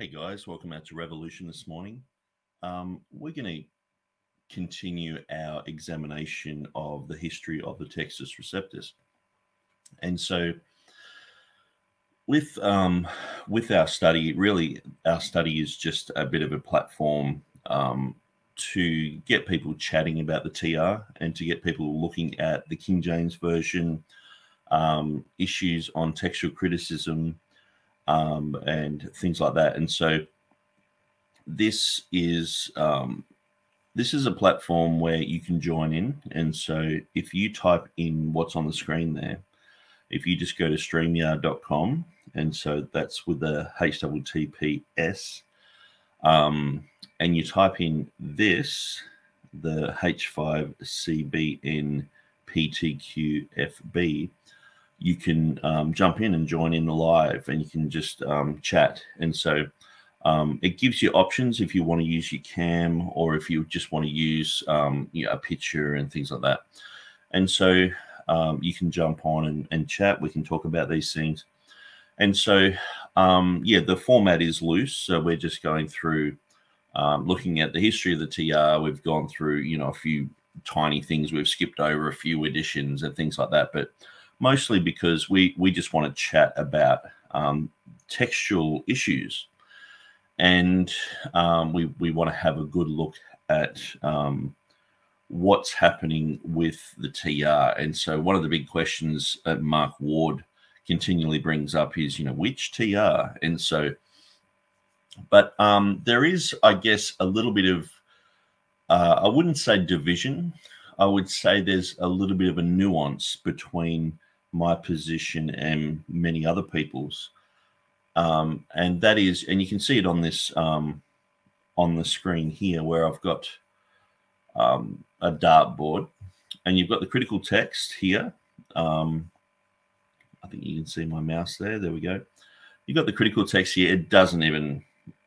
Hey guys, welcome out to Revolution this morning. Um, we're going to continue our examination of the history of the Textus Receptus. And so, with um, with our study, really, our study is just a bit of a platform um, to get people chatting about the TR and to get people looking at the King James Version, um, issues on textual criticism, um, and things like that. And so this is um, this is a platform where you can join in. And so if you type in what's on the screen there, if you just go to streamyard.com, and so that's with the HTTPS, um, and you type in this, the H5CBN PTQFB, you can um, jump in and join in the live and you can just um, chat. And so um, it gives you options if you want to use your cam or if you just want to use um, you know, a picture and things like that. And so um, you can jump on and, and, chat. We can talk about these things. And so, um, yeah, the format is loose. So we're just going through looking at the history of the TR. We've gone through, you know, a few tiny things. We've skipped over a few editions and things like that. But mostly because we we just want to chat about um, textual issues, and um, we we want to have a good look at um, what's happening with the TR. And so one of the big questions that Mark Ward continually brings up is, you know, which TR? And so, but um, there is, I guess, a little bit of, uh, I wouldn't say division. I would say there's a little bit of a nuance between my position and many other people's. Um, and that is, and you can see it on this um, on the screen here, where I've got um, a dartboard, and you've got the critical text here. Um, I think you can see my mouse there. There we go. You've got the critical text here. It doesn't even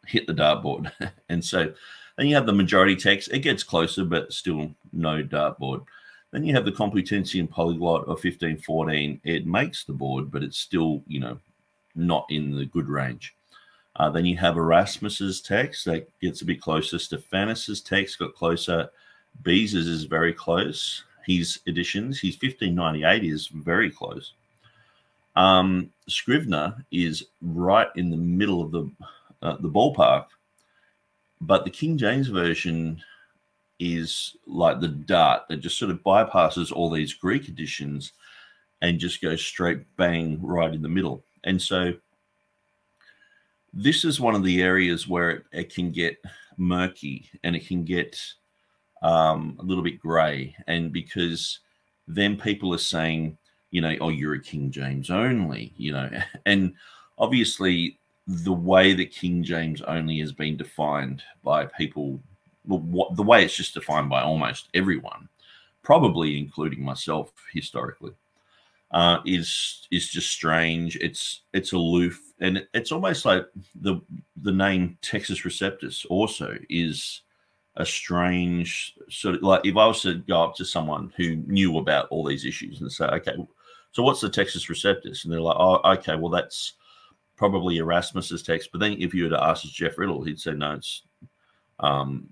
hit the dartboard, and so then you have the majority text. It gets closer, but still no dartboard. Then you have the Complutensian Polyglot of 1514. It makes the board, but it's still, you know, not in the good range. Uh, then you have Erasmus's text that gets a bit closer. Stephanus's text got closer. Beza's is very close. His editions, his 1598 is very close. Um, Scrivener is right in the middle of the uh, the ballpark, but the King James version is like the dart that just sort of bypasses all these Greek editions and just goes straight bang right in the middle. And so this is one of the areas where it, it can get murky and it can get um, a little bit gray. And because then people are saying, you know, oh, you're a King James only, you know, and obviously the way that King James only has been defined by people what, the way it's just defined by almost everyone, probably including myself historically, uh, is is just strange. It's it's aloof, and it's almost like the the name Textus Receptus also is a strange sort of like if I was to go up to someone who knew about all these issues and say, okay, so what's the Textus Receptus? And they're like, oh, okay, well that's probably Erasmus's text. But then if you were to ask Jeff Riddle, he'd say, no, it's um,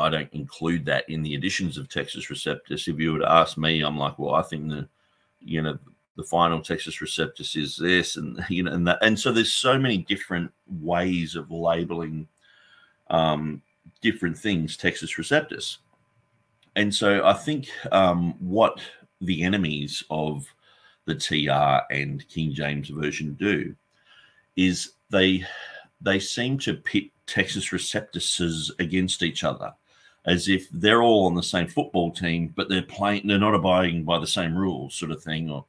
I don't include that in the editions of Textus Receptus. If you were to ask me, I'm like, well, I think the, you know, the final Textus Receptus is this, and you know, and that, and so there's so many different ways of labeling um, different things Textus Receptus, and so I think um, what the enemies of the TR and King James version do is they they seem to pit Textus Receptuses against each other as if they're all on the same football team, but they're playing, they're not abiding by the same rules, sort of thing. Or,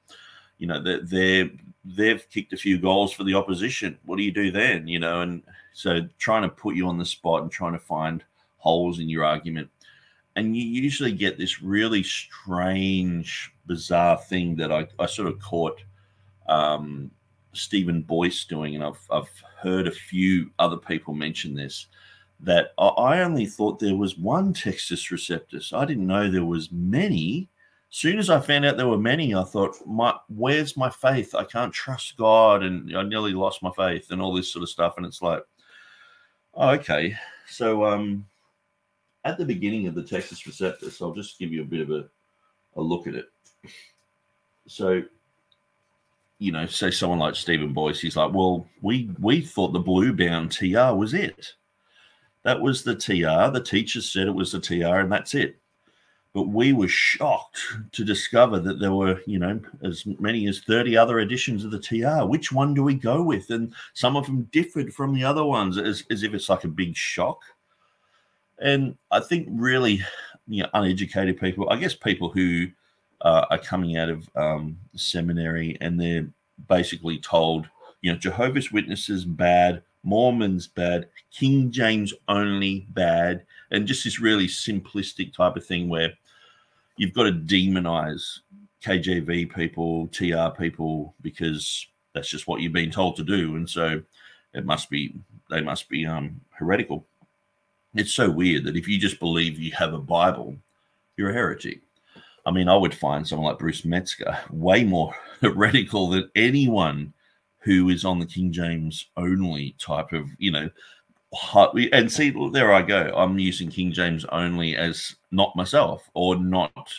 you know, they're, they're they've kicked a few goals for the opposition. What do you do then? You know, and so trying to put you on the spot and trying to find holes in your argument. And you usually get this really strange, bizarre thing that I, I sort of caught um, Stephen Boyce doing, and I've, I've heard a few other people mention this that I only thought there was one Textus Receptus. I didn't know there was many. Soon as I found out there were many, I thought, "My, where's my faith? I can't trust God, and I nearly lost my faith, and all this sort of stuff." And it's like, Oh, okay. So um, at the beginning of the Textus Receptus, I'll just give you a bit of a, a look at it. So, you know, say someone like Stephen Boyce, he's like, well, we we thought the blue bound TR was it. That was the TR. The teachers said it was the TR, and that's it. But we were shocked to discover that there were, you know, as many as 30 other editions of the TR. Which one do we go with? And some of them differed from the other ones, as, as if it's like a big shock. And I think really, you know, uneducated people, I guess people who uh, are coming out of um, seminary and they're basically told, you know, Jehovah's Witnesses bad, Mormons bad, King James only bad, and just this really simplistic type of thing where you've got to demonize KJV people, TR people, because that's just what you've been told to do, and so it must be they must be um, heretical. It's so weird that if you just believe you have a Bible, you're a heretic. I mean, I would find someone like Bruce Metzger way more heretical than anyone who is on the King James only type of, you know, and see, there I go. I'm using King James only as not myself or not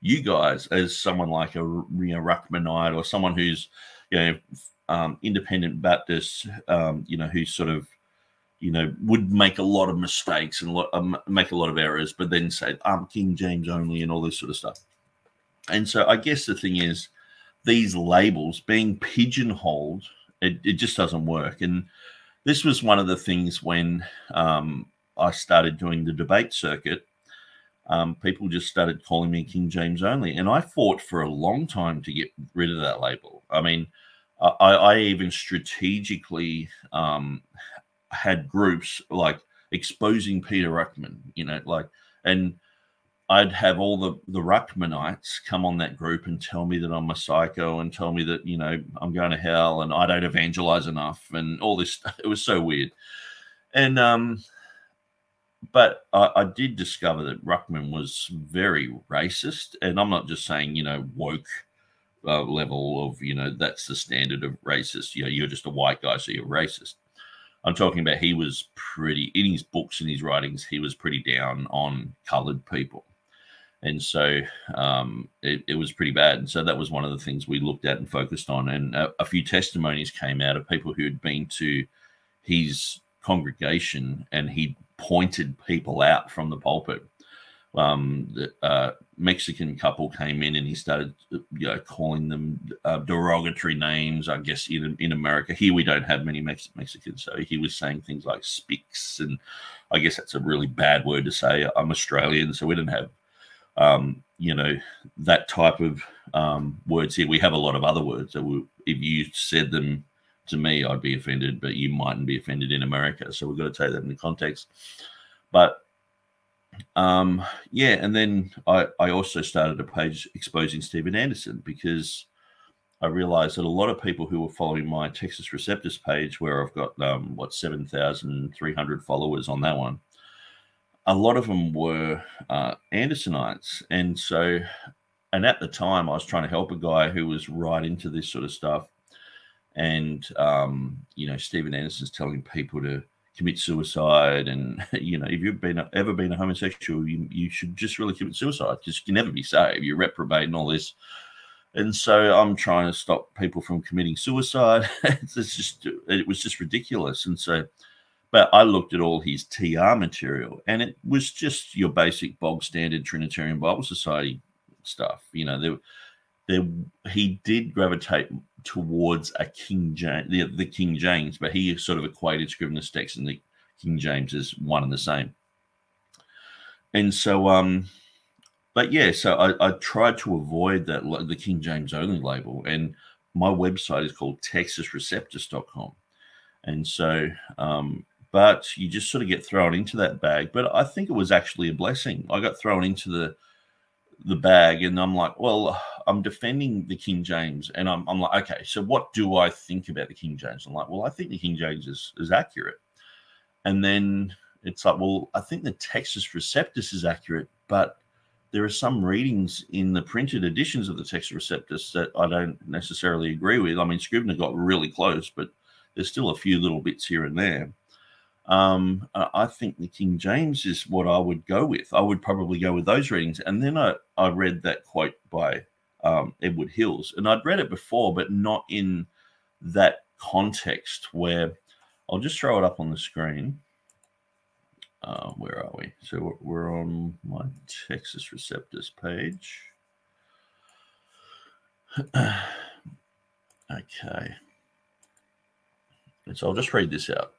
you guys as someone like a you know, or someone who's, you know, um, independent Baptist, um, you know, who's sort of, you know, would make a lot of mistakes and um, make a lot of errors, but then say, I'm King James only and all this sort of stuff. And so I guess the thing is, these labels being pigeonholed, it, it just doesn't work. And this was one of the things when um, I started doing the debate circuit. Um, people just started calling me King James only, and I fought for a long time to get rid of that label. I mean, I, I even strategically um, had groups like exposing Peter Ruckman, you know, like, and I'd have all the the Ruckmanites come on that group and tell me that I'm a psycho and tell me that you know I'm going to hell and I don't evangelize enough and all this. It was so weird, and um, but I, I did discover that Ruckman was very racist, and I'm not just saying you know woke uh, level of you know that's the standard of racist. You know, you're just a white guy, so you're racist. I'm talking about he was pretty in his books and his writings. He was pretty down on colored people and so um, it, it, was pretty bad. And so that was one of the things we looked at and focused on. And a, a, few testimonies came out of people who had been to his congregation and he pointed people out from the pulpit. Um, the uh, Mexican couple came in and he started, you know, calling them uh, derogatory names. I guess in in America here we don't have many Mex- Mexicans, so he was saying things like "spicks," and I guess that's a really bad word to say. I'm Australian, so we didn't have um, you know, that type of um, words here. We have a lot of other words that we, if you said them to me, I'd be offended, but you mightn't be offended in America. So we've got to take that into context. But um, yeah, and then I, I also started a page exposing Steven Anderson because I realized that a lot of people who were following my Textus Receptus page, where I've got um, what seven thousand three hundred followers on that one, a lot of them were uh, Andersonites. And so, and at the time, I was trying to help a guy who was right into this sort of stuff. And, um, you know, Steven Anderson's telling people to commit suicide. And, you know, if you've been ever been a homosexual, you, you should just really commit suicide because you can never be saved. You're reprobate and all this. And so I'm trying to stop people from committing suicide. it's just, it was just ridiculous. And so, but I looked at all his TR material and it was just your basic bog standard Trinitarian Bible Society stuff. You know, there, there he did gravitate towards a King James, the, the King James, but he sort of equated Scrivener's text and the King James as one and the same. And so, um, but yeah, so I, I tried to avoid that the King James only label, and my website is called textusreceptus.com. And so, um, but you just sort of get thrown into that bag. But I think it was actually a blessing. I got thrown into the the bag, and I'm like, well, I'm defending the King James, and I'm, I'm like, okay, so what do I think about the King James? I'm like, well, I think the King James is is accurate, and then it's like, well, I think the Textus Receptus is accurate, but there are some readings in the printed editions of the Textus Receptus that I don't necessarily agree with. I mean, Scrivener got really close, but there's still a few little bits here and there. Um, I think the King James is what I would go with. I would probably go with those readings. And then I, I read that quote by um, Edward Hills, and I'd read it before, but not in that context where I'll just throw it up on the screen. Uh, where are we? So we're on my Textus Receptus page. okay. And so I'll just read this out.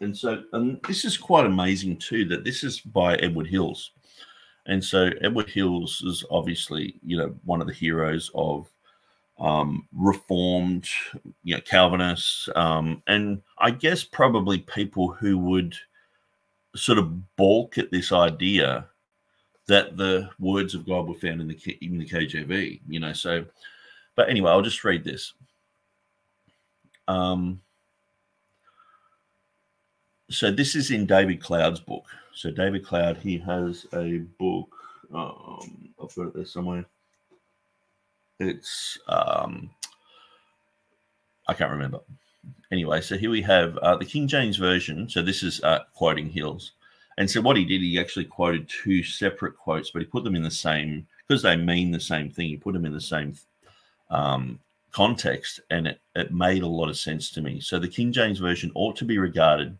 And so, and this is quite amazing too that this is by Edward Hills. And so, Edward Hills is obviously, you know, one of the heroes of um, Reformed, you know, Calvinists, um, and I guess probably people who would sort of balk at this idea that the words of God were found in the in the KJV. You know, so. But anyway, I'll just read this. Um, so this is in David Cloud's book. So David Cloud, he has a book. Um, I've got it there somewhere. It's um, I can't remember. Anyway, so here we have uh, the King James version. So this is uh, quoting Hills, and so what he did, he actually quoted two separate quotes, but he put them in the same because they mean the same thing. He put them in the same um, context, and it, it made a lot of sense to me. So the King James version ought to be regarded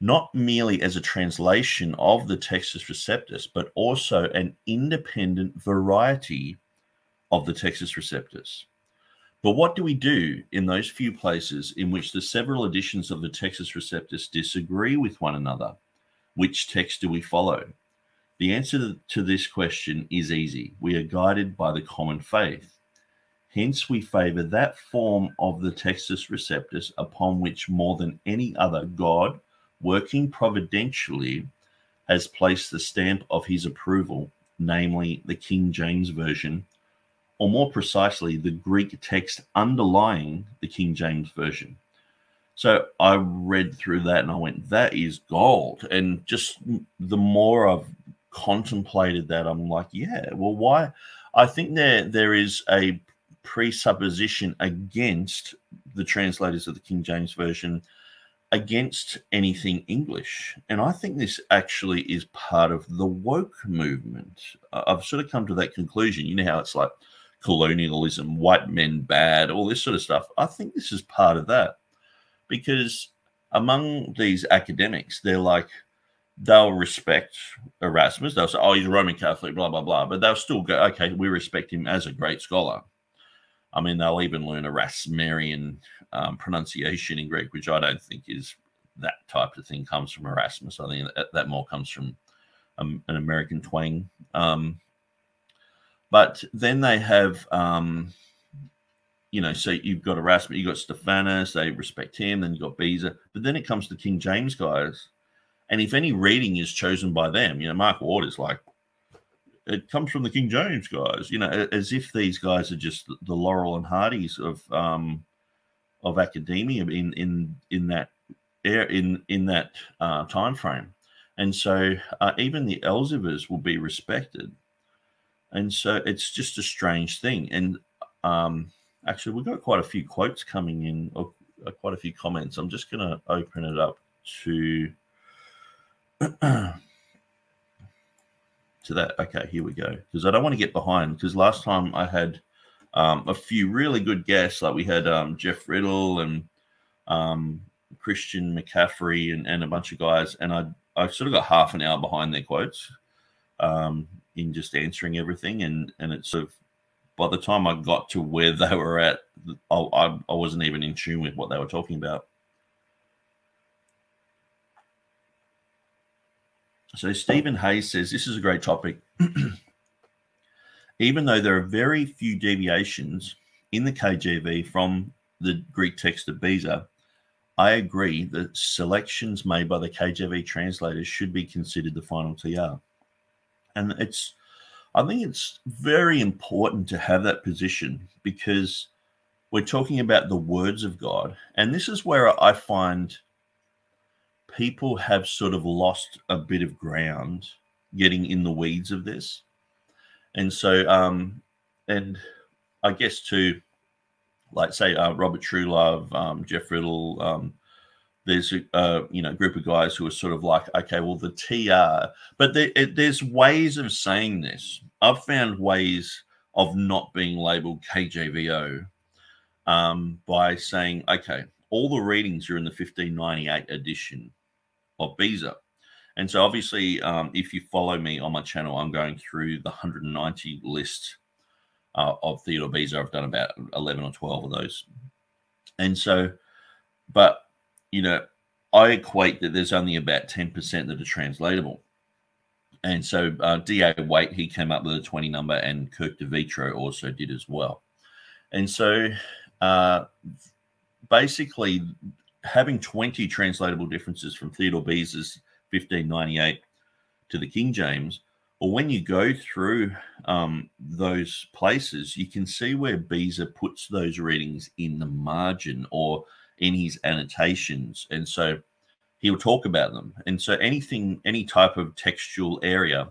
not merely as a translation of the Textus Receptus, but also an independent variety of the Textus Receptus. But what do we do in those few places in which the several editions of the Textus Receptus disagree with one another? Which text do we follow? The answer to this question is easy. We are guided by the common faith. Hence, we favor that form of the Textus Receptus upon which more than any other God working providentially, has placed the stamp of his approval, namely the King James Version, or more precisely, the Greek text underlying the King James Version. So I read through that and I went, that is gold. And just the more I've contemplated that, I'm like, yeah, well, why? I think there there is a presupposition against the translators of the King James Version against anything English. And I think this actually is part of the woke movement. I've sort of come to that conclusion. You know how it's like colonialism, white men bad, all this sort of stuff. I think this is part of that because among these academics, they're like, they'll respect Erasmus. They'll say, oh, he's a Roman Catholic, blah, blah, blah. But they'll still go, okay, we respect him as a great scholar. I mean, they'll even learn a Erasmian um, pronunciation in Greek, which I don't think is that type of thing comes from Erasmus. I think that, that more comes from um, an American twang. Um, but then they have, um, you know, so you've got Erasmus, you've got Stephanus, they respect him, then you've got Beza. But then it comes to King James guys. And if any reading is chosen by them, you know, Mark Ward is like, it comes from the King James guys, you know, as if these guys are just the Laurel and Hardys of um, of academia in in in that in in that uh, time frame, and so uh, even the Elzevirs will be respected, and so it's just a strange thing. And um, actually, we've got quite a few quotes coming in, or uh, quite a few comments. I'm just going to open it up to. to that. Okay, here we go. Because I don't want to get behind. Because last time I had um, a few really good guests, like we had um, Jeff Riddle and um, Christian McShaffrey and, and a bunch of guys, and I I sort of got half an hour behind their quotes um, in just answering everything, and and it's sort of by the time I got to where they were at, I, I, I wasn't even in tune with what they were talking about. So Stephen Hayes says this is a great topic. Even though there are very few deviations in the KJV from the Greek text of Beza, I agree that selections made by the KJV translators should be considered the final TR. And it's, I think it's very important to have that position because we're talking about the words of God. And this is where I find people have sort of lost a bit of ground getting in the weeds of this. And so, um, and I guess to like say uh, Robert Truelove, um, Jeff Riddle, um, there's a uh, you know group of guys who are sort of like, okay, well the TR, but there, it, there's ways of saying this. I've found ways of not being labeled KJVO um, by saying, okay, all the readings are in the 1598 edition of Beza. And so, obviously, um, if you follow me on my channel, I'm going through the 190 list uh, of Theodore Beza. I've done about 11 or 12 of those. And so, but, you know, I equate that there's only about 10% that are translatable. And so uh, D.A. Waite, he came up with a 20 number, and Kirk DiVietro also did as well. And so uh, basically, having 20 translatable differences from Theodore Beza's 1598 to the King James, or when you go through um, those places, you can see where Beza puts those readings in the margin or in his annotations. And so he'll talk about them. And so anything, any type of textual area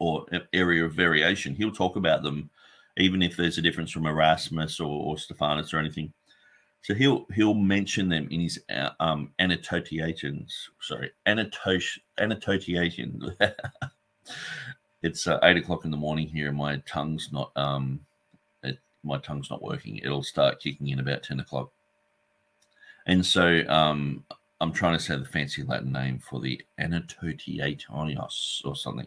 or area of variation, he'll talk about them, even if there's a difference from Erasmus or, or Stephanus or anything. So he'll he'll mention them in his uh, um, annotations. Sorry, annotation annotation. it's uh, eight o'clock in the morning here, and my tongue's not um, it, my tongue's not working. It'll start kicking in about ten o'clock. And so um, I'm trying to say the fancy Latin name for the annotations or something.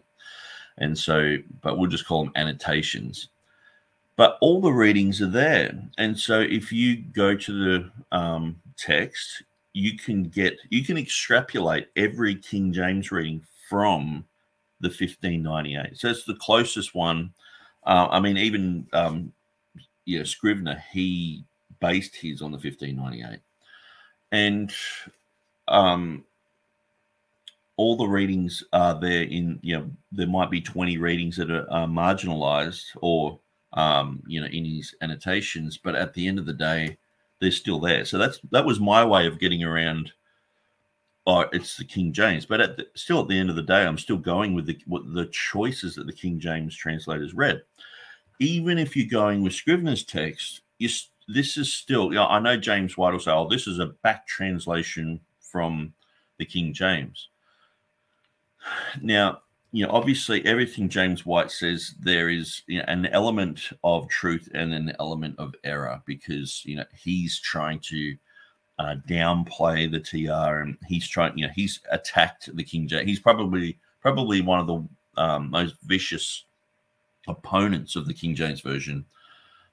And so, but we'll just call them annotations but all the readings are there. And so if you go to the um, text, you can get, you can extrapolate every King James reading from the 1598. So it's the closest one. Uh, I mean, even, um, yeah, Scrivener, he based his on the 1598. And um, all the readings are there in, you know, there might be 20 readings that are, are marginalized or um, you know, in his annotations. But at the end of the day, they're still there. So that's that was my way of getting around. Oh, it's the King James, but at the, still at the end of the day, I'm still going with the what the choices that the King James translators read. Even if you're going with Scrivener's text, you, this is still. You know, I know James White will say, "Oh, this is a back translation from the King James." Now, you know, obviously everything James White says there is you know, an element of truth and an element of error because you know he's trying to uh, downplay the TR and he's trying, you know, he's attacked the King James. He's probably probably one of the um, most vicious opponents of the King James version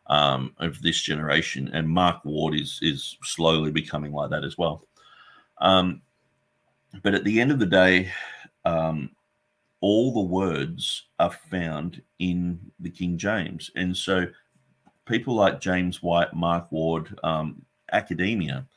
um, of this generation, and Mark Ward is is slowly becoming like that as well. Um, but at the end of the day, um, all the words are found in the King James. And so people like James White, Mark Ward, um, academia,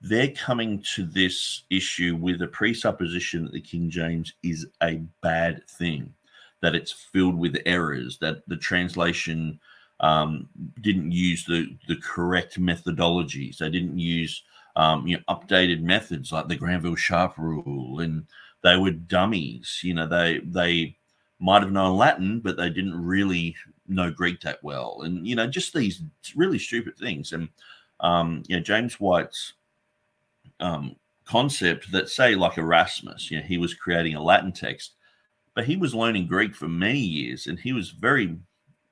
they're coming to this issue with a presupposition that the King James is a bad thing, that it's filled with errors, that the translation um, didn't use the, the correct methodologies. They didn't use um, you know, updated methods like the Granville Sharp rule and they were dummies. You know, they they might have known Latin, but they didn't really know Greek that well, and you know, just these really stupid things. And um, you know, James White's um, concept that say like Erasmus, you know, he was creating a Latin text, but he was learning Greek for many years, and he was very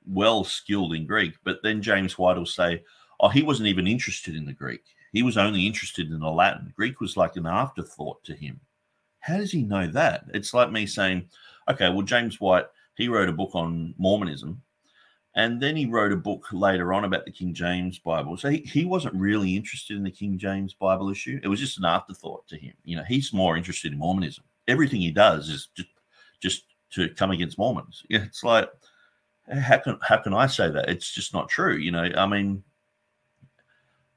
well skilled in Greek. But then James White will say, "Oh, he wasn't even interested in the Greek." He was only interested in the Latin. Greek was like an afterthought to him. How does he know that? It's like me saying, okay, well, James White, he wrote a book on Mormonism. And then he wrote a book later on about the King James Bible. So he, he wasn't really interested in the King James Bible issue. It was just an afterthought to him. You know, he's more interested in Mormonism. Everything he does is just just to come against Mormons. It's like how can how can I say that? It's just not true. You know, I mean,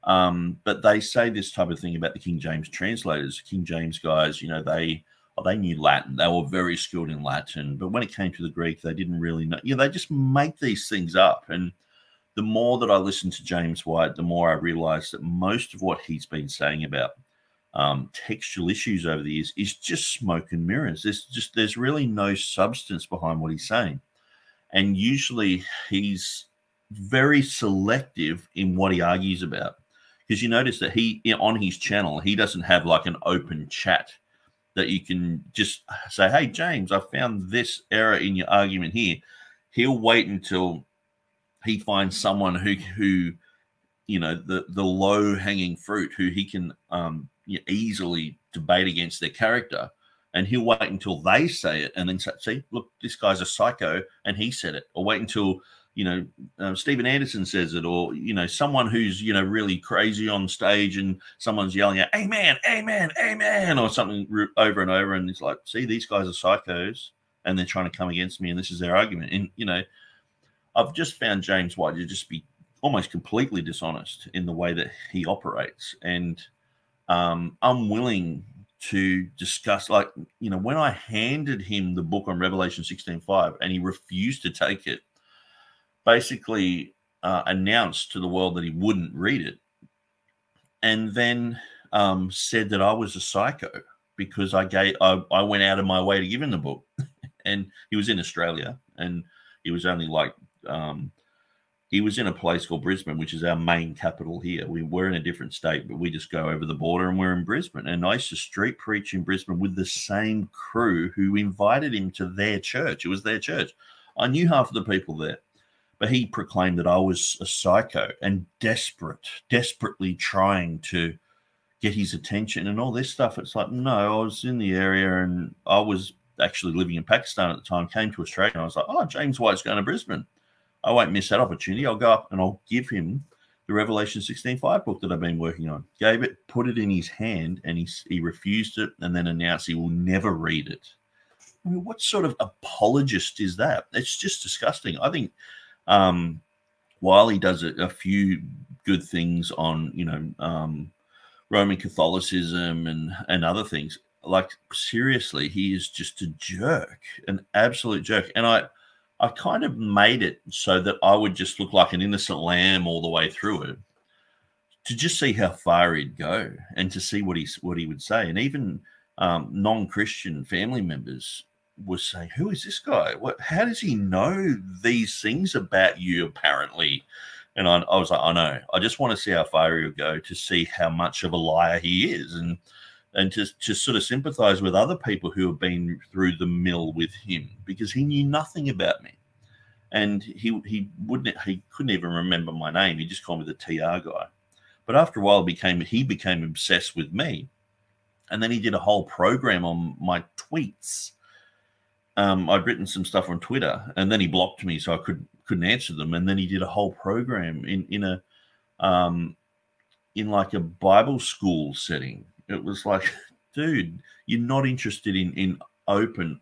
um, but they say this type of thing about the King James translators, King James guys. You know, they oh, they knew Latin. They were very skilled in Latin, but when it came to the Greek, they didn't really know. You know, they just make these things up. And the more that I listen to James White, the more I realize that most of what he's been saying about um, textual issues over the years is just smoke and mirrors. There's just there's really no substance behind what he's saying, and usually he's very selective in what he argues about because you notice that he on his channel he doesn't have like an open chat that you can just say, "Hey James, I found this error in your argument here." He'll wait until he finds someone who who you know the the low hanging fruit who he can um, easily debate against their character and he'll wait until they say it and then say, see, look, this guy's a psycho and he said it. Or wait until, you know, uh, Steven Anderson says it, or, you know, someone who's, you know, really crazy on stage and someone's yelling out, Amen, Amen, Amen, or something over and over. And it's like, see, these guys are psychos and they're trying to come against me and this is their argument. And, you know, I've just found James White to just be almost completely dishonest in the way that he operates and um, unwilling to discuss like you know when i handed him the book on revelation 16.5 and he refused to take it basically uh, announced to the world that he wouldn't read it and then um, said that i was a psycho because i gave I, I went out of my way to give him the book and he was in australia and he was only like um, he was in a place called Brisbane, which is our main capital here. We were in a different state, but we just go over the border and we're in Brisbane. And I used to street preach in Brisbane with the same crew who invited him to their church. It was their church. I knew half of the people there, but he proclaimed that I was a psycho and desperate, desperately trying to get his attention and all this stuff. It's like, no, I was in the area and I was actually living in Pakistan at the time, came to Australia. And I was like, oh, James White's going to Brisbane I won't miss that opportunity. I'll go up and I'll give him the Revelation 16.5 book that I've been working on. Gave it, put it in his hand, and he, he refused it and then announced he will never read it. I mean, what sort of apologist is that? It's just disgusting. I think um, while he does a, a few good things on, you know, um, Roman Catholicism and, and other things, like seriously, he is just a jerk, an absolute jerk. And I, I kind of made it so that I would just look like an innocent lamb all the way through it to just see how far he'd go and to see what he what he would say. And even um, non-Christian family members were saying, "Who is this guy? What? How does he know these things about you?" Apparently, and I, I was like, "I know. I just want to see how far he'll go to see how much of a liar he is." And and to, to sort of sympathize with other people who have been through the mill with him because he knew nothing about me. And he he wouldn't he couldn't even remember my name. He just called me the TR guy. But after a while became he became obsessed with me. And then he did a whole program on my tweets. Um, I'd written some stuff on Twitter and then he blocked me so I could couldn't answer them. And then he did a whole program in in a um in like a Bible school setting it was like, dude, you're not interested in in open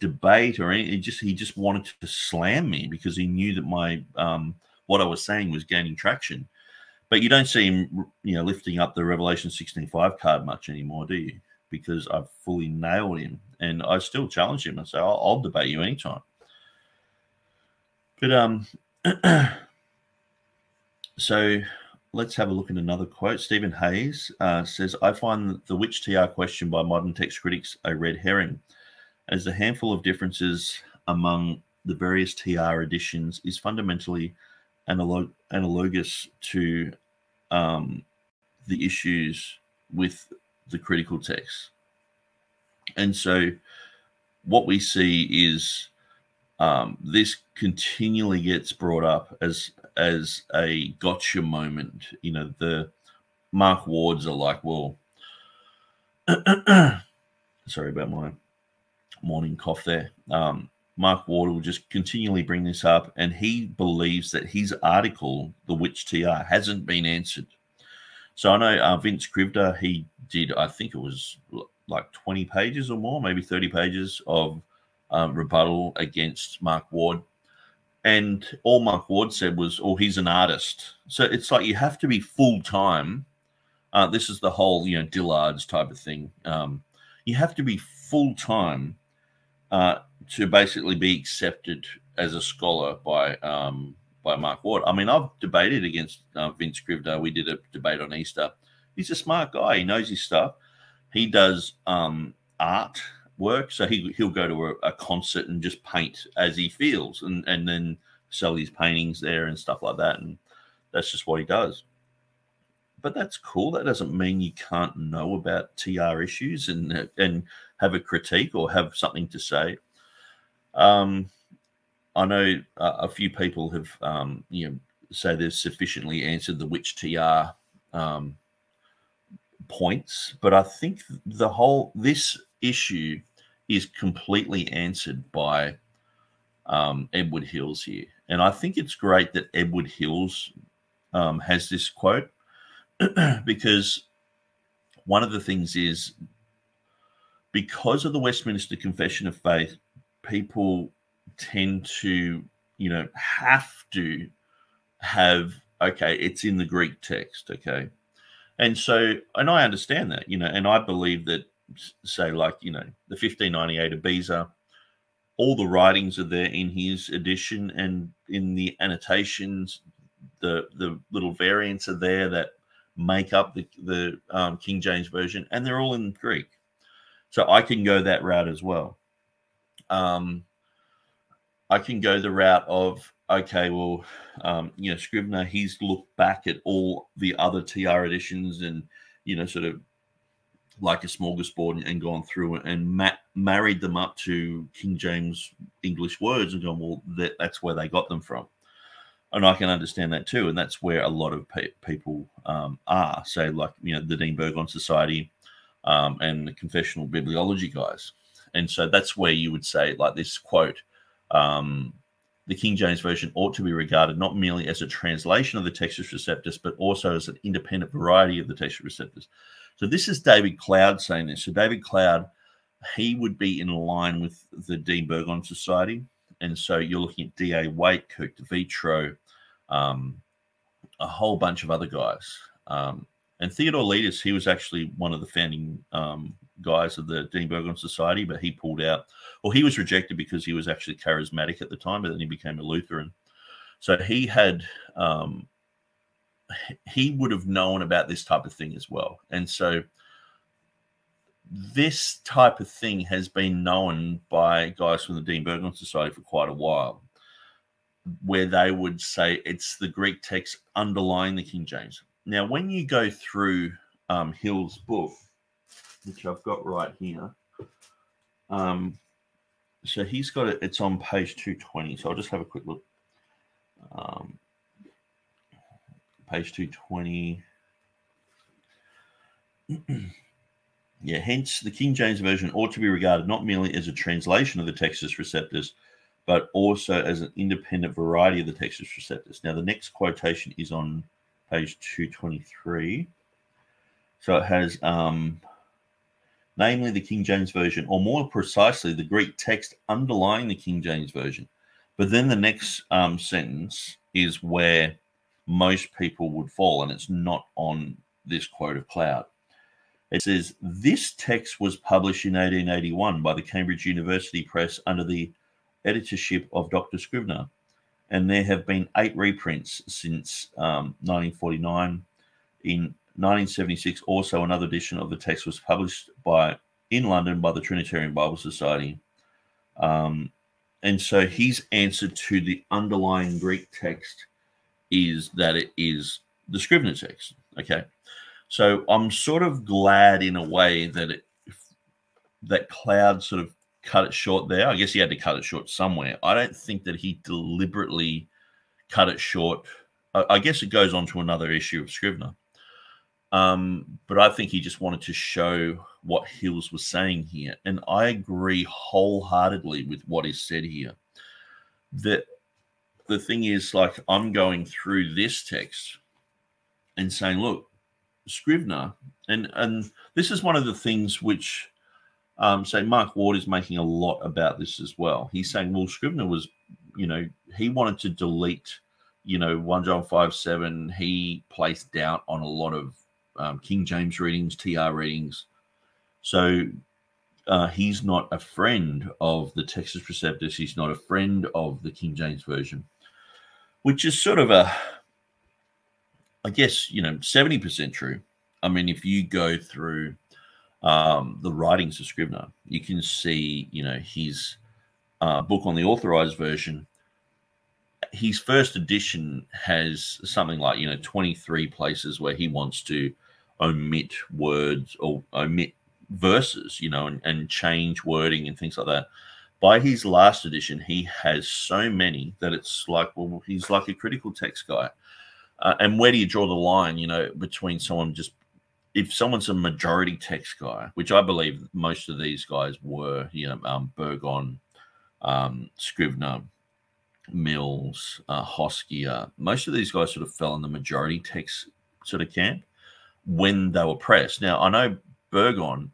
debate or anything. Just he just wanted to slam me because he knew that my um what I was saying was gaining traction. But you don't see him, you know, lifting up the Revelation 16.5 card much anymore, do you? Because I've fully nailed him, and I still challenge him and say, "I'll, I'll debate you anytime." But um, so let's have a look at another quote. Stephen Hayes uh, says, I find the which TR question by modern text critics a red herring, as the handful of differences among the various TR editions is fundamentally analog- analogous to um, the issues with the critical text. And so what we see is um, this continually gets brought up as as a gotcha moment. You know, the Mark Wards are like, well, sorry about my morning cough there. Um, Mark Ward will just continually bring this up, and he believes that his article, The Which TR, hasn't been answered. So I know uh, Vince Krivda, he did, I think it was like 20 pages or more, maybe 30 pages of um, rebuttal against Mark Ward and all Mark Ward said was, "Oh, he's an artist." So it's like you have to be full time. Uh, this is the whole, you know, Dillard's type of thing. Um, you have to be full time uh, to basically be accepted as a scholar by um, by Mark Ward. I mean, I've debated against uh, Vince Krivda. We did a debate on Easter. He's a smart guy. He knows his stuff. He does um, art work. So he he'll go to a, a, concert and just paint as he feels, and and then sell his paintings there and stuff like that. And that's just what he does. but that's cool. That doesn't mean you can't know about TR issues and and have a critique or have something to say. Um, I know a, few people have um, you know say they've sufficiently answered the which TR um, points, but I think the whole this issue is completely answered by um, Edward Hills here, and I think it's great that Edward Hills um, has this quote because one of the things is because of the Westminster Confession of Faith, people tend to, you know, have to have, okay, it's in the Greek text, okay. And so, and I understand that, you know, and I believe that, say, like, you know, the 1598 of Beza, all the writings are there in his edition and in the annotations, the the little variants are there that make up the, the um, King James Version, and they're all in Greek. So I can go that route as well. Um, I can go the route of okay, well, um, you know, Scrivener, he's looked back at all the other TR editions and you know, sort of like a smorgasbord and, and gone through and ma- married them up to King James English words and gone, well, that, that's where they got them from and I can understand that too. And that's where a lot of pe- people um, are, say, like you know, the Dean Burgon Society um, and the Confessional Bibliology guys. And so that's where you would say, like this quote, um, the King James Version ought to be regarded not merely as a translation of the Textus Receptus, but also as an independent variety of the Textus Receptus. So this is David Cloud saying this. So David Cloud, he would be in line with the Dean Burgon Society and so you're looking at D.A. Waite, Kirk DiVietro, um, a whole bunch of other guys. Um, and Theodore Letis, he was actually one of the founding um, guys of the Dean Burgon Society, but he pulled out, or he was rejected because he was actually charismatic at the time, but then he became a Lutheran. So he had, um, he would have known about this type of thing as well. And so this type of thing has been known by guys from the Dean Burgon Society for quite a while, where they would say it's the Greek text underlying the King James. Now, when you go through um, Hill's book, which I've got right here, um, so he's got it, it's on page 220. So I'll just have a quick look. Um, page 220. Yeah, hence the King James Version ought to be regarded not merely as a translation of the Textus Receptus, but also as an independent variety of the Textus Receptus. Now, the next quotation is on page 223. So it has, um, namely, the King James Version, or more precisely, the Greek text underlying the King James Version. But then the next um, sentence is where most people would fall, and it's not on this quote of Cloud. It says this text was published in 1881 by the Cambridge University Press under the editorship of Dr. Scrivener, and there have been eight reprints since um, 1949. In 1976, also another edition of the text was published by in London by the Trinitarian Bible Society. Um, and so his answer to the underlying Greek text is that it is the Scrivener text. Okay. So I'm sort of glad in a way that it that Cloud sort of cut it short there. I guess he had to cut it short somewhere. I don't think that he deliberately cut it short. I, guess it goes on to another issue of Scrivener. Um, but I think he just wanted to show what Hills was saying here. And I agree wholeheartedly with what is said here. That the thing is, like, I'm going through this text and saying, look, Scrivener, and and this is one of the things which, um, say Mark Ward is making a lot about this as well. He's saying, well, Scrivener was, you know, he wanted to delete, you know, one John five seven. He placed doubt on a lot of um, King James readings, TR readings, so. Uh, he's not a friend of the Textus Receptus. He's not a friend of the King James Version, which is sort of a I guess, you know, 70% true. I mean, if you go through um, the writings of Scrivener, you can see, you know, his uh, book on the authorized version his first edition has something like you know 23 places where he wants to omit words or omit verses, you know, and, and change wording and things like that. By his last edition, he has so many that it's like, well, he's like a critical text guy. Uh, and where do you draw the line, you know, between someone just if someone's a majority text guy, which I believe most of these guys were, you know, um, Burgon, um, Scrivener, Mills, uh, Hoskier, most of these guys sort of fell in the majority text sort of camp when they were pressed. Now, I know Burgon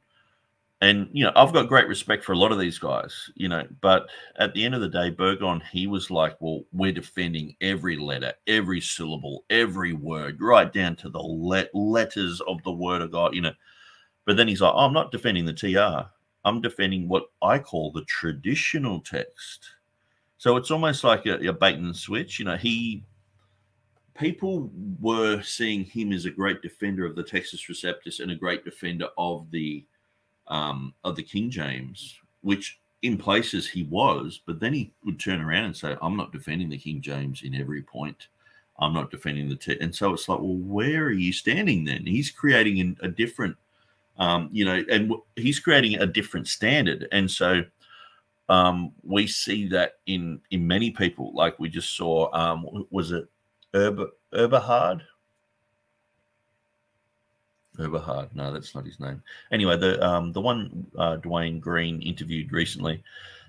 and you know I've got great respect for a lot of these guys, you know, but at the end of the day, Burgon he was like, well, we're defending every letter, every syllable, every word, right down to the let- letters of the word of God, you know. But then he's like, oh, I'm not defending the TR. I'm defending what I call the traditional text. So it's almost like a, a bait and switch. You know, he people were seeing him as a great defender of the Textus Receptus and a great defender of the um, of the King James, which in places he was, but then he would turn around and say, I'm not defending the King James in every point. I'm not defending the. And so it's like, well, where are you standing then? He's creating a different, um, you know, and he's creating a different standard. And so um, we see that in in many people, like we just saw, um, was it Herber, Eberhard? Eberhard. No, that's not his name. Anyway, the um, the one uh, Dwayne Green interviewed recently,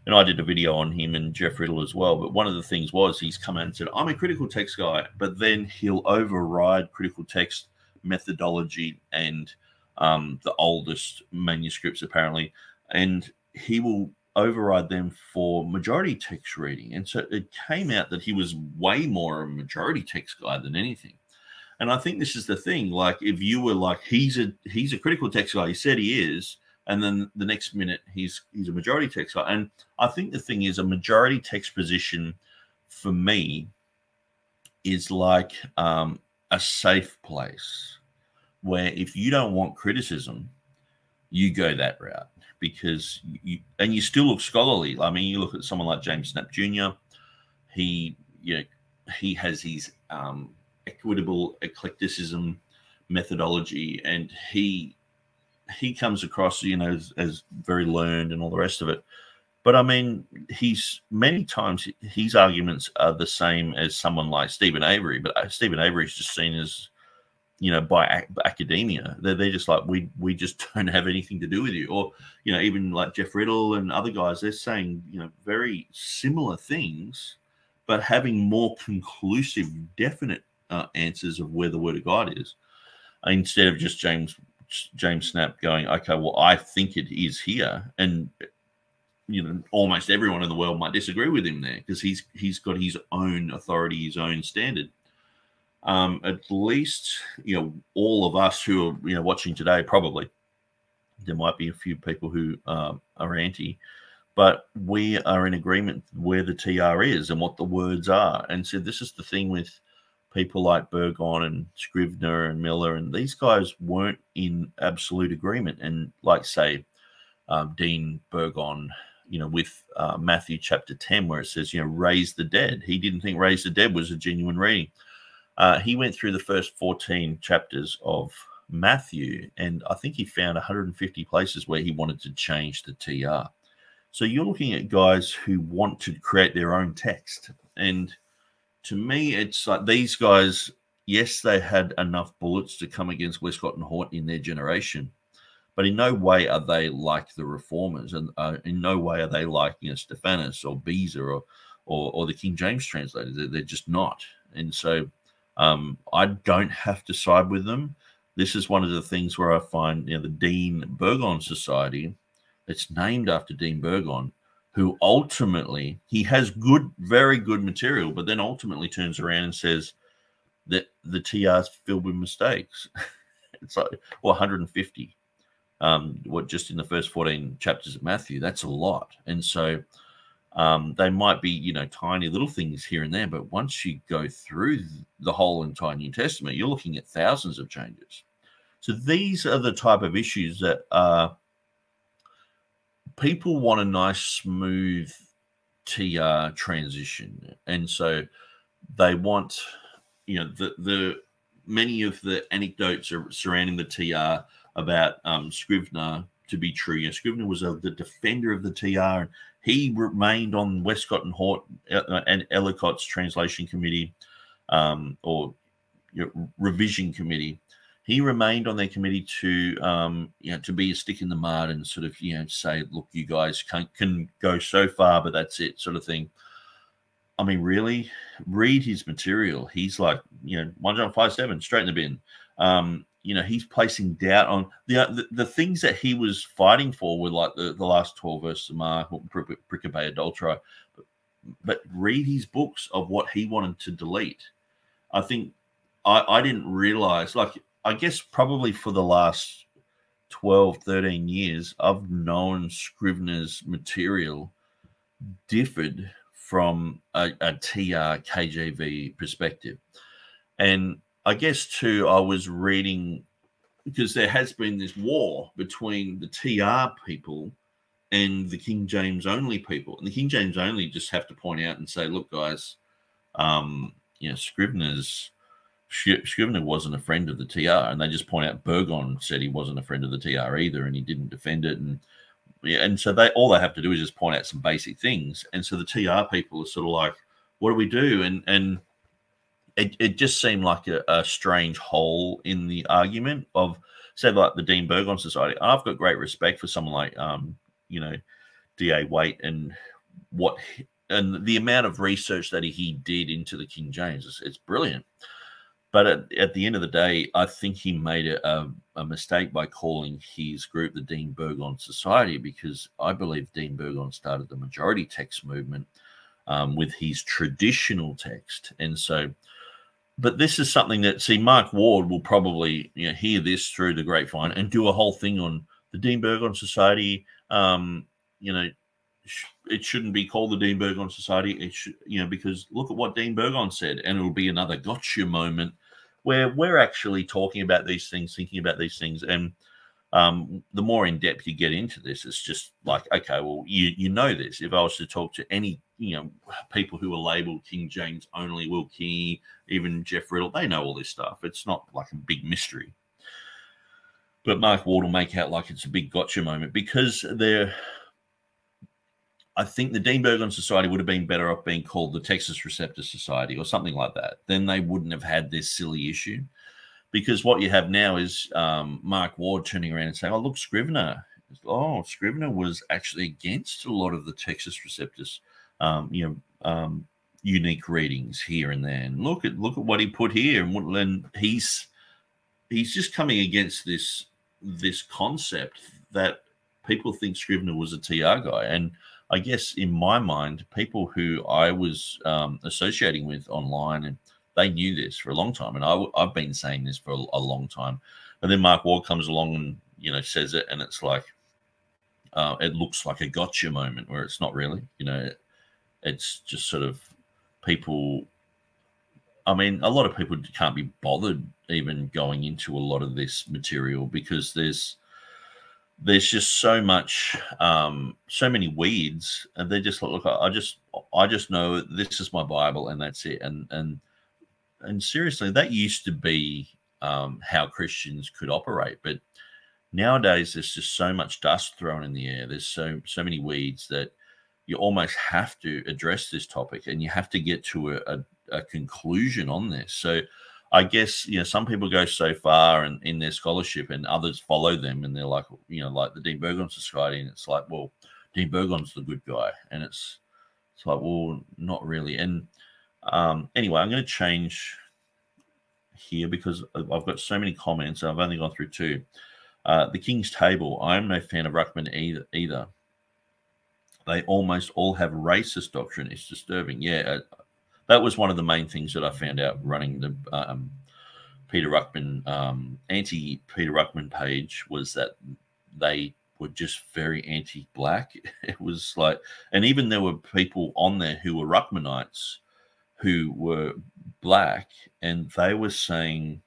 and I did a video on him and Jeff Riddle as well. But one of the things was he's come out and said, "I'm a critical text guy," but then he'll override critical text methodology and um, the oldest manuscripts apparently, and he will override them for majority text reading. And so it came out that he was way more a majority text guy than anything. And I think this is the thing. Like, if you were like, he's a he's a critical text guy, he said he is, and then the next minute he's he's a majority text guy. And I think the thing is, a majority text position for me is like um, a safe place where if you don't want criticism, you go that route because you and you still look scholarly. I mean, you look at someone like James Snapp Jr. He you know he has his um, equitable eclecticism methodology, and he he comes across, you know, as, as, very learned and all the rest of it. But I mean, he's many times his arguments are the same as someone like Stephen Avery, but uh, Stephen Steven Avery is just seen as, you know, by ac- academia. They're, they're just like we we just don't have anything to do with you, or you know, even like Jeff Riddle and other guys, they're saying you know very similar things, but having more conclusive, definite uh, answers of where the word of God is, instead of just James James Snapp going, okay, well, I think it is here, and you know, almost everyone in the world might disagree with him there because he's he's got his own authority, his own standard. Um, at least, you know, all of us who are you know watching today, probably there might be a few people who uh, are anti, but we are in agreement where the TR is and what the words are. And so this is the thing with people like Burgon and Scrivener and Miller, and these guys weren't in absolute agreement. And like say um, Dean Burgon, you know, with uh, Matthew chapter ten, where it says, you know, raise the dead. He didn't think raise the dead was a genuine reading. Uh, he went through the first fourteen chapters of Matthew, and I think he found 150 places where he wanted to change the TR. So you're looking at guys who want to create their own text and to me, it's like these guys, yes, they had enough bullets to come against Westcott and Hort in their generation, but in no way are they like the reformers, and uh, in no way are they like you know Stephanus or Beza or or, or the King James translators. They're, they're just not, and so um, I don't have to side with them. This is one of the things where I find you know the Dean Burgon Society. It's named after Dean Burgon who ultimately he has good, very good material, but then ultimately turns around and says that the TR is filled with mistakes. it's like well, 150. Um, what just in the first 14 chapters of Matthew, that's a lot. And so um, they might be, you know, tiny little things here and there, but once you go through the whole entire New Testament, you're looking at thousands of changes. So these are the type of issues that are people want a nice, smooth TR transition. And so they want, you know, the the many of the anecdotes are surrounding the TR about um, Scrivener to be true. You know, Scrivener was a, the defender of the TR, and he remained on Westcott and Hort uh, and Ellicott's translation committee um, or you know, revision committee. He remained on their committee to, um, you know, to be a stick in the mud and sort of, you know, say, look, you guys can can go so far, but that's it, sort of thing. I mean, really, read his material. He's like, you know, one John five seven, straight in the bin. Um, you know, he's placing doubt on the, the, the things that he was fighting for were like the, the last twelve verses of Mark, Pericope Adulterae. But, but read his books of what he wanted to delete. I think I, I didn't realize, like, I guess probably for the last 12, 13 years, I've known Scrivener's material differed from a, a TR KJV perspective. And I guess too, I was reading because there has been this war between the TR people and the King James only people. And the King James only just have to point out and say, look, guys, um, you know, Scrivener's Scrivener wasn't a friend of the TR, and they just point out Burgon said he wasn't a friend of the TR either, and he didn't defend it, and yeah, and so they all they have to do is just point out some basic things, and so the TR people are sort of like, what do we do? And and it, it just seemed like a, a strange hole in the argument of say like the Dean Burgon Society. I've got great respect for someone like um you know D.A. Waite and what and the amount of research that he did into the King James it's brilliant. But at, at, the end of the day, I think he made a, a, mistake by calling his group the Dean Burgon Society because I believe Dean Burgon started the majority text movement um, with his traditional text. And so, but this is something that, see, Mark Ward will probably you know, hear this through the grapevine and do a whole thing on the Dean Burgon Society. Um, you know, it shouldn't be called the Dean Burgon Society. It should, you know, because look at what Dean Burgon said, and it'll be another gotcha moment where we're actually talking about these things, thinking about these things, and um, the more in depth you get into this, it's just like, okay, well, you you know this. If I was to talk to any, you know, people who are labeled King James only, Will Key, even Jeff Riddle, they know all this stuff. It's not like a big mystery. But Mark Ward will make out like it's a big gotcha moment because they're I think the Dean Burgon Society would have been better off being called the Textus Receptus Society or something like that. Then they wouldn't have had this silly issue. Because what you have now is um, Mark Ward turning around and saying, oh, look, Scrivener. Oh, Scrivener was actually against a lot of the Textus Receptus's, um, you know, um, unique readings here and there. And look at look at what he put here, and, what, and he's he's just coming against this this concept that people think Scrivener was a TR guy, and I guess in my mind, people who I was um, associating with online and they knew this for a long time, and I, have been saying this for a, a, long time. And then Mark Ward comes along and you know says it, and it's like uh, it looks like a gotcha moment where it's not really. You know, it's just sort of people. I mean, a lot of people can't be bothered even going into a lot of this material because there's there's just so much um so many weeds and they just look i just i just know this is my bible and that's it. And and and seriously that used to be um how christians could operate but nowadays there's just so much dust thrown in the air. There's so so many weeds that you almost have to address this topic and you have to get to a, a, a conclusion on this. So I guess you know some people go so far in, in their scholarship and others follow them and they're like you know like the Dean Burgon Society and it's like well Dean Burgon's the good guy and it's it's like well not really. And um, anyway I'm going to change here because I've got so many comments I've only gone through two. Uh, the King's Table I'm no fan of Ruckman either either. They almost all have racist doctrine. It's disturbing. Yeah uh, that was one of the main things that I found out running the um, Peter Ruckman um, anti Peter Ruckman page was that they were just very anti-black. It was like, and even there were people on there who were Ruckmanites who were black, and they were saying,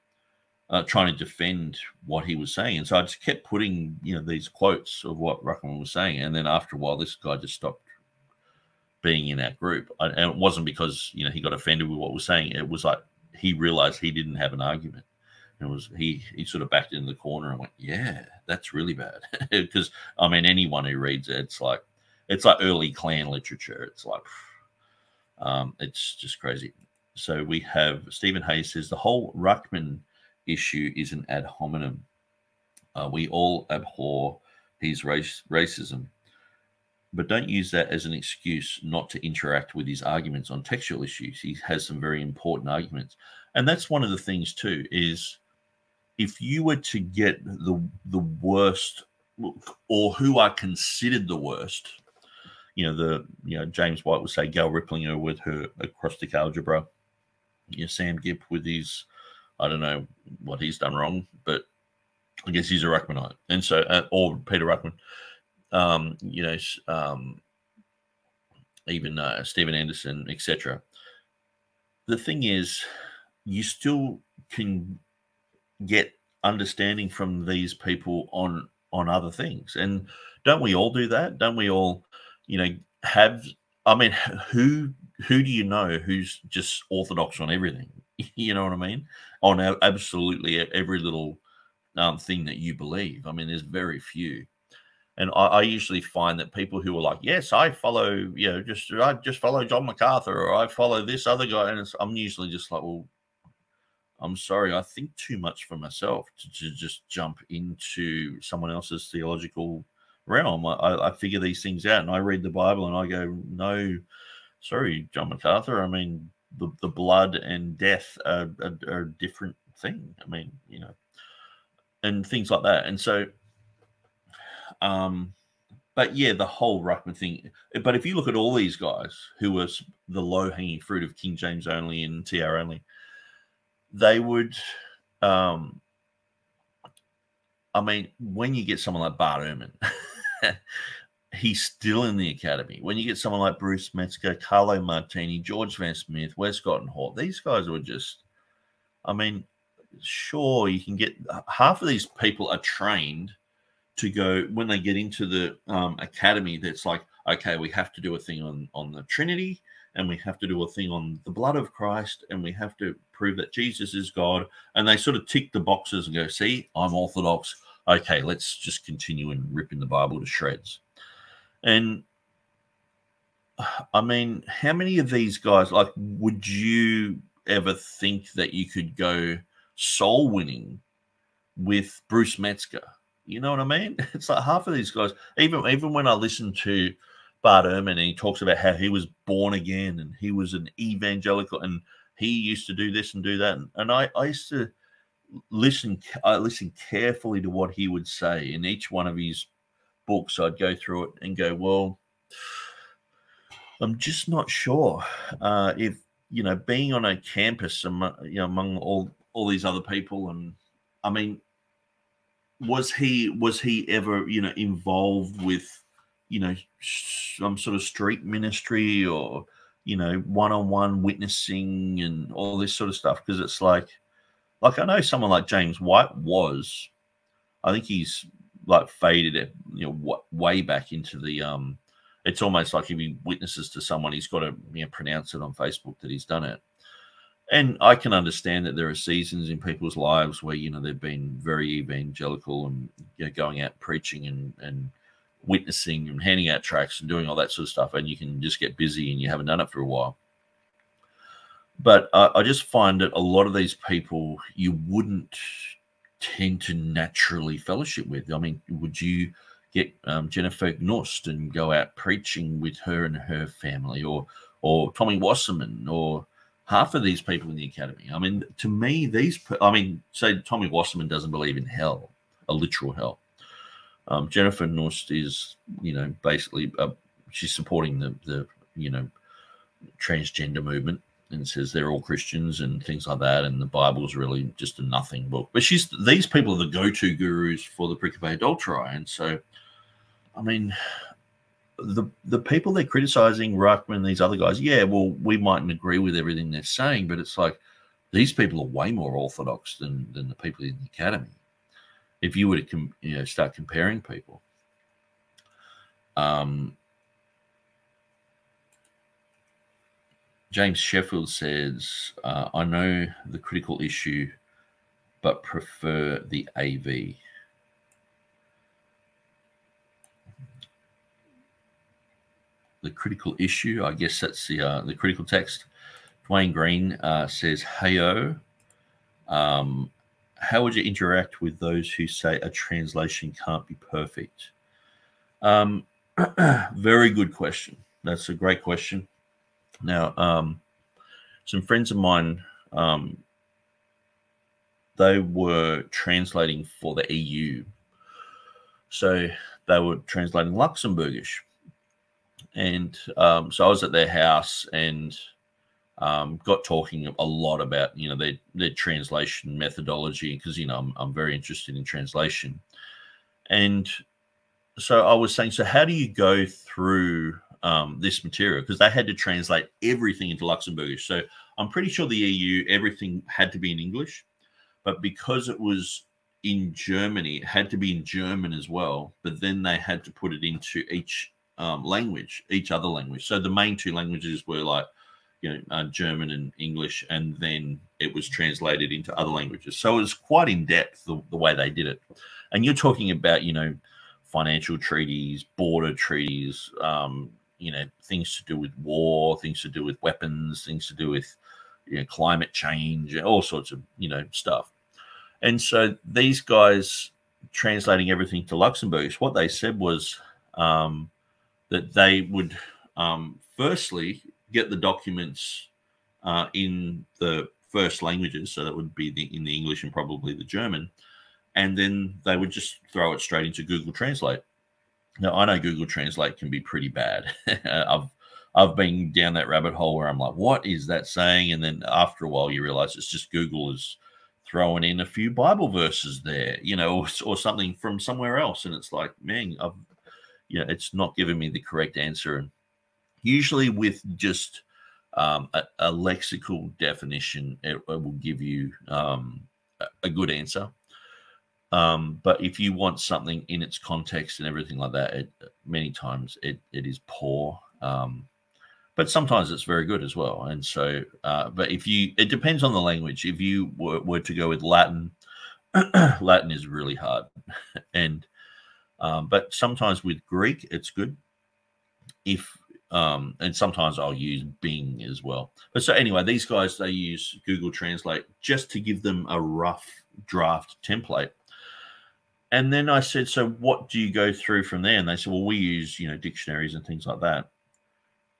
uh, trying to defend what he was saying. And so I just kept putting, you know, these quotes of what Ruckman was saying, and then after a while, this guy just stopped being in our group. And it wasn't because you know he got offended with what we're saying. It was like he realized he didn't have an argument. It was he he sort of backed in the corner and went, "Yeah, that's really bad." Because I mean, anyone who reads it, it's like it's like early Klan literature. It's like um, it's just crazy. So we have Stephen Hayes says the whole Ruckman issue is an ad hominem. Uh, we all abhor his race racism but don't use that as an excuse not to interact with his arguments on textual issues. He has some very important arguments, and that's one of the things too. Is if you were to get the the worst, or who are considered the worst, you know the you know James White would say Gail Riplinger with her acrostic algebra, you know, Sam Gipp with his I don't know what he's done wrong, but I guess he's a Ruckmanite, and so uh, or Peter Ruckman um, you know, um, even uh, Steven Anderson, etc. The thing is, you still can get understanding from these people on on other things, and don't we all do that? Don't we all, you know, have? I mean, who who do you know who's just orthodox on everything? you know what I mean? On absolutely every little um, thing that you believe. I mean, there's very few. And I, I, usually find that people who are like, "Yes, I follow," you know, just I just follow John MacArthur or I follow this other guy, and I'm usually just like, "Well, I'm sorry, I think too much for myself to, to just jump into someone else's theological realm. I, I figure these things out, and I read the Bible, and I go, "No, sorry, John MacArthur. I mean, the the blood and death are, are, are a different thing. I mean, you know." and things like that. And so um, but yeah, the whole Ruckman thing. But if you look at all these guys who were the low hanging fruit of King James only and TR only, they would. Um, I mean, when you get someone like Bart Ehrman, he's still in the academy. When you get someone like Bruce Metzger, Carlo Martini, George Vance Smith, Wes Hort, these guys were just. I mean, sure, you can get half of these people are trained to go when they get into the um, academy that's like okay we have to do a thing on on the trinity and we have to do a thing on the blood of christ and we have to prove that jesus is god. And they sort of tick the boxes and go see i'm orthodox. Okay let's just continue and ripping the bible to shreds. And i mean how many of these guys like would you ever think that you could go soul winning with bruce metzger you know what I mean? It's like half of these guys, even even when I listen to Bart Ehrman and he talks about how he was born again and he was an evangelical and he used to do this and do that. And, and I, I used to listen, I listen carefully to what he would say in each one of his books. I'd go through it and go, well, I'm just not sure uh, if you know being on a campus among, you know, among all all these other people, and I mean, was he was he ever you know involved with you know some sort of street ministry or you know one-on-one witnessing and all this sort of stuff? Because it's like like i know someone like james white was. I think he's like faded it you know way back into the um it's almost like if he witnesses to someone he's got to you know pronounce it on facebook that he's done it and I can understand that there are seasons in people's lives where you know they've been very evangelical and you know, going out preaching and and witnessing and handing out tracts and doing all that sort of stuff, and you can just get busy and you haven't done it for a while. But I just find that a lot of these people you wouldn't tend to naturally fellowship with. I mean, would you get um, Jennifer Knust and go out preaching with her and her family, or or Tommy Wasserman, or half of these people in the academy. I mean, to me, these, I mean, say Tommy Wasserman doesn't believe in hell, a literal hell. Um, Jennifer Knust is, you know, basically, uh, she's supporting the, the, you know, transgender movement and says they're all Christians and things like that. And the Bible is really just a nothing book. But she's, these people are the go to gurus for the Pericope Adulterae. And so, I mean, the the people they're criticizing Ruckman, and these other guys, yeah, well, we mightn't agree with everything they're saying, but it's like these people are way more orthodox than than the people in the academy. If you were to com- you know start comparing people, um, James Sheffield says, uh, I know the critical issue, but prefer the AV. The critical issue, I guess that's the uh, the critical text. Dwayne Green uh, says, "Heyo, um, how would you interact with those who say a translation can't be perfect?" Um, very good question. That's a great question. Now, um, some friends of mine, um, they were translating for the EU. So they were translating Luxembourgish. And um, so I was at their house and um, got talking a lot about, you know, their, their translation methodology because, you know, I'm, I'm very interested in translation. And so I was saying, so how do you go through um, this material because they had to translate everything into Luxembourgish. So I'm pretty sure the EU everything had to be in English, but because it was in Germany, it had to be in German as well. But then they had to put it into each um, language, each other language. So the main two languages were like you know uh, German and English, and then it was translated into other languages. So it was quite in depth the, the way they did it. And you're talking about you know financial treaties, border treaties, um, you know things to do with war, things to do with weapons, things to do with you know, climate change, all sorts of you know stuff. And so these guys translating everything to Luxembourgish, what they said was um, that they would um, firstly get the documents uh, in the first languages, so that would be the, in the English and probably the German, and then they would just throw it straight into Google Translate. Now I know Google Translate can be pretty bad. I've I've been down that rabbit hole where I'm like, what is that saying? And then after a while, you realize it's just Google is throwing in a few Bible verses there, you know, or, or something from somewhere else, and it's like, man, I've, you know, it's not giving me the correct answer. And usually with just um, a, a, lexical definition, it, it will give you um, a, good answer. Um, but if you want something in its context and everything like that, it, many times it, it is poor. Um, but sometimes it's very good as well. And so, uh, but if you, it depends on the language. If you were, were to go with Latin, Latin is really hard. and, um, but sometimes with Greek, it's good. If, um, and sometimes I'll use Bing as well. But so anyway, these guys, they use Google Translate just to give them a rough draft template and then I said, so what do you go through from there? And they said, well, we use, you know, dictionaries and things like that.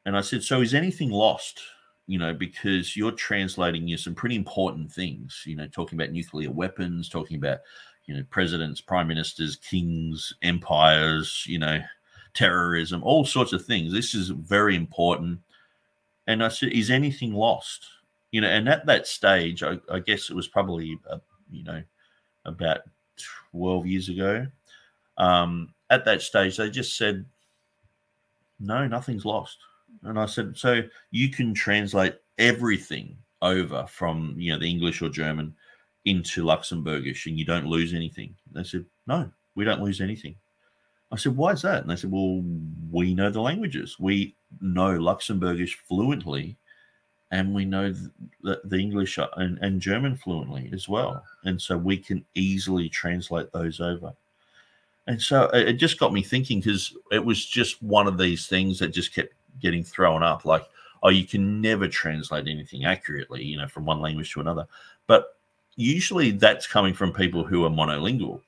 And I said, so is anything lost? You know, because you're translating you some pretty important things, you know, talking about nuclear weapons, talking about, you know, presidents, prime ministers, kings, empires, you know, terrorism, all sorts of things. This is very important. And I said, is anything lost? You know, and at that stage, I, I guess it was probably, uh, you know, about 12 years ago. Um, at that stage, they just said, no, nothing's lost. And I said, so you can translate everything over from, you know, the English or German into Luxembourgish and you don't lose anything. They said, no, we don't lose anything. I said, why is that? And they said, well, we know the languages. We know Luxembourgish fluently and we know the, the English and, and German fluently as well. And so we can easily translate those over. And so it just got me thinking because it was just one of these things that just kept getting thrown up like, oh, you can never translate anything accurately, you know, from one language to another. But usually that's coming from people who are monolingual.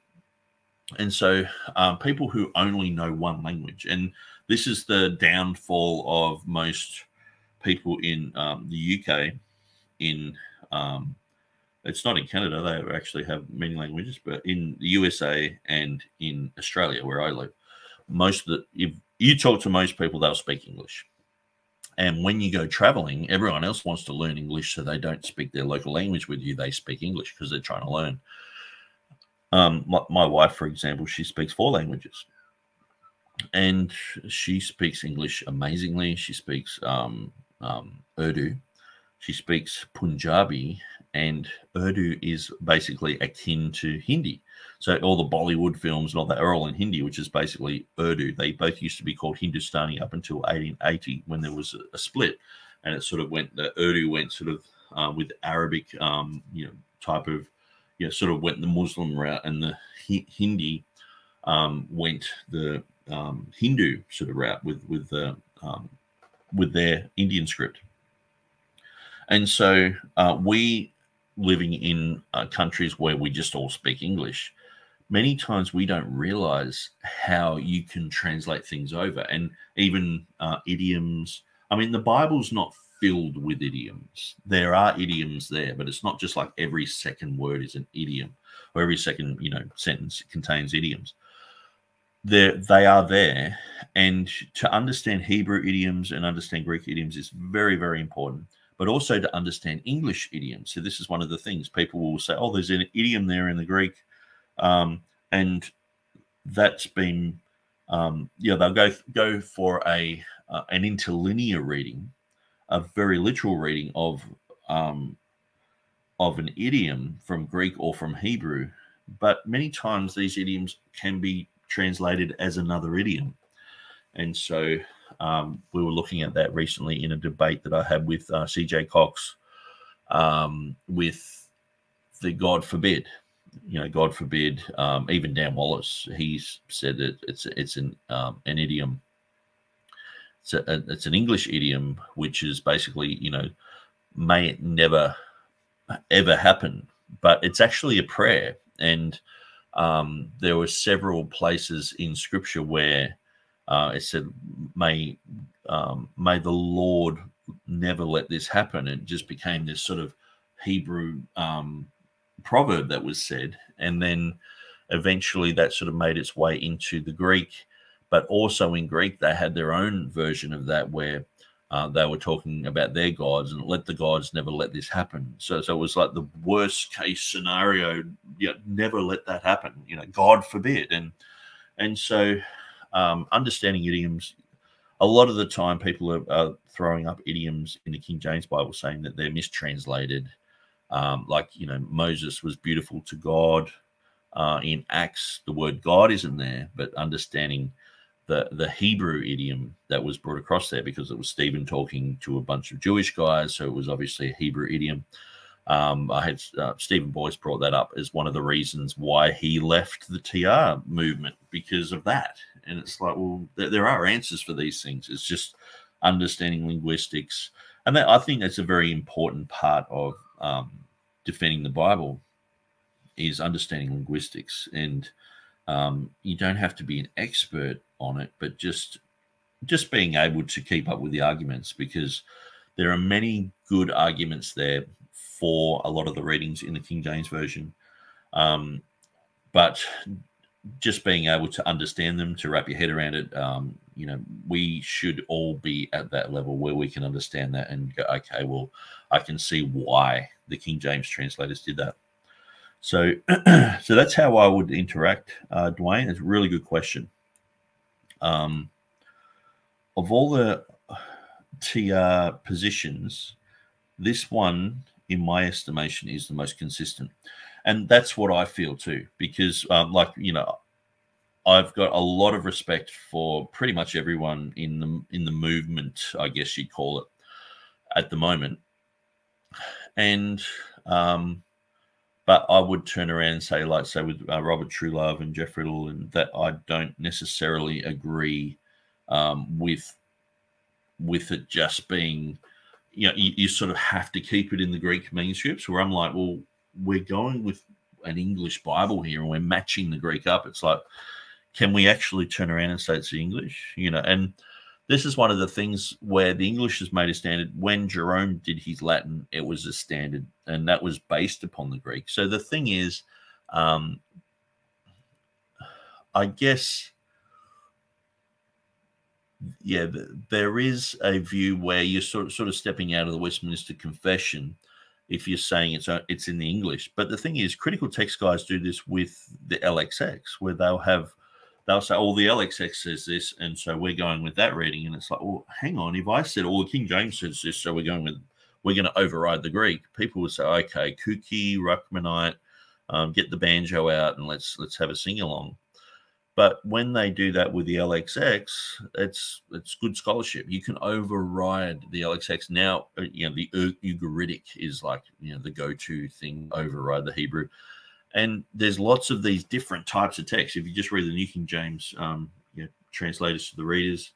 And so um, people who only know one language. And this is the downfall of most people in um, the UK, in um, it's not in Canada, they actually have many languages, but in the USA and in Australia, where I live, most of the if you talk to most people, they'll speak English. And when you go traveling, everyone else wants to learn English, so they don't speak their local language with you. They speak English because they're trying to learn. Um, my, my wife, for example, she speaks four languages and she speaks English amazingly. She speaks um, um, Urdu. She speaks Punjabi, and Urdu is basically akin to Hindi. So all the Bollywood films and all that are all in Hindi, which is basically Urdu. They both used to be called Hindustani up until 1880 when there was a, split. and it sort of went the Urdu went sort of uh, with Arabic, um, you know, type of, you know, sort of went the Muslim route, and the Hindi um, went the um, Hindu sort of route with with the um, with their Indian script. And so uh, we living in uh, countries where we just all speak English, many times we don't realize how you can translate things over and even uh, idioms. I mean, the Bible's not filled with idioms. There are idioms there, but it's not just like every second word is an idiom or every second, you know, sentence contains idioms. There, they are there. And to understand Hebrew idioms and understand Greek idioms is very, very important but also to understand English idioms. So this is one of the things people will say, "Oh, there's an idiom there in the Greek," um, and that's been, um, yeah, they'll go go for a uh, an interlinear reading, a very literal reading of um, of an idiom from Greek or from Hebrew. But many times these idioms can be translated as another idiom, and so um, we were looking at that recently in a debate that I had with uh, CJ Cox um, with the God forbid. You know, God forbid. Um, even Dan Wallace, he's said that it's it's an um, an idiom. It's a, it's an English idiom, which is basically you know, may it never ever happen, but it's actually a prayer. And um, there were several places in Scripture where uh, it said, "May um, may the Lord never let this happen." It just became this sort of Hebrew um, proverb that was said, and then eventually that sort of made its way into the Greek. But also in Greek, they had their own version of that where uh, they were talking about their gods and let the gods never let this happen. So, so it was like the worst case scenario. Know, never let that happen. You know, God forbid. And and so um, understanding idioms. A lot of the time, people are, are, throwing up idioms in the King James Bible, saying that they're mistranslated. Um, like you know, Moses was beautiful to God. Uh, in Acts, the word God isn't there, but understanding the the Hebrew idiom that was brought across there because it was Stephen talking to a bunch of Jewish guys, so it was obviously a Hebrew idiom. Um, I had uh, Stephen Boyce brought that up as one of the reasons why he left the TR movement because of that. And it's like, well, th- there are answers for these things. It's just understanding linguistics, and that, I think that's a very important part of um, defending the Bible is understanding linguistics. And um, you don't have to be an expert on it, but just just being able to keep up with the arguments because there are many good arguments there for a lot of the readings in the King James version. Um, but just being able to understand them, to wrap your head around it, um, you know, we should all be at that level where we can understand that and go, okay, well, I can see why the King James translators did that. So, so that's how I would interact, uh, Dwayne. It's a really good question. Um, of all the TR positions, this one, in my estimation, is the most consistent and that's what I feel too. Because, um, like you know, I've got a lot of respect for pretty much everyone in the in the movement, I guess you'd call it, at the moment. And, um, but I would turn around and say, like, say with uh, Robert Truelove and Jeff Riddle, and that I don't necessarily agree um, with with it just being, you know, you, you sort of have to keep it in the Greek manuscripts. Where I'm like, well, we're going with an English Bible here and we're matching the Greek up. It's like, can we actually turn around and say it's the English? You know, and this is one of the things where the English is made a standard. When Jerome did his Latin, it was a standard, and that was based upon the Greek. So the thing is, um, I guess, yeah, there is a view where you're sort of, sort of stepping out of the Westminster Confession if you're saying it's uh, it's in the English. But the thing is, critical text guys do this with the LXX, where they'll have they'll say, "Oh, the LXX says this," and so we're going with that reading. And it's like, "Well, hang on. If I said, "Oh, the King James says this," so we're going with we're going to override the Greek," people would say, "Okay, kooky, Ruckmanite, um, get the banjo out and let's let's have a sing along." But when they do that with the LXX, it's it's good scholarship. You can override the LXX now. Uh, you know the Ugaritic is like you know the go-to thing. Override the Hebrew, and there's lots of these different types of text. If you just read the New King James, um, you know, translators to the readers,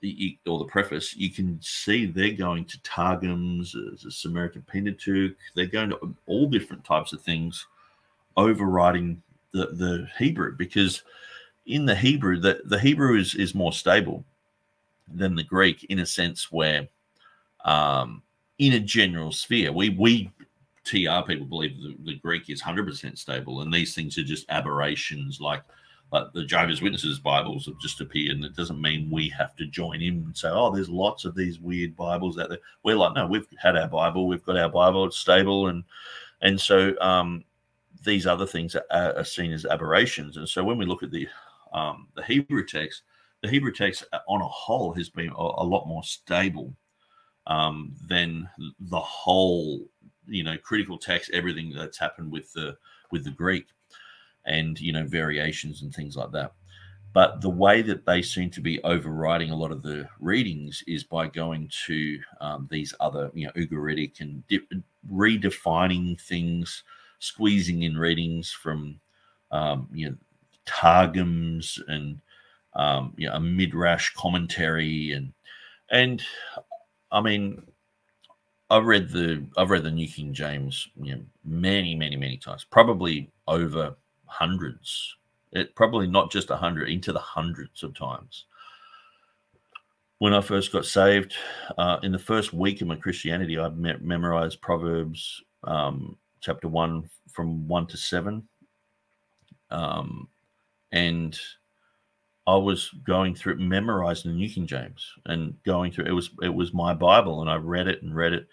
the, or the preface, you can see they're going to Targums, the Samaritan Pentateuch. They're going to all different types of things, overriding the the Hebrew because in the Hebrew, the, the Hebrew is, is more stable than the Greek in a sense where, um, in a general sphere, we, we TR people believe the, the Greek is 100% stable, and these things are just aberrations like, like the Jehovah's Witnesses Bibles have just appeared, and it doesn't mean we have to join in and say, oh, there's lots of these weird Bibles out there. We're like, no, we've had our Bible, we've got our Bible, it's stable, and and so um, these other things are, are seen as aberrations. And so when we look at the um, the Hebrew text, the Hebrew text on a whole has been a, a lot more stable um, than the whole, you know, critical text, everything that's happened with the with the Greek, and you know variations and things like that. But the way that they seem to be overriding a lot of the readings is by going to um, these other, you know, Ugaritic and redefining things, squeezing in readings from, um, you know, targums and um, you know, a midrash commentary and and I mean I've read the I've read the New King James you know, many many many times probably over hundreds. It probably not just a hundred into the hundreds of times. When I first got saved uh, in the first week of my Christianity I me- memorized Proverbs um, chapter one from one to seven. Um, and I was going through memorizing the New King James and going through it was it was my Bible and I read it and read it.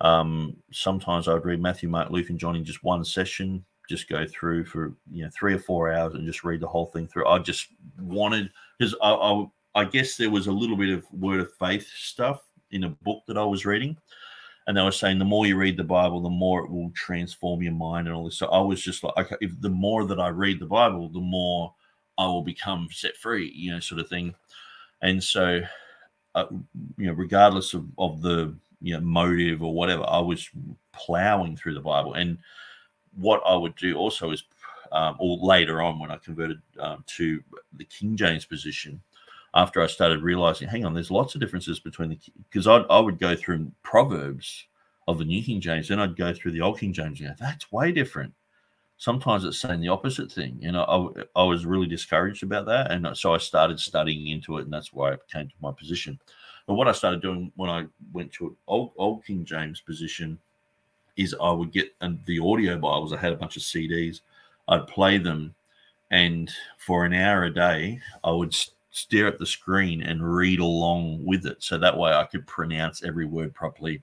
Um, sometimes I'd read Matthew, Mark, Luke, and John in just one session, just go through for you know three or four hours and just read the whole thing through. I just wanted because I, I I guess there was a little bit of word of faith stuff in a book that I was reading. And they were saying the more you read the Bible, the more it will transform your mind and all this. So I was just like, okay, if the more that I read the Bible, the more I will become set free, you know, sort of thing. And so, uh, you know, regardless of, of the you know motive or whatever, I was plowing through the Bible. And what I would do also is, um, or later on when I converted um, to the King James position, after I started realizing, hang on, there's lots of differences between the because I I would go through Proverbs of the New King James, then I'd go through the Old King James and go, that's way different sometimes it's saying the opposite thing. You know, I, I was really discouraged about that. And so I started studying into it, and that's why I came to my position. But what I started doing when I went to an old, old King James position is I would get the audio Bibles. I had a bunch of CDs. I'd play them, and for an hour a day, I would stare at the screen and read along with it. So that way I could pronounce every word properly,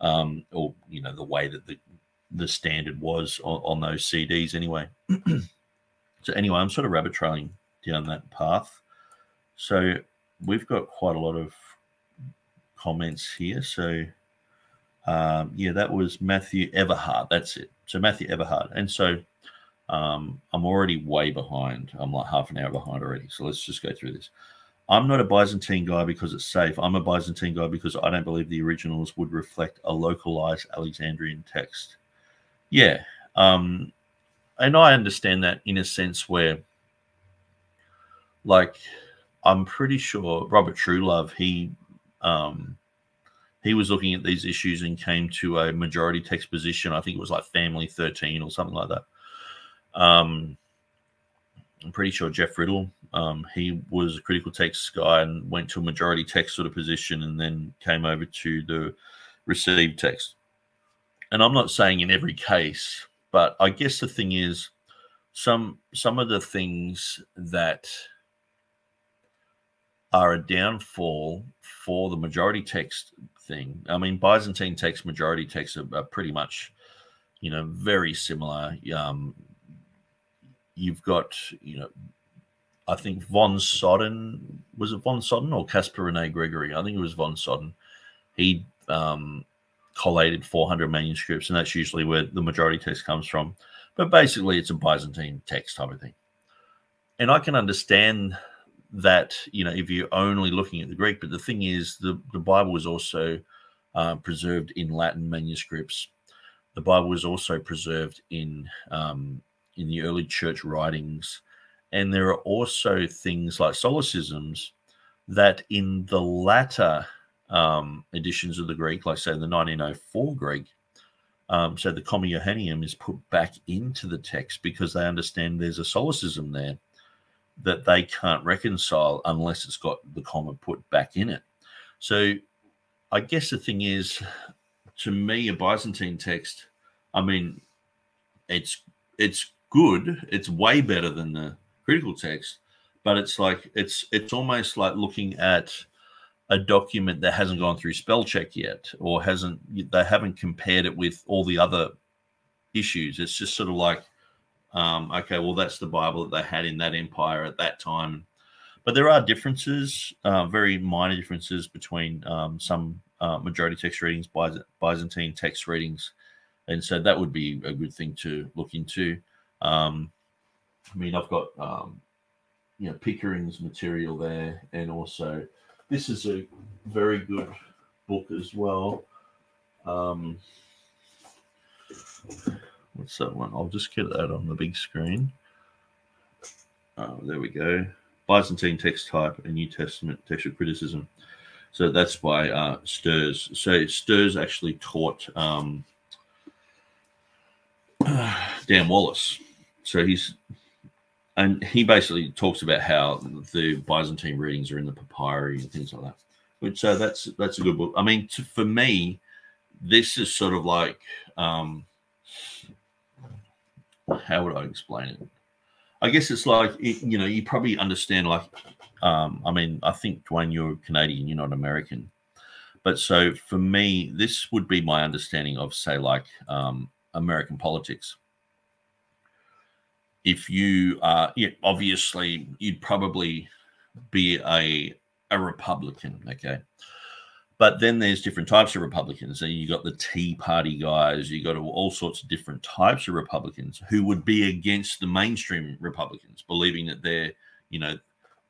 um, or you know the way that the the standard was on, on those CDs anyway. so anyway, I'm sort of rabbit trailing down that path. So we've got quite a lot of comments here. So um, yeah, that was Matthew Everhart. That's it. So Matthew Everhart. And so um, I'm already way behind. I'm like half an hour behind already. So let's just go through this. I'm not a Byzantine guy because it's safe. I'm a Byzantine guy because I don't believe the originals would reflect a localized Alexandrian text. Yeah. Um, and I understand that in a sense where, like, I'm pretty sure Robert Truelove, he, um, he was looking at these issues and came to a majority text position. I think it was like Family 13 or something like that. Um, I'm pretty sure Jeff Riddle, um, he was a critical text guy and went to a majority text sort of position and then came over to the received text and I'm not saying in every case, but I guess the thing is some some of the things that are a downfall for the majority text thing. I mean, Byzantine text, majority text are, are pretty much, you know, very similar. Um, you've got, you know, I think von Soden was it von Soden or Caspar Rene Gregory? I think it was von Soden. He um, collated 400 manuscripts, and that's usually where the majority text comes from. But basically, it's a Byzantine text type of thing. and I can understand that you know if you're only looking at the Greek, but the thing is, the the Bible is also uh, preserved in Latin manuscripts. The Bible is also preserved in um, in the early church writings, and there are also things like solecisms that in the latter um, editions of the Greek, like say the 1904 Greek, um, so the Comma Johanneum is put back into the text because they understand there's a solecism there that they can't reconcile unless it's got the comma put back in it. So I guess the thing is, to me, a Byzantine text, I mean, it's it's good. It's way better than the critical text, but it's like it's it's almost like looking at a document that hasn't gone through spell check yet or hasn't they haven't compared it with all the other issues. It's just sort of like um, okay well that's the bible that they had in that empire at that time. But there are differences uh, very minor differences between um, some uh, majority text readings byzantine text readings. And so that would be a good thing to look into. Um, i mean i've got um, you know pickering's material there and also this is a very good book as well. Um, what's that one? I'll just get that on the big screen. Oh, there we go. Byzantine text type and New Testament textual criticism. So that's by uh, Sturz. So Sturz actually taught um, Dan Wallace. So he's and he basically talks about how the Byzantine readings are in the papyri and things like that. Which so that's that's a good book. I mean, to, for me, this is sort of like um, how would I explain it? I guess it's like you know you probably understand like um, I mean I think Dwayne you're Canadian you're not American, but so for me this would be my understanding of say like um, American politics if you are, yeah, obviously you'd probably be a a Republican, okay. But then there's different types of Republicans. And you got the Tea Party guys, you got all sorts of different types of Republicans who would be against the mainstream Republicans, believing that they're, you know,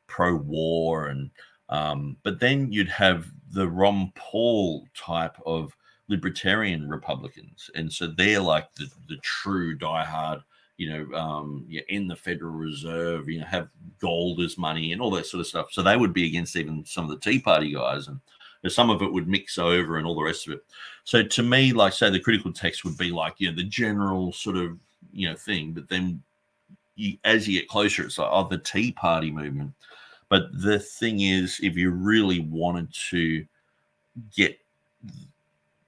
pro-war and um, but then you'd have the Ron Paul type of libertarian Republicans. And so they're like the, the true diehard you know, um, yeah, in the Federal Reserve, you know, have gold as money and all that sort of stuff. So they would be against even some of the Tea Party guys, and some of it would mix over and all the rest of it. So to me, like say, the critical text would be like you know the general sort of you know thing, but then you, as you get closer, it's like oh the Tea Party movement. But the thing is, if you really wanted to get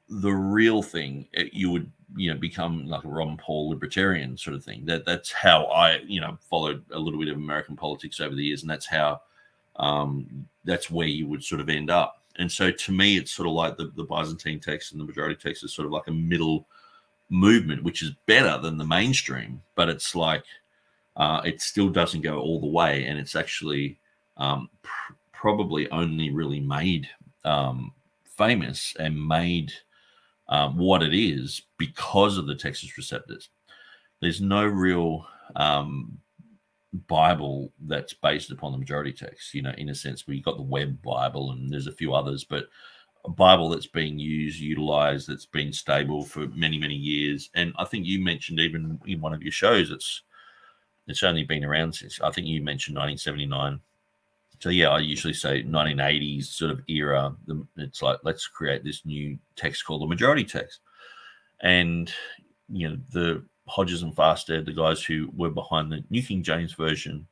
the real thing, you would you know become like a Ron Paul libertarian sort of thing. That that's how I you know followed a little bit of American politics over the years, and that's how um, that's where you would sort of end up. And so to me, it's sort of like the, the Byzantine text and the majority text is sort of like a middle movement, which is better than the mainstream, but it's like uh, it still doesn't go all the way, and it's actually um, pr- probably only really made um, famous and made um, what it is because of the Textus Receptus. There's no real um, Bible that's based upon the majority text, you know, in a sense, you've got the WEB Bible and there's a few others, but a Bible that's being used, utilized, that's been stable for many, many years. And I think you mentioned even in one of your shows, it's it's only been around since I think you mentioned 1979 so yeah, I usually say 1980s sort of era. It's like let's create this new text called the majority text, and you know the Hodges and Farstad, the guys who were behind the New King James version,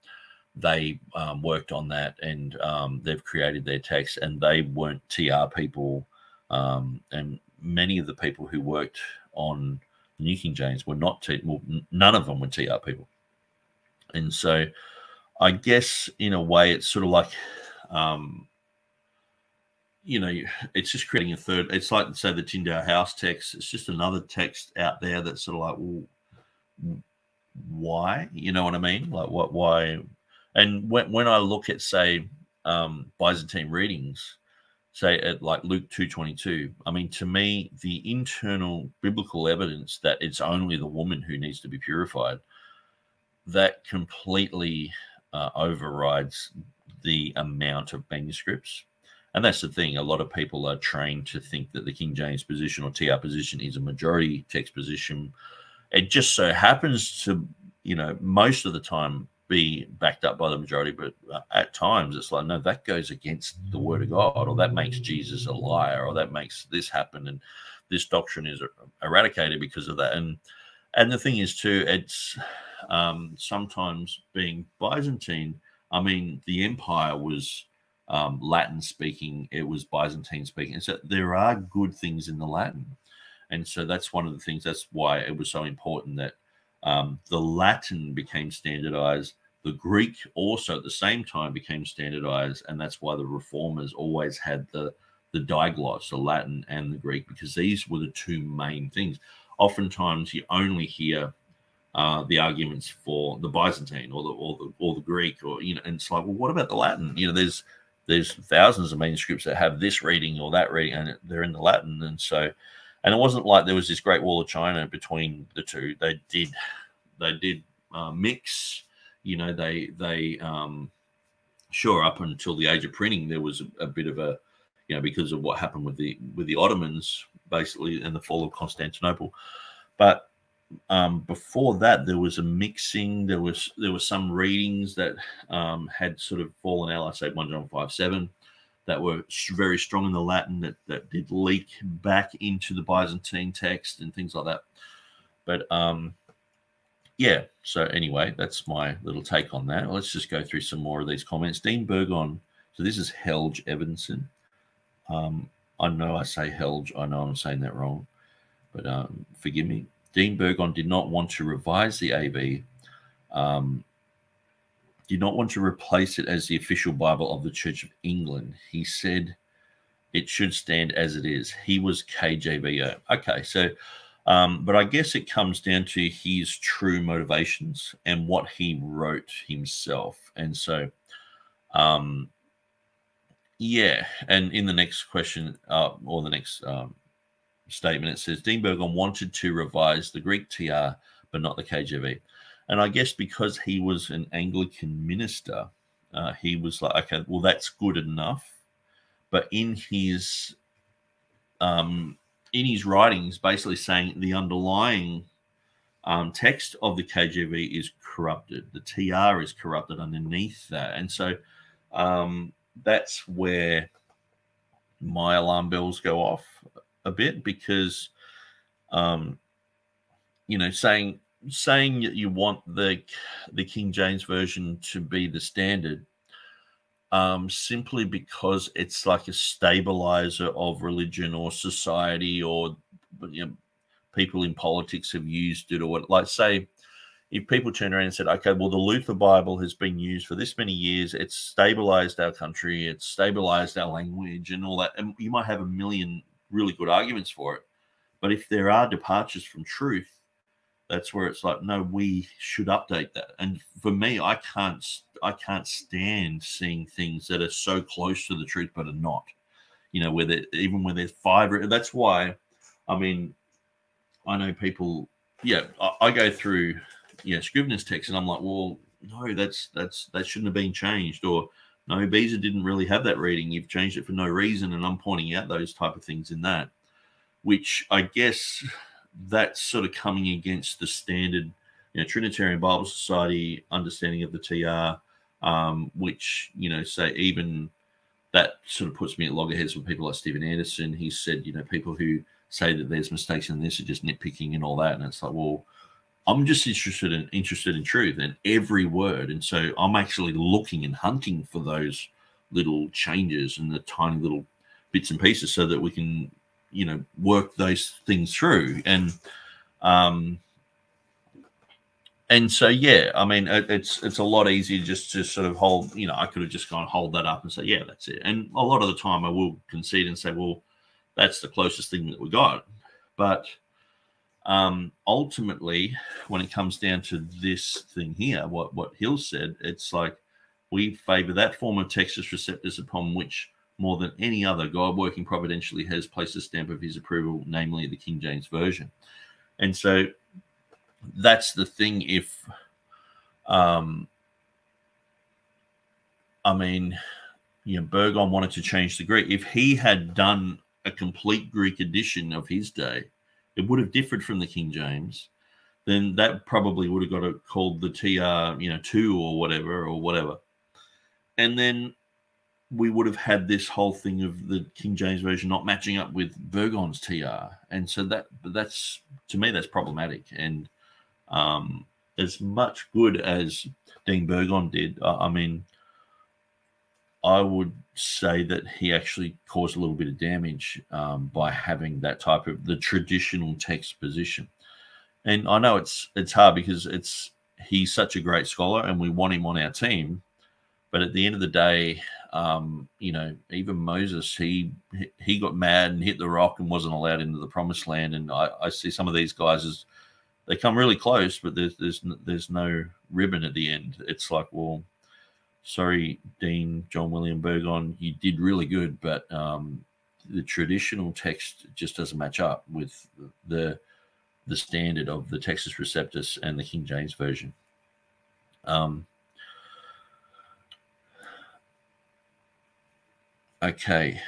they um, worked on that and um, they've created their text, and they weren't TR people, um, and many of the people who worked on the New King James were not T. Well, none of them were TR people, and so I guess in a way, it's sort of like, um, you know, it's just creating a third. It's like say the Tyndale House text. It's just another text out there that's sort of like, well, why? You know what I mean? Like, what? Why? And when when I look at say um, Byzantine readings, say at like Luke two twenty two, I mean, to me, the internal biblical evidence that it's only the woman who needs to be purified, that completely uh, overrides the amount of manuscripts. And that's the thing. A lot of people are trained to think that the King James position or TR position is a majority text position. It just so happens to, you know, most of the time be backed up by the majority, but uh, at times it's like, no, that goes against the word of God, or that makes Jesus a liar, or that makes this happen, and this doctrine is eradicated because of that. And and the thing is too, it's um, sometimes being Byzantine. I mean, the empire was um, Latin speaking; it was Byzantine speaking. And So there are good things in the Latin, and so that's one of the things. That's why it was so important that um, the Latin became standardized. The Greek also at the same time became standardized, and that's why the reformers always had the the diglots, the Latin and the Greek, because these were the two main things. Oftentimes, you only hear uh, the arguments for the Byzantine or the or the or the Greek, or you know, and it's like, well, what about the Latin? You know, there's there's thousands of manuscripts that have this reading or that reading, and they're in the Latin, and so and it wasn't like there was this great wall of China between the two. They did, they did uh, mix. You know, they they um, sure up until the age of printing there was a, a, bit of a, you know, because of what happened with the with the Ottomans basically and the fall of Constantinople, but um, before that there was a mixing. There was there were some readings that um, had sort of fallen out. I say one John five seven that were very strong in the Latin that, that did leak back into the Byzantine text and things like that. But um, yeah, so anyway, that's my little take on that. Let's just go through some more of these comments. Dean Burgon, so this is Helge Evanson. Um, I know I say Helge, I know I'm saying that wrong, but um, forgive me. Dean Burgon did not want to revise the AV, um, did not want to replace it as the official Bible of the Church of England. He said it should stand as it is. He was KJVO. Okay, so, um, but I guess it comes down to his true motivations and what he wrote himself. And so, um, yeah, and in the next question uh, or the next um, statement, it says Dean Burgon wanted to revise the Greek TR, but not the KJV. And I guess because he was an Anglican minister, uh, he was like, okay, well, that's good enough. But in his um, in his writings, basically saying the underlying um, text of the KJV is corrupted. The TR is corrupted underneath that, and so um, that's where my alarm bells go off a bit because, um, you know, saying saying that you want the the King James version to be the standard um, simply because it's like a stabilizer of religion or society or you know, people in politics have used it or what like say if people turn around and said okay well the luther bible has been used for this many years it's stabilized our country it's stabilized our language and all that and you might have a million really good arguments for it. But if there are departures from truth that's where it's like no we should update that. And for me i can't i can't stand seeing things that are so close to the truth but are not. You know where they even when there's five that's why i mean i know people yeah i, I go through know scrivener's text and i'm like well no that's that's that shouldn't have been changed. Or no Beza didn't really have that reading you've changed it for no reason and i'm pointing out those type of things in that which i guess that's sort of coming against the standard you know, Trinitarian Bible Society understanding of the TR, um, which, you know, say even that sort of puts me at loggerheads with people like Steven Anderson. He said, you know, people who say that there's mistakes in this are just nitpicking and all that. And it's like, well, I'm just interested in interested in truth and every word. And so I'm actually looking and hunting for those little changes and the tiny little bits and pieces so that we can you know work those things through. And um and so yeah i mean it, it's it's a lot easier just to sort of hold you know i could have just gone hold that up and say yeah that's it. And a lot of the time i will concede and say well that's the closest thing that we got. But um ultimately when it comes down to this thing here what what hill said it's like we favor that form of textus receptus upon which more than any other, God working providentially has placed a stamp of his approval, namely the King James Version. And so that's the thing. If, um, I mean, you know, Burgon wanted to change the Greek. If he had done a complete Greek edition of his day, it would have differed from the King James. Then that probably would have got it called the TR, you know, two or whatever or whatever. And then we would have had this whole thing of the King James version not matching up with Burgon's TR, and so that that's to me that's problematic. And um, as much good as Dean Burgon did, I, I mean, I would say that he actually caused a little bit of damage um, by having that type of the traditional text position. And I know it's it's hard because it's he's such a great scholar and we want him on our team. But at the end of the day, um, you know, even Moses, he he got mad and hit the rock and wasn't allowed into the promised land. And I, I see some of these guys as they come really close, but there's there's there's no ribbon at the end. It's like, well, sorry, Dean John William Burgon, you did really good, but um, the traditional text just doesn't match up with the the standard of the Textus Receptus and the King James version. Um, okay,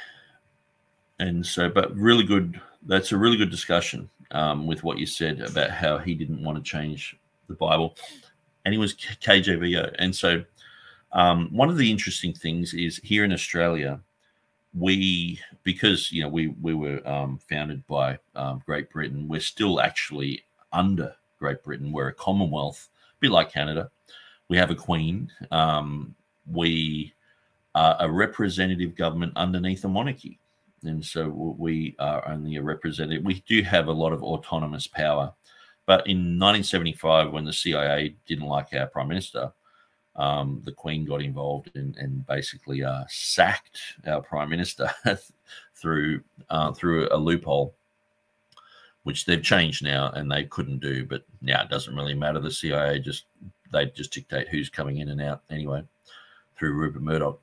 and so, but really good. That's a really good discussion um, with what you said about how he didn't want to change the Bible, and he was KJVO, and so um, one of the interesting things is here in Australia, we because you know we we were um, founded by um, Great Britain, we're still actually under Great Britain. We're a Commonwealth, a bit like Canada. We have a Queen. Um, we are a representative government underneath a monarchy, and so we are only a representative. We do have a lot of autonomous power, but in 1975, when the CIA didn't like our prime minister, um, the Queen got involved and, and basically uh, sacked our Prime Minister through uh, through a loophole, which they've changed now and they couldn't do. But now it doesn't really matter. The CIA just they just dictate who's coming in and out anyway through Rupert Murdoch.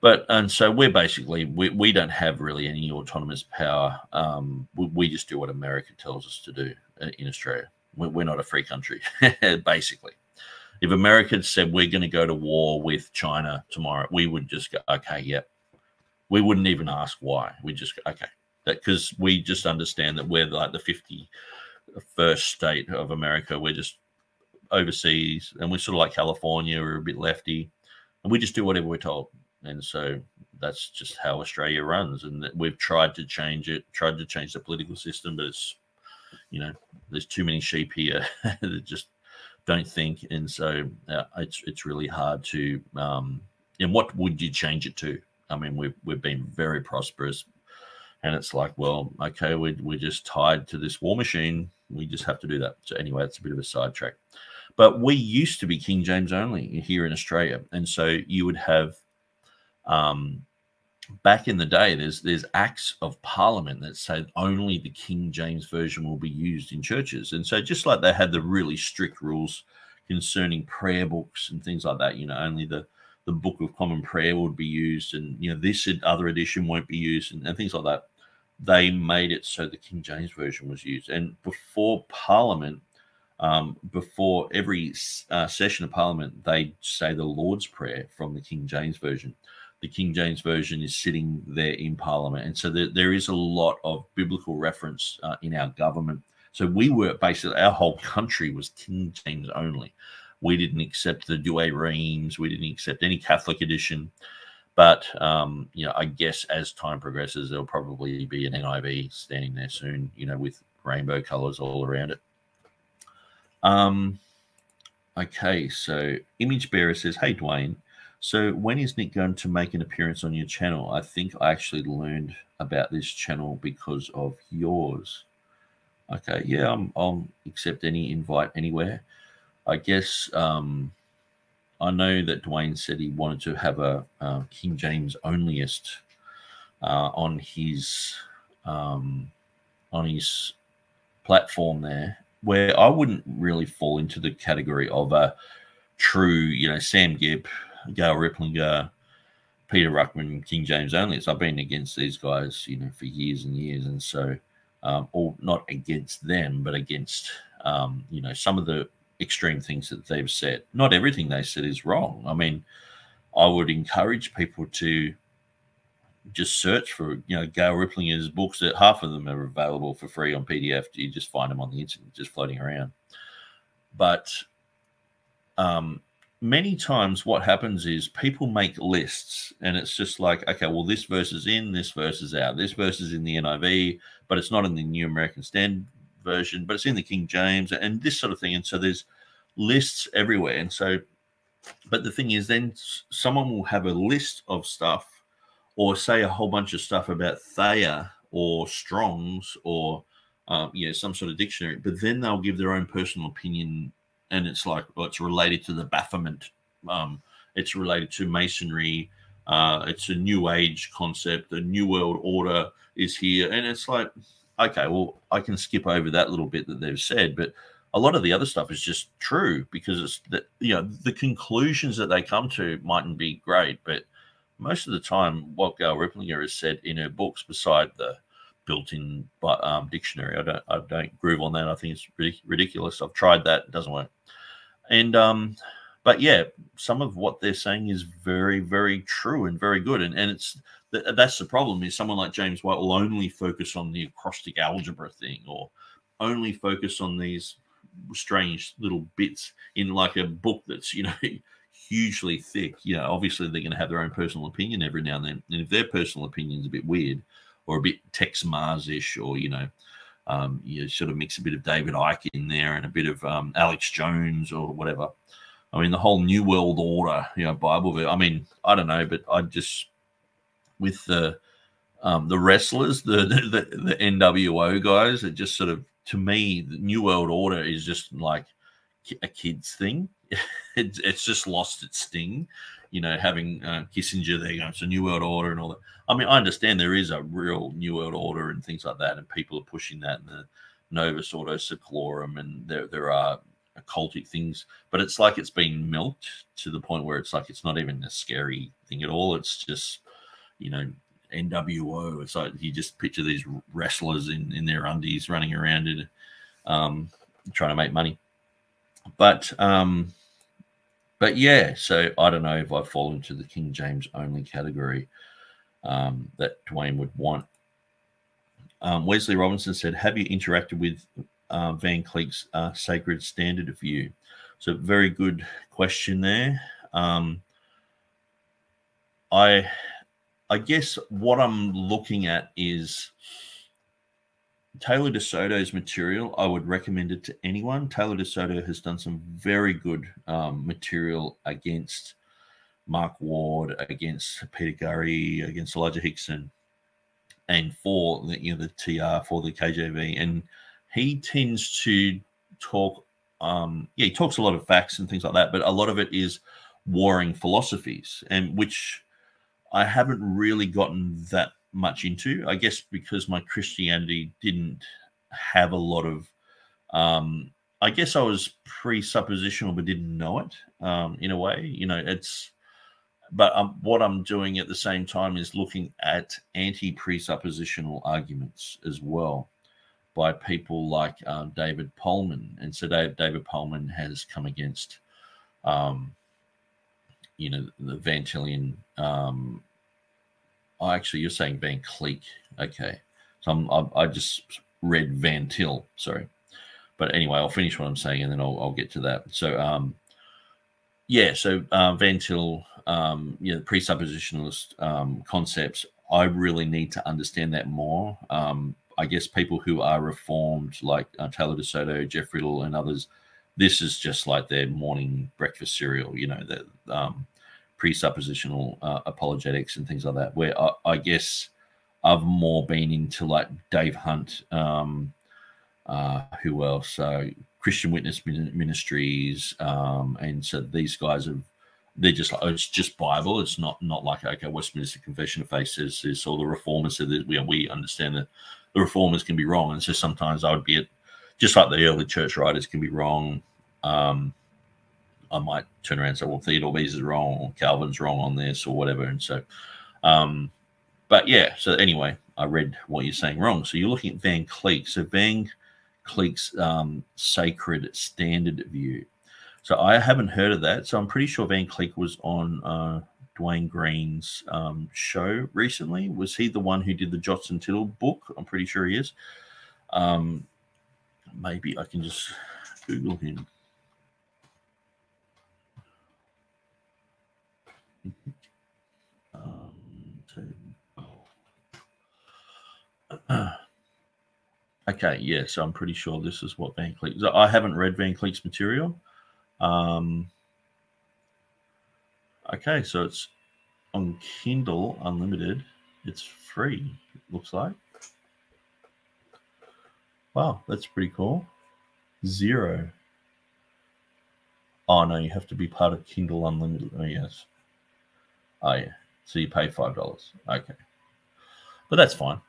But and so we're basically we, we don't have really any autonomous power. Um, we, we just do what America tells us to do uh, in Australia. We're, we're not a free country, basically if America said we're going to go to war with China tomorrow, we would just go, okay, yeah. We wouldn't even ask why. We just go, okay, That because we just understand that we're like the 51st state of America. We're just overseas and we're sort of like California, we're a bit lefty, and we just do whatever we're told. And so that's just how Australia runs. And we've tried to change it, tried to change the political system, but it's, you know, there's too many sheep here that just don't think, and so uh, it's it's really hard to. Um, and what would you change it to? I mean, we've we've been very prosperous, and it's like, well, okay, we're we're just tied to this war machine. We just have to do that. So anyway, it's a bit of a sidetrack. But we used to be King James only here in Australia, and so you would have um, back in the day, there's there's acts of parliament that say only the King James version will be used in churches, and so just like they had the really strict rules concerning prayer books and things like that, you know, only the the Book of Common Prayer would be used, and you know this other edition won't be used, and, and things like that. They made it so the King James version was used, and before Parliament, um, before every uh, session of Parliament, they say the Lord's Prayer from the King James version the King James Version is sitting there in Parliament. And so there, there is a lot of biblical reference uh, in our government. So we were basically, our whole country was King James only. We didn't accept the Douay Rheims, we didn't accept any Catholic edition. But, um, you know, I guess as time progresses, there'll probably be an NIV standing there soon, you know, with rainbow colors all around it. Um, okay, so Image Bearer says, Hey, Dwayne, so when is Nick going to make an appearance on your channel? I think I actually learned about this channel because of yours. Okay, yeah, I'm, I'll accept any invite anywhere. I guess um, I know that Dwayne said he wanted to have a uh, King James onlyist uh, on his um, on his platform there, where I wouldn't really fall into the category of a true, you know, Sam Gipp Gail Riplinger, Peter Ruckman, King James only. So I've been against these guys, you know, for years and years, and so, um, or not against them, but against, um, you know, some of the extreme things that they've said. Not everything they said is wrong. I mean, I would encourage people to just search for you know Gail Riplinger's books. That half of them are available for free on PDF. You just find them on the internet, just floating around. But um, many times, what happens is people make lists, and it's just like, okay, well, this verse is in, this verse is out, this verse is in the NIV, but it's not in the New American Standard Version, but it's in the King James, and this sort of thing. And so there's lists everywhere, and so. But the thing is, then someone will have a list of stuff or say a whole bunch of stuff about Thayer or Strong's or um, you know some sort of dictionary, but then they'll give their own personal opinion, and it's like well, it's related to the Baphomet, um, it's related to Masonry, uh, it's a New Age concept, the New World Order is here, and it's like okay, well I can skip over that little bit that they've said, but a lot of the other stuff is just true because it's that you know the conclusions that they come to mightn't be great, but most of the time, what Gail Riplinger has said in her books, beside the built-in um, dictionary, I don't, I don't groove on that. I think it's ridiculous. I've tried that; it doesn't work. And um, but yeah, some of what they're saying is very, very true and very good. And and it's that's the problem is someone like James White will only focus on the acrostic algebra thing, or only focus on these strange little bits in like a book that's you know hugely thick, you know, obviously they're going to have their own personal opinion every now and then. And if their personal opinion is a bit weird or a bit Texe Marrs-ish or, you know, um, you sort of mix a bit of David Icke in there and a bit of um, Alex Jones or whatever. I mean, the whole New World Order, you know, Bible. I mean, I don't know, but I just with the um, the wrestlers, the, the the NWO guys, it just sort of to me, the New World Order is just like a kid's thing. it's, it's just lost its sting. You know, having uh, Kissinger there going, it's a New World Order and all that. I mean, I understand there is a real New World Order and things like that, and people are pushing that, and the Novus Ordo Seclorum, and there there are occultic things, but it's like it's been milked to the point where it's like it's not even a scary thing at all. It's just, you know, NWO. It's like you just picture these wrestlers in in their undies running around and um, trying to make money. But um, but yeah, so I don't know if I fall into the King James only category um, that Dwayne would want. Um, Wesley Robinson said, "Have you interacted with uh, Van Kleeck's uh, Sacred Standard of View?" So very good question there. Um, I I guess what I'm looking at is Taylor DeSoto's material, I would recommend it to anyone. Taylor DeSoto has done some very good um, material against Mark Ward, against Peter Gurry, against Elijah Hixson, and for the you know the TR for the KJV. And he tends to talk. Um, yeah, he talks a lot of facts and things like that, but a lot of it is warring philosophies, and which I haven't really gotten that much into. I guess because my Christianity didn't have a lot of. Um, I guess I was presuppositional, but didn't know it um, in a way. You know, it's. But um, what I'm doing at the same time is looking at anti-presuppositional arguments as well by people like uh, David Pallmann, and so David Pallmann has come against, um, you know, the Van Tillian um, Oh, actually, you're saying Van Kleeck. Okay. So I, I just read Van Til. Sorry. But anyway, I'll finish what I'm saying and then I'll, I'll get to that. So, um, yeah, so uh, Van Til, um, you know, presuppositionalist um, concepts, I really need to understand that more. Um, I guess people who are reformed, like uh, Taylor DeSoto, Jeff Riddle, and others, this is just like their morning breakfast cereal. You know, that um, presuppositional uh, apologetics and things like that, where I, I, guess I've more been into like Dave Hunt, um, uh, who else? Uh, Christian Witness Ministries, um, and so these guys have. They're just like oh, it's just Bible. It's not not like okay, Westminster Confession of Faith says this, or the Reformers said that we we understand that the Reformers can be wrong, and so sometimes I would be at, just like the early church writers can be wrong. Um, I might turn around and say, well, Theodore Beza is wrong or Calvin's wrong on this or whatever. And so, um, but yeah, so anyway, I read what you're saying wrong. So you're looking at Van Kleeck. So Van Kleeck's um, sacred standard view. So I haven't heard of that. So I'm pretty sure Van Kleeck was on uh, Dwayne Green's um, show recently. Was he the one who did the Jots and Tittle book? I'm pretty sure he is. Um, maybe I can just Google him. okay, yeah, so I'm pretty sure this is what Van Kleeck. I haven't read Van Kleeck's material. Um, okay, so it's on Kindle Unlimited. It's free, it looks like. Wow, that's pretty cool. Zero. Oh no, you have to be part of Kindle Unlimited. Oh yes. Oh yeah. So you pay five dollars. Okay. But that's fine.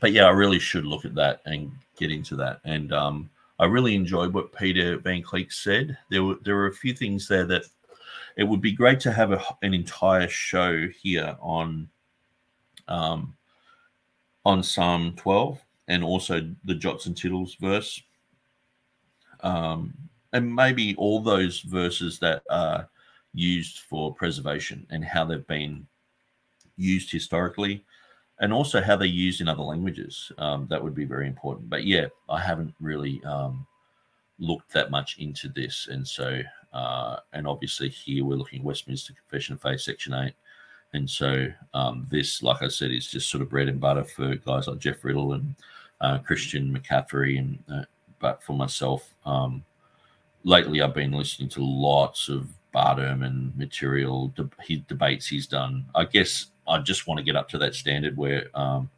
But yeah, I really should look at that and get into that. And um, I really enjoyed what Peter Van Kleeck said. There were there were a few things there that it would be great to have a, an entire show here on um, on Psalm 12 and also the Jots and Tittles verse. Um, and maybe all those verses that are used for preservation and how they've been used historically and also how they're used in other languages. Um, that would be very important. But yeah, I haven't really um, looked that much into this. And so, uh, and obviously here we're looking at Westminster Confession of Faith, Section 8. And so um, this, like I said, is just sort of bread and butter for guys like Jeff Riddle and uh, Christian McShaffrey. And uh, but for myself, um, lately I've been listening to lots of Bart Ehrman material, de- his debates he's done. I guess I just want to get up to that standard where, um,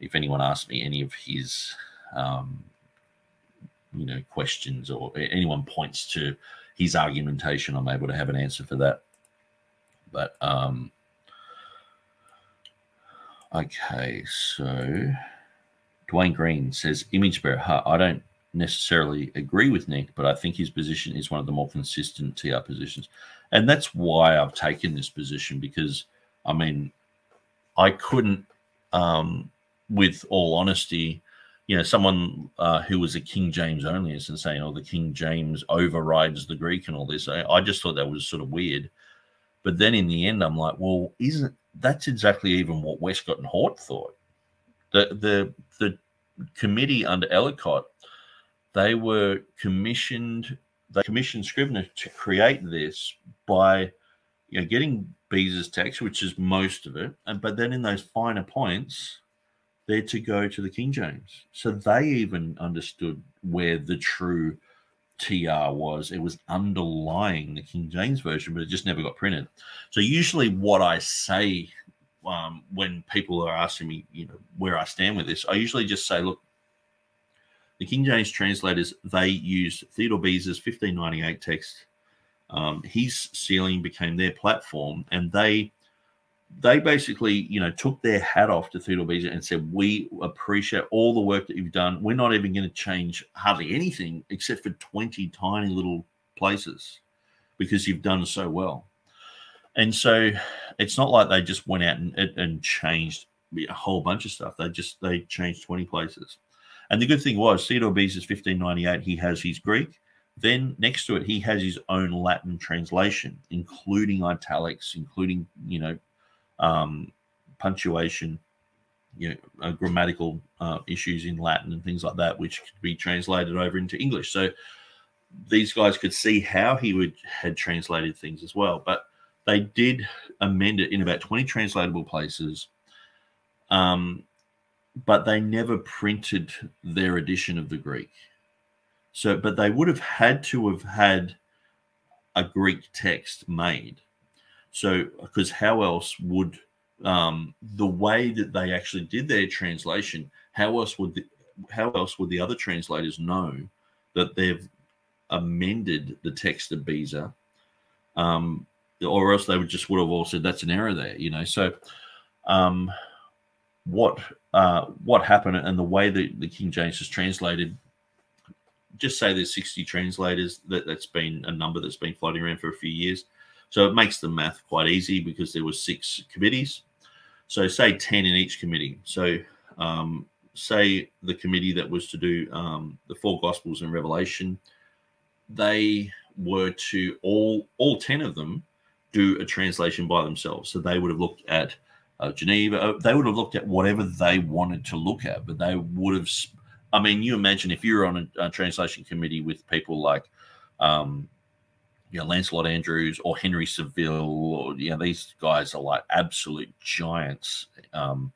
if anyone asks me any of his, um, you know, questions or anyone points to his argumentation, I'm able to have an answer for that. But um, okay, so Dwayne Green says image bearer. I don't necessarily agree with Nick, but I think his position is one of the more consistent TR positions. And that's why I've taken this position because, I mean, I couldn't, um, with all honesty, you know, someone uh, who was a King James onlyist and saying, oh, the King James overrides the Greek and all this. I, I just thought that was sort of weird. But then in the end, I'm like, well, isn't that's exactly even what Westcott and Hort thought? The the the committee under Ellicott they were commissioned they commissioned Scrivener to create this by you know getting Beza's text, which is most of it, and but then in those finer points, they're to go to the King James. So they even understood where the true TR was. It was underlying the King James version, but it just never got printed. So usually, what I say um, when people are asking me, you know, where I stand with this, I usually just say, look, the King James translators, they used Theodore Beza's 1598 text. Um, his ceiling became their platform, and they they basically, you know, took their hat off to Theodore Beza and said, "We appreciate all the work that you've done. We're not even going to change hardly anything except for 20 tiny little places because you've done so well." And so, it's not like they just went out and, and changed a whole bunch of stuff. They just they changed 20 places. And the good thing was, Theodore Beza is 1598. He has his Greek. Then next to it, he has his own Latin translation, including italics, including you know um, punctuation, you know, uh, grammatical uh, issues in Latin and things like that, which could be translated over into English. So these guys could see how he would had translated things as well. But they did amend it in about 20 translatable places. Um, but they never printed their edition of the Greek. So, but they would have had to have had a Greek text made. So, because how else would um, the way that they actually did their translation? How else would the, how else would the other translators know that they've amended the text of Beza? Um, or else they would just would have all said that's an error there, you know. So, um, what uh, what happened and the way that the King James is translated. Just say there's 60 translators. That that's been a number that's been floating around for a few years, so it makes the math quite easy because there were six committees. So say 10 in each committee. So um, say the committee that was to do um, the four Gospels and Revelation, they were to all all 10 of them do a translation by themselves. So they would have looked at uh, Geneva. They would have looked at whatever they wanted to look at, but they would have. I mean, you imagine if you're on a, a translation committee with people like, um, you know, Lancelot Andrewes or Henry Savile, or you know, these guys are like absolute giants um,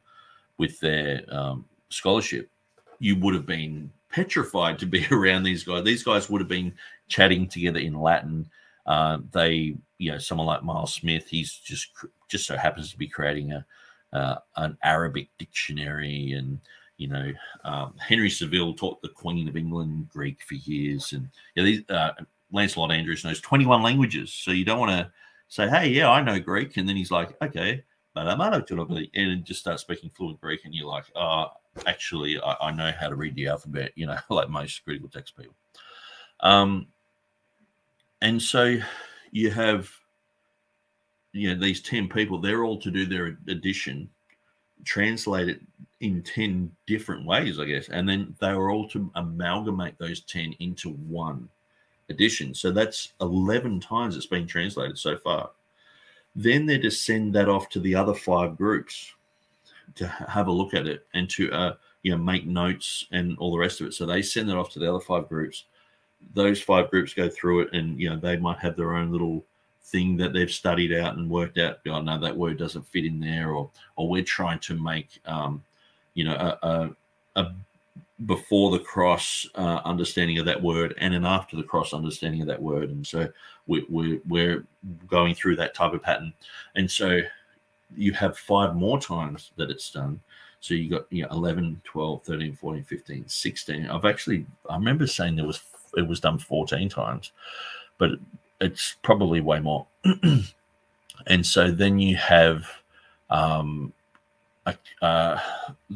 with their um, scholarship. You would have been petrified to be around these guys. These guys would have been chatting together in Latin. Uh, they, you know, someone like Miles Smith, he's just just so happens to be creating a uh, an Arabic dictionary, and you know, um, Henry Savile taught the Queen of England Greek for years, and yeah, these, uh, Lancelot Andrewes knows 21 languages. So you don't want to say, hey, yeah, I know Greek. And then he's like, okay, and just start speaking fluent Greek. And you're like, oh, actually, I, I know how to read the alphabet, you know, like most critical text people. Um, and so you have, you know, these 10 people, they're all to do their addition, translate it in 10 different ways, I guess. And then they were all to amalgamate those 10 into one edition. So that's 11 times it's been translated so far. Then they're to send that off to the other five groups to have a look at it and to uh, you know make notes and all the rest of it. So they send it off to the other five groups. Those five groups go through it, and you know they might have their own little thing that they've studied out and worked out. Oh no, that word doesn't fit in there, or or we're trying to make um, you know a, a, a before the cross uh, understanding of that word and an after the cross understanding of that word. And so we, we, we're going through that type of pattern. And so you have five more times that it's done. So you got you know, 11, 12, 13, 14, 15, 16. I've actually, I remember saying there was, it was done 14 times, but it's probably way more. and so then you have, um, uh,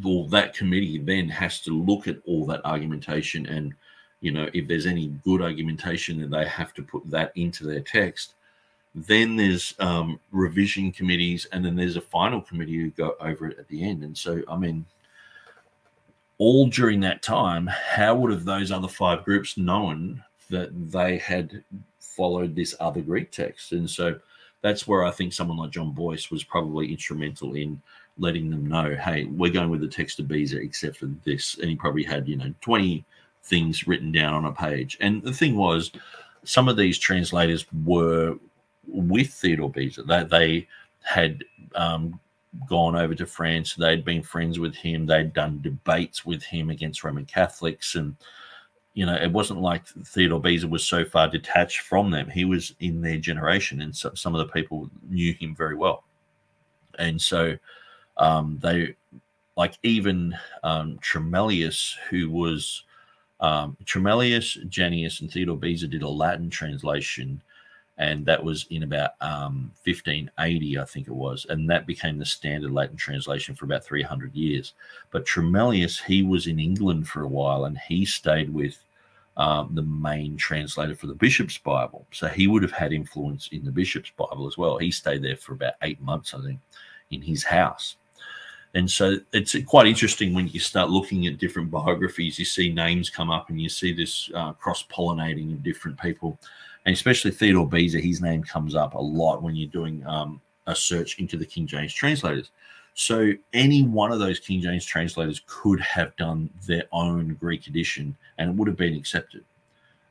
well, that committee then has to look at all that argumentation and you know if there's any good argumentation then they have to put that into their text then there's um, revision committees and then there's a final committee who go over it at the end and so i mean all during that time how would have those other five groups known that they had followed this other greek text and so that's where i think someone like john Bois was probably instrumental in letting them know, hey, we're going with the text of Beza except for this. And he probably had, you know, 20 things written down on a page. And the thing was, some of these translators were with Theodore Beza. They, they had um, gone over to France. They'd been friends with him. They'd done debates with him against Roman Catholics. And, you know, it wasn't like Theodore Beza was so far detached from them. He was in their generation, and so, some of the people knew him very well. And so um, they like even um, Tremellius, who was um, Tremellius, Janius, and Theodore Beza did a Latin translation, and that was in about um, 1580, I think it was, and that became the standard Latin translation for about 300 years. But Tremellius, he was in England for a while, and he stayed with um, the main translator for the Bishop's Bible, so he would have had influence in the Bishop's Bible as well. He stayed there for about eight months, I think, in his house. And so it's quite interesting when you start looking at different biographies, you see names come up and you see this uh, cross pollinating of different people. And especially Theodore Beza, his name comes up a lot when you're doing um, a search into the King James translators. So any one of those King James translators could have done their own Greek edition and it would have been accepted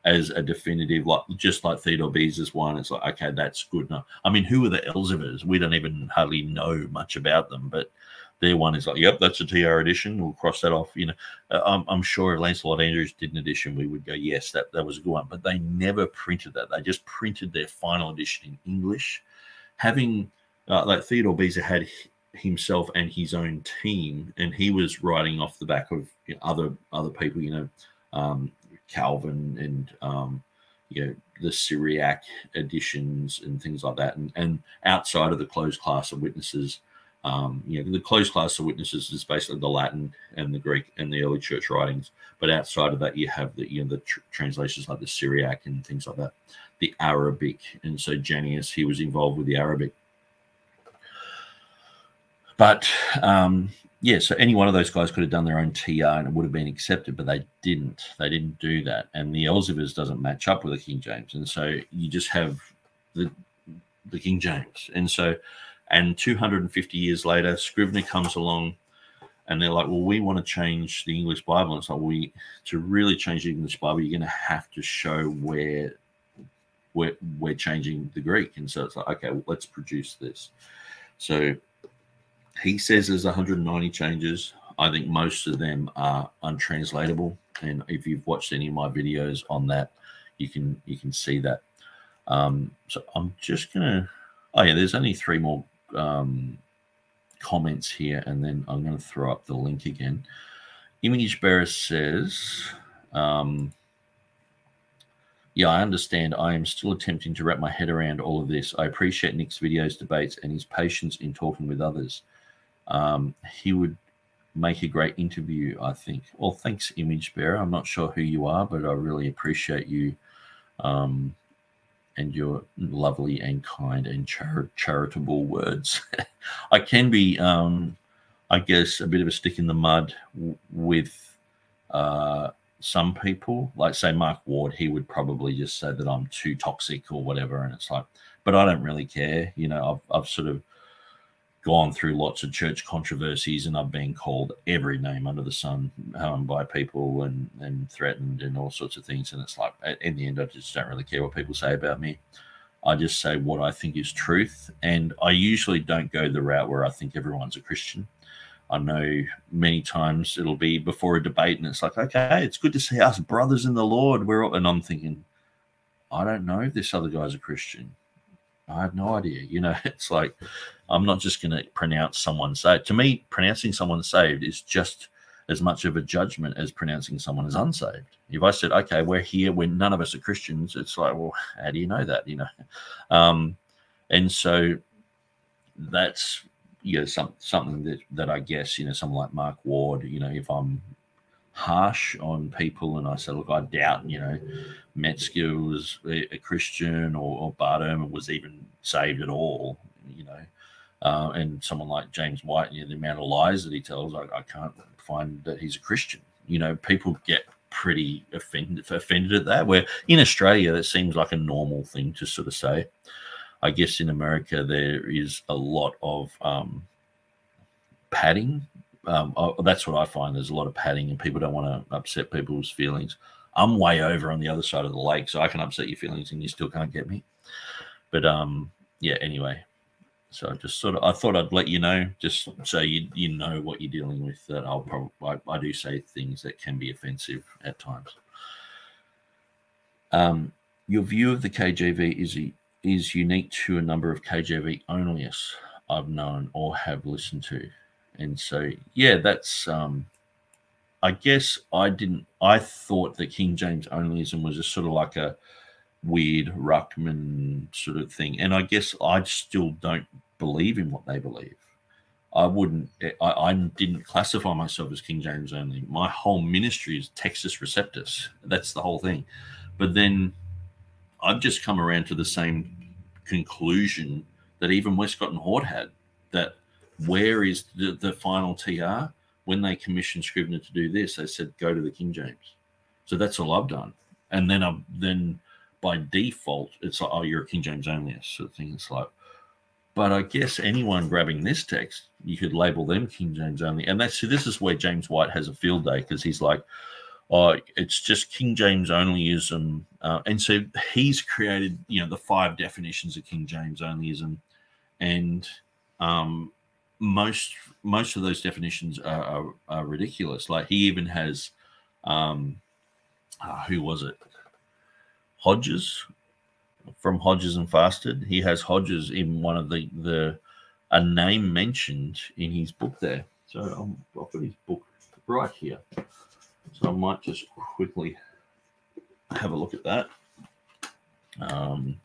as a definitive, like just like Theodore Beza's one. It's like, okay, that's good enough. I mean, who are the Elzevirs? We don't even hardly know much about them, but their one is like, yep, that's a TR edition. We'll cross that off. You know, uh, I'm, I'm, sure if Lancelot Andrewes did an edition, we would go, yes, that, that was a good one. But they never printed that. They just printed their final edition in English. Having, uh, like Theodore Beza had himself and his own team, and he was writing off the back of you know, other other people, you know, um, Calvin and um, you know the Syriac editions and things like that, and and outside of the closed class of witnesses, um, you know, the closed class of witnesses is basically the Latin and the Greek and the early church writings. But outside of that, you have the you know the tr- translations like the Syriac and things like that, the Arabic. And so Janius, he was involved with the Arabic. But um, yeah, so any one of those guys could have done their own TR and it would have been accepted, but they didn't. They didn't do that, and the Elzevirs doesn't match up with the King James, and so you just have the the King James. And so, and 250 years later, Scrivener comes along and they're like, well, we want to change the English Bible. And it's like, we to really change the English Bible, you're going to have to show where we're, we're changing the Greek. And so it's like, okay, well, let's produce this. So he says there's 190 changes. I think most of them are untranslatable. And if you've watched any of my videos on that, you can you can see that. Um, so I'm just gonna. Oh yeah, there's only three more um, comments here, and then I'm going to throw up the link again. Image Bearer says, um, Yeah, I understand. I am still attempting to wrap my head around all of this. I appreciate Nick's videos, debates, and his patience in talking with others. Um, he would make a great interview, I think. Well, thanks, Image Bearer. I'm not sure who you are, but I really appreciate you um, and your lovely and kind and char- charitable words. I can be, um, I guess, a bit of a stick in the mud with uh, some people. Like, say, Mark Ward, he would probably just say that I'm too toxic or whatever. And it's like, but I don't really care. You know, I've, I've sort of gone through lots of church controversies and I've been called every name under the sun um, by people and, and threatened and all sorts of things. And it's like, in the end, I just don't really care what people say about me. I just say what I think is truth. And I usually don't go the route where I think everyone's a Christian. I know many times it'll be before a debate and it's like, okay, it's good to see us brothers in the Lord. We're all, and I'm thinking, I don't know if this other guy's a Christian. I have no idea. You know, it's like I'm not just going to pronounce someone saved. To me, pronouncing someone saved is just as much of a judgment as pronouncing someone as unsaved. If I said, okay, we're here when none of us are Christians, it's like, well, how do you know that? You know, um, and so that's you know some, something that that I guess you know someone like Mark Ward, you know, if I'm harsh on people and I said, look, I doubt, you know, Metzger was a, Christian or, or Ehrman was even saved at all, you know. Uh, and someone like James White, you know, the amount of lies that he tells, I, I can't find that he's a Christian. You know, people get pretty offended offended at that. Where in Australia, that seems like a normal thing to sort of say. I guess in America there is a lot of um, padding um, I, that's what I find. There's a lot of padding, and people don't want to upset people's feelings. I'm way over on the other side of the lake, so I can upset your feelings, and you still can't get me. But um, yeah. Anyway, so I just sort of I thought I'd let you know, just so you you know what you're dealing with. That I'll probably I, I do say things that can be offensive at times. Um, your view of the KJV is is unique to a number of KJV onlyists I've known or have listened to and so yeah, that's um, I guess I didn't. I thought that King James onlyism was just sort of like a weird Ruckman sort of thing, and I guess I still don't believe in what they believe. I wouldn't. I, I didn't classify myself as King James only. My whole ministry is Textus Receptus. That's the whole thing. But then I've just come around to the same conclusion that even Westcott and Hort had that where is the, the final TR? When they commissioned Scrivener to do this, they said go to the King James. So that's all I've done. And then I'm then by default, it's like, oh, you're a King James only sort of thing. It's like, but I guess anyone grabbing this text, you could label them King James only. And that's so this is where James White has a field day because he's like, oh, it's just King James onlyism. Uh, and so he's created, you know, the five definitions of King James onlyism. And um, most most of those definitions are, are, are ridiculous. Like he even has, um, uh, who was it? Hodges from Hodges and Farstad. He has Hodges in one of the the a name mentioned in his book there. So um, I've got his book right here. So I might just quickly have a look at that. Um,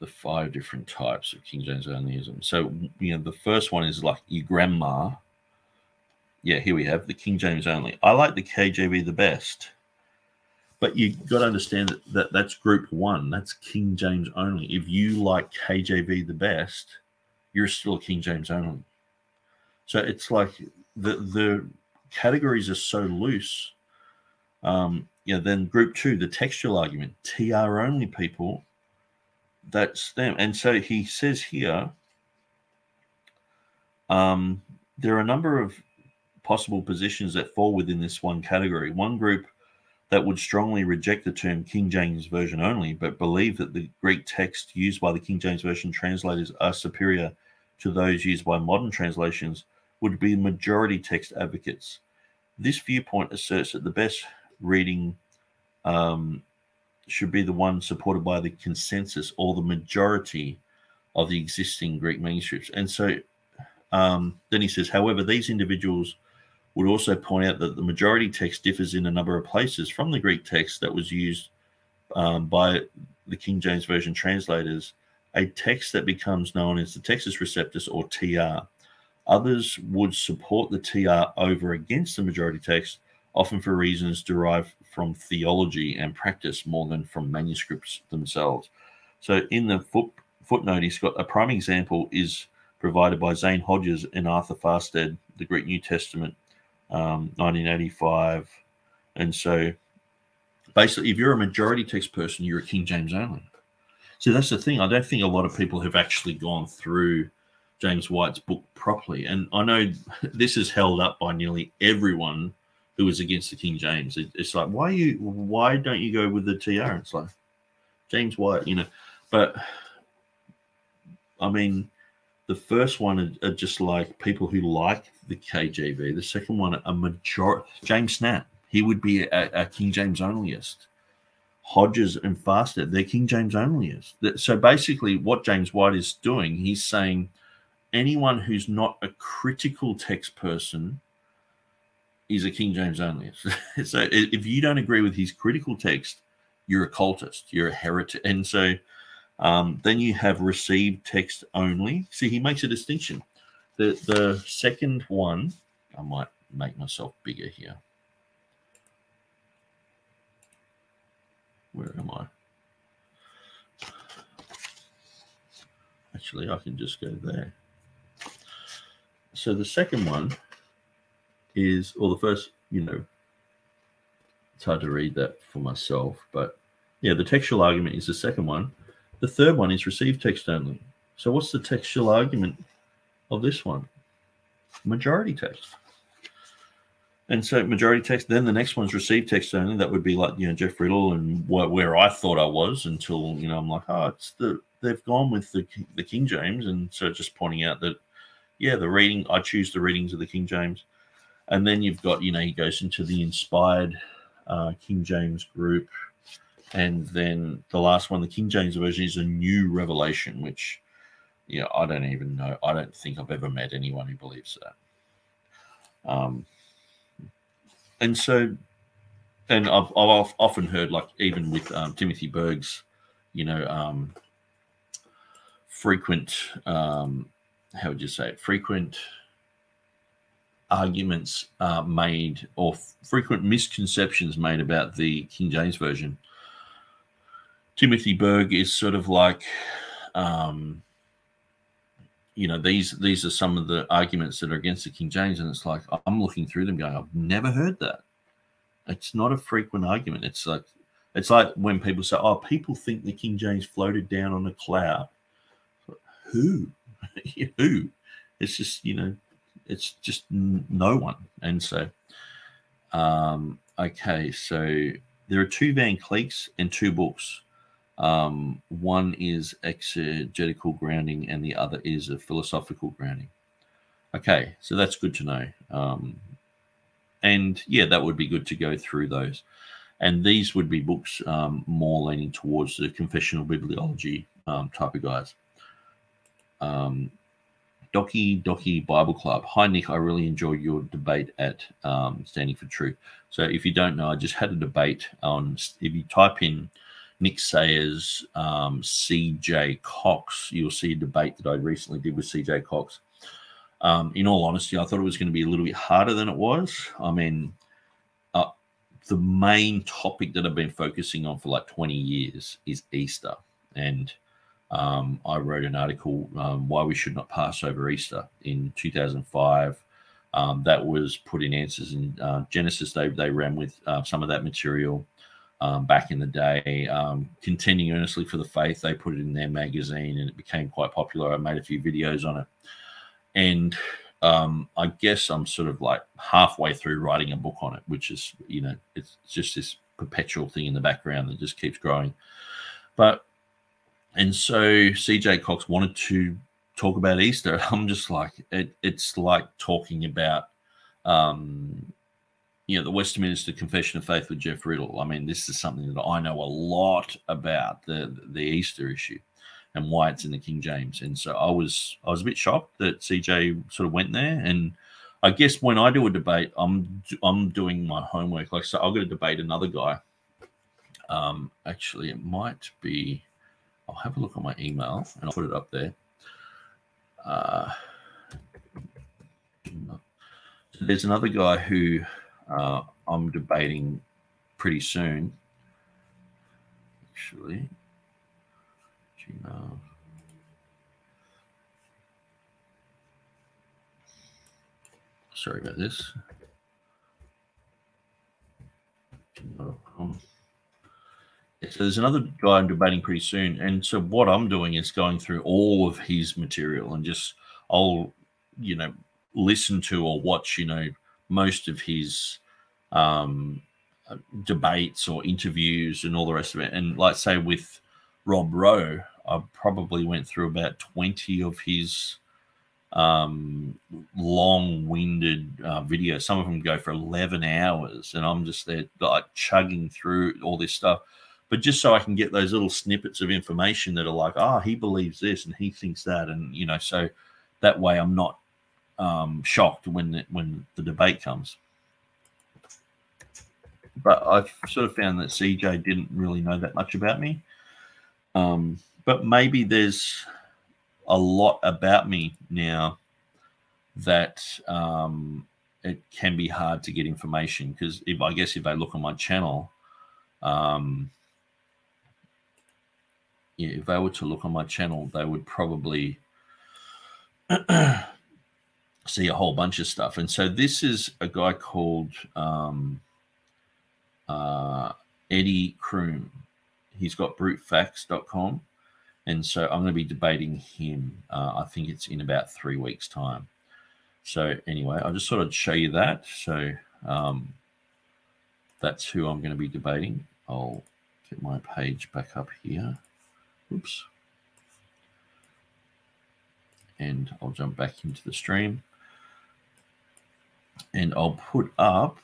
the five different types of King James onlyism. So, you know, the first one is like your grandma. Yeah, here we have the King James only. I like the KJV the best, but you got to understand that, that that's group one. That's King James only. If you like KJV the best, you're still King James only. So it's like the the categories are so loose. Um, yeah, then group two, the textual argument, TR only people that's them. And so he says here um, there are a number of possible positions that fall within this one category. One group that would strongly reject the term King James Version only, but believe that the Greek text used by the King James Version translators are superior to those used by modern translations, would be majority text advocates. This viewpoint asserts that the best reading um, should be the one supported by the consensus or the majority of the existing Greek manuscripts. And so um, then he says, however, these individuals would also point out that the majority text differs in a number of places from the Greek text that was used um, by the King James Version translators, a text that becomes known as the Textus Receptus or TR. Others would support the TR over against the majority text, often for reasons derived from theology and practice more than from manuscripts themselves. So in the foot, footnote, he's got a prime example is provided by Zane Hodges and Arthur Farstad, The Greek New Testament, um, 1985. And so basically, if you're a majority text person, you're a King James only. So that's the thing. I don't think a lot of people have actually gone through James White's book properly. And I know this is held up by nearly everyone who is against the King James. it's like, why you why don't you go with the TR? It's like James White, you know. But I mean, the first one are, are, just like people who like the KJV. The second one, a majority, James Snapp, he would be a, a King James onlyist. Hodges and Farstad, they're King James onlyist. So basically, what James White is doing, he's saying anyone who's not a critical text person is a King James only. so if you don't agree with his critical text, you're a cultist, you're a heretic. And so um, then you have received text only. See, he makes a distinction. The the second one, I might make myself bigger here. Where am I? Actually, I can just go there. So the second one is, or the first, you know, it's hard to read that for myself, but yeah, the textual argument is the second one. The third one is receive text only. So what's the textual argument of this one? Majority text. And so majority text, then the next one's receive text only. That would be like, you know, Jeff Riddle and wh- where I thought I was until, you know, I'm like, oh, it's the, they've gone with the, the King James. And so just pointing out that, yeah, the reading, I choose the readings of the King James. And then you've got, you know, he goes into the inspired uh, King James group and then the last one, the King James version, is a new revelation, which, yeah, I don't even know. I don't think I've ever met anyone who believes that. Um, and so, and I've, I've often heard, like, even with um, Timothy Berg's, you know, um, frequent, um, how would you say it? Frequent arguments uh, made or frequent misconceptions made about the King James version Timothy Berg is sort of like, um, you know, these these are some of the arguments that are against the King James, and it's like I'm looking through them, going, I've never heard that. It's not a frequent argument. It's like it's like when people say, "Oh, people think the King James floated down on a cloud." Who? Who? It's just you know, it's just no one. And so, um, okay, so there are two Van Kleecks and two books. Um, one is exegetical grounding, and the other is a philosophical grounding. Okay, so that's good to know. Um, and yeah, that would be good to go through those. And these would be books um, more leaning towards the confessional bibliology um, type of guys. Doki Doki Bible Club. Hi, Nick. I really enjoyed your debate at um, Standing for Truth. So, if you don't know, I just had a debate on, if you type in Nick Sayers, um, CJ Cox. You'll see a debate that I recently did with CJ Cox. Um, in all honesty, I thought it was going to be a little bit harder than it was. I mean, uh, the main topic that I've been focusing on for like 20 years is Easter. And um, I wrote an article, um, Why We Should Not Pass Over Easter, in 2005. Um, that was put in answers in uh, Genesis. They, they ran with uh, some of that material. um, back in the day, um, contending earnestly for the faith. They put it in their magazine, and it became quite popular. I made a few videos on it, and um, I guess I'm sort of like halfway through writing a book on it, which is you know it's just this perpetual thing in the background that just keeps growing. But and so CJ Cox wanted to talk about Easter. I'm just like it, it's like talking about um, you know the Westminster Confession of Faith with Jeff Riddle. I mean, this is something that I know a lot about the the Easter issue and why it's in the King James. And so I was I was a bit shocked that CJ sort of went there. And I guess when I do a debate, I'm I'm doing my homework. Like so, I'll go to debate another guy. Um, actually, it might be. I'll have a look at my email and I'll put it up there. Uh, there's another guy who uh, I'm debating pretty soon. Actually, Gmail. Sorry about this. So there's another guy I'm debating pretty soon, and so what I'm doing is going through all of his material and just I'll you know listen to or watch you know most of his um, uh, debates or interviews and all the rest of it. And like say with Rob Rowe, I probably went through about 20 of his um, long-winded uh, videos. Some of them go for 11 hours, and I'm just there like chugging through all this stuff. But just so I can get those little snippets of information that are like, oh, he believes this and he thinks that, and you know, so that way I'm not um, shocked when the, when the debate comes. But I've sort of found that CJ didn't really know that much about me. Um, but maybe there's a lot about me now that um, it can be hard to get information because if I guess if they look on my channel, um, yeah, if they were to look on my channel, they would probably see a whole bunch of stuff. And so this is a guy called um, uh, Eddie Kroom. He's got brutefacts.com. And so I'm going to be debating him. Uh, I think it's in about three weeks' time. So anyway, I'll just sort of show you that. So um, that's who I'm going to be debating. I'll get my page back up here. Oops. And I'll jump back into the stream. And I'll put up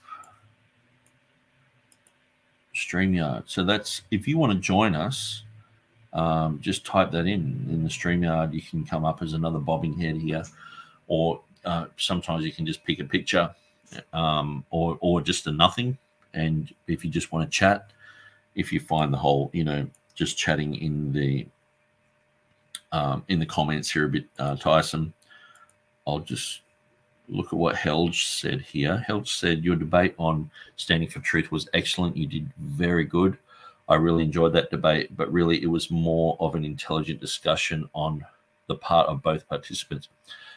StreamYard. So that's if you want to join us, um, just type that in in the StreamYard. You can come up as another bobbing head here, or uh, sometimes you can just pick a picture, um, or or just a nothing. And if you just want to chat, if you find the whole, you know, just chatting in the um, in the comments here a bit uh, tiresome, I'll just look at what Helge said here. Helge said your debate on standing for truth was excellent. You did very good. I really enjoyed that debate, but really it was more of an intelligent discussion on the part of both participants.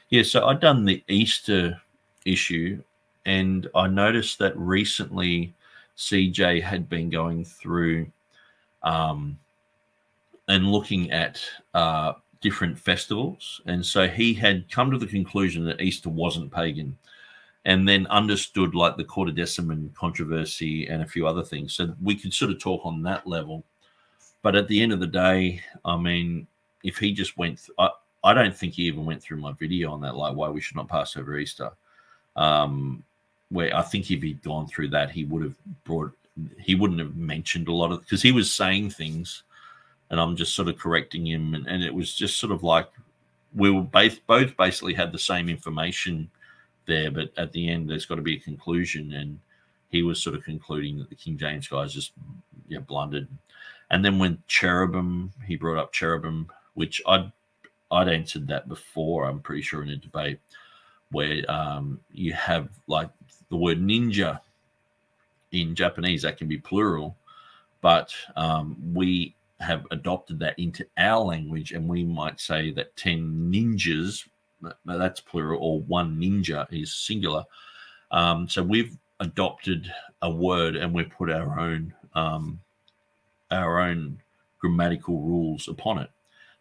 Yeah, so I'd done the Easter issue, and I noticed that recently CJ had been going through um, and looking at uh, different festivals. And so he had come to the conclusion that Easter wasn't pagan and then understood like the Quartodeciman controversy and a few other things. So we could sort of talk on that level. But at the end of the day, I mean, if he just went, I, I don't think he even went through my video on that, like why we should not pass over Easter. Um, where I think if he'd gone through that, he would have brought, he wouldn't have mentioned a lot of, because he was saying things and I'm just sort of correcting him, and, and it was just sort of like we were both both basically had the same information there, but at the end there's got to be a conclusion, and he was sort of concluding that the King James guys just yeah blundered, and then when cherubim, he brought up cherubim, which I'd I'd answered that before. I'm pretty sure in a debate where um, you have like the word ninja in Japanese that can be plural, but um, we have adopted that into our language, and we might say that 10 ninjas, that's plural, or one ninja is singular. Um, so we've adopted a word and we've put our own um, our own grammatical rules upon it.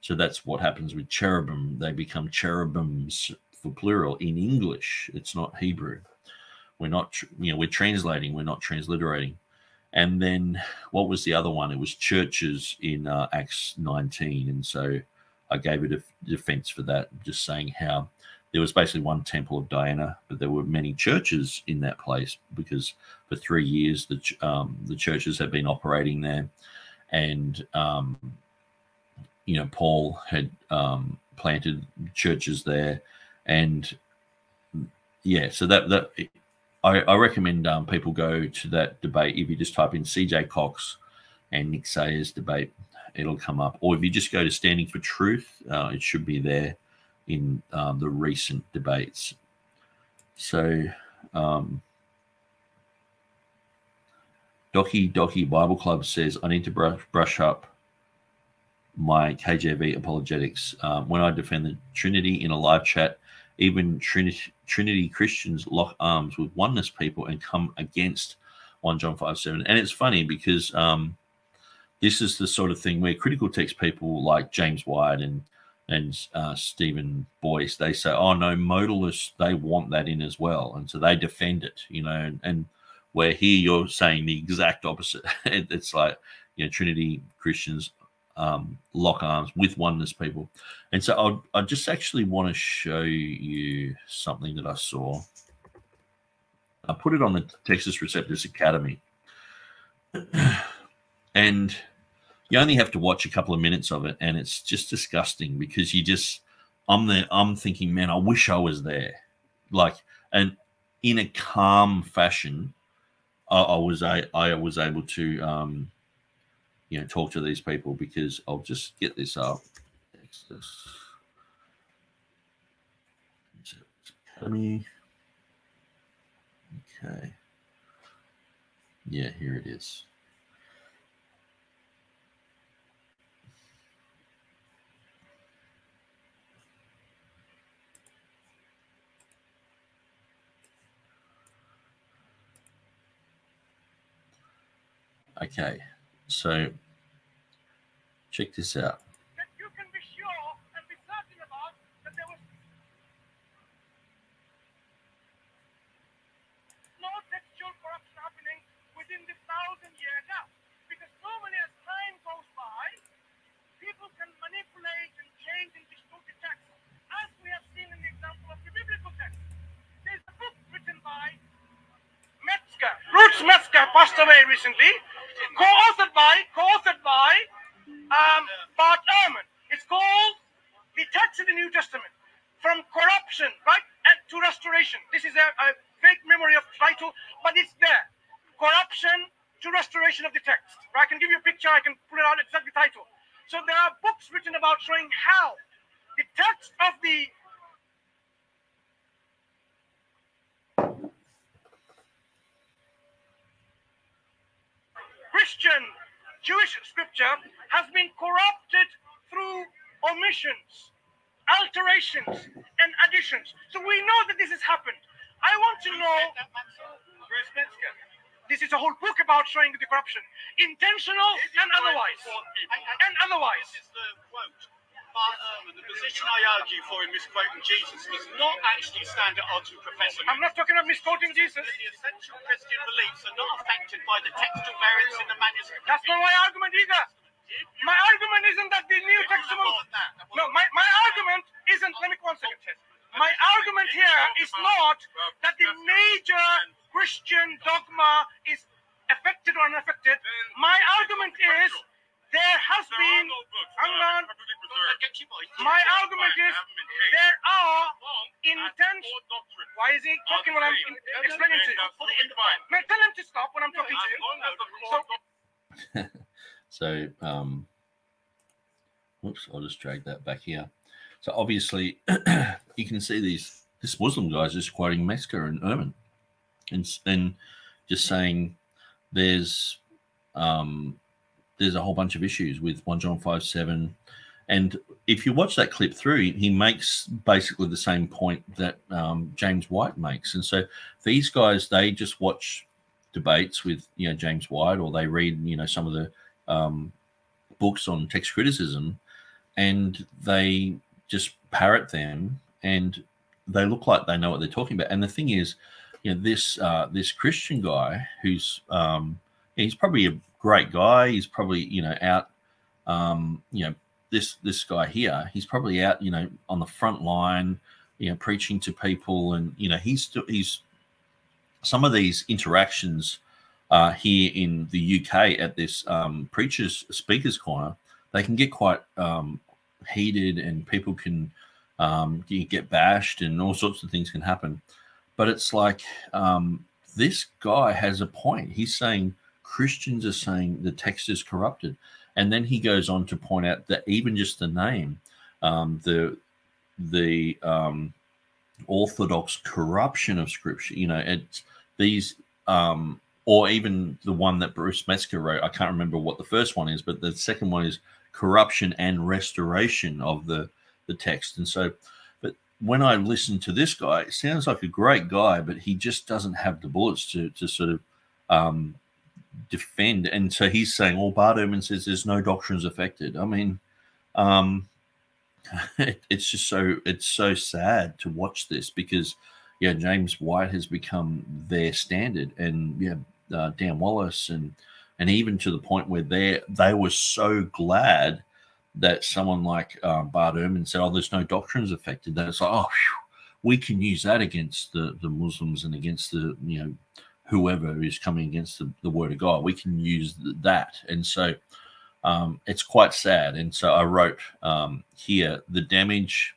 So that's what happens with cherubim. They become cherubims for plural in English. It's not Hebrew. We're not, you know, we're translating, we're not transliterating. And then what was the other one? It was churches in uh, Acts 19. And so I gave it a defense for that, just saying how there was basically one temple of Diana, but there were many churches in that place because for three years the um, the churches had been operating there, and um, you know Paul had um, planted churches there, and yeah, so that that I, I recommend um, people go to that debate if you just type in CJ Cox and Nick Sayers debate, it'll come up, or if you just go to Standing for Truth, uh, it should be there in um, the recent debates. So, um, Doki Doki Bible Club says, I need to brush, brush up my KJV apologetics. Um, when I defend the Trinity in a live chat, even Trinity, Trinity Christians lock arms with oneness people and come against 1 John 5 7. And it's funny because um, this is the sort of thing where critical text people like James White and and uh, Stephen Boyce, they say, oh no, modalists, they want that in as well. And so they defend it, you know, and, and where here you're saying the exact opposite. it's like, you know, Trinity Christians um, lock arms with oneness people. And so i I just actually want to show you something that I saw. I put it on the Textus Receptus Academy. and you only have to watch a couple of minutes of it and it's just disgusting because you just i'm there i'm thinking man i wish i was there like and in a calm fashion i, I was I, I was able to um you know talk to these people because i'll just get this up Textus Academy. Okay. Yeah, here it is. Okay, so check this out. You can be sure and be certain about that there was no textual corruption happening within this thousand year gap. Because normally as time goes by, people can manipulate and change and distort the text, as we have seen in the example of the biblical text. There's book written by Metzger. Bruce Metzger passed away recently co-authored by co-authored by um, Bart Ehrman. It's called The Text in the New Testament from corruption, right, and to restoration. This is a, a fake memory of title, but it's there. Corruption to restoration of the text. Right? I can give you a picture. I can pull it out exactly the title. So there are books written about showing how the text of the Christian Jewish scripture has been corrupted through omissions, and additions. So we know that this has happened. I want to know. This is a whole book about showing the corruption, intentional and otherwise. And otherwise. The quote. Bart um, the position I argue for in misquoting Jesus does not actually stand at odds with Professor I'm not talking about misquoting Jesus. The essential Christian beliefs are not affected by the textual variants in the manuscript. That's not my argument either. My argument isn't that the New Testament. No, my, my argument isn't. Let me one second. My argument here is not that the major Christian dogma is affected or unaffected. My argument is there has been. Hang on. My argument is there are intense. Why is he talking when I'm explaining to you? Man, tell him to stop when I'm talking to you. So, So, um, whoops, I'll just drag that back here. So obviously, you can see these this Muslim guy is just quoting Metzger and Ehrman, and and just saying there's um, there's a whole bunch of issues with one John five seven, and if you watch that clip through, he makes basically the same point that um, James White makes, and so these guys they just watch debates with you know James White or they read you know some of the um, books on text criticism, and they just parrot them, and they look like they know what they're talking about. And the thing is, you know, this uh, this Christian guy who's um, he's probably a great guy. He's probably you know out, um, you know, this this guy here. He's probably out, you know, on the front line, you know, preaching to people, and you know, he's he's some of these interactions uh, here in the UK at this um, preachers speakers corner, they can get quite um, heated, and people can um, get bashed, and all sorts of things can happen. But it's like um, this guy has a point. He's saying Christians are saying the text is corrupted, and then he goes on to point out that even just the name, um, the the um, orthodox corruption of scripture, you know, it's these um, or even the one that Bruce Metzger wrote. I can't remember what the first one is, but the second one is corruption and restoration of the the text. And so, but when I listen to this guy, it sounds like a great guy, but he just doesn't have the bullets to to sort of um, defend. And so he's saying, well, Bart says there's no doctrines affected. I mean, um, it, it's just so it's so sad to watch this because yeah, James White has become their standard, and yeah, uh, Dan Wallace, and and even to the point where they they were so glad that someone like uh, Bart Ehrman said, "Oh, there's no doctrines affected." That it's like, oh, whew, we can use that against the the Muslims and against the you know whoever is coming against the, the word of God. We can use that, and so um, it's quite sad. And so I wrote um, here the damage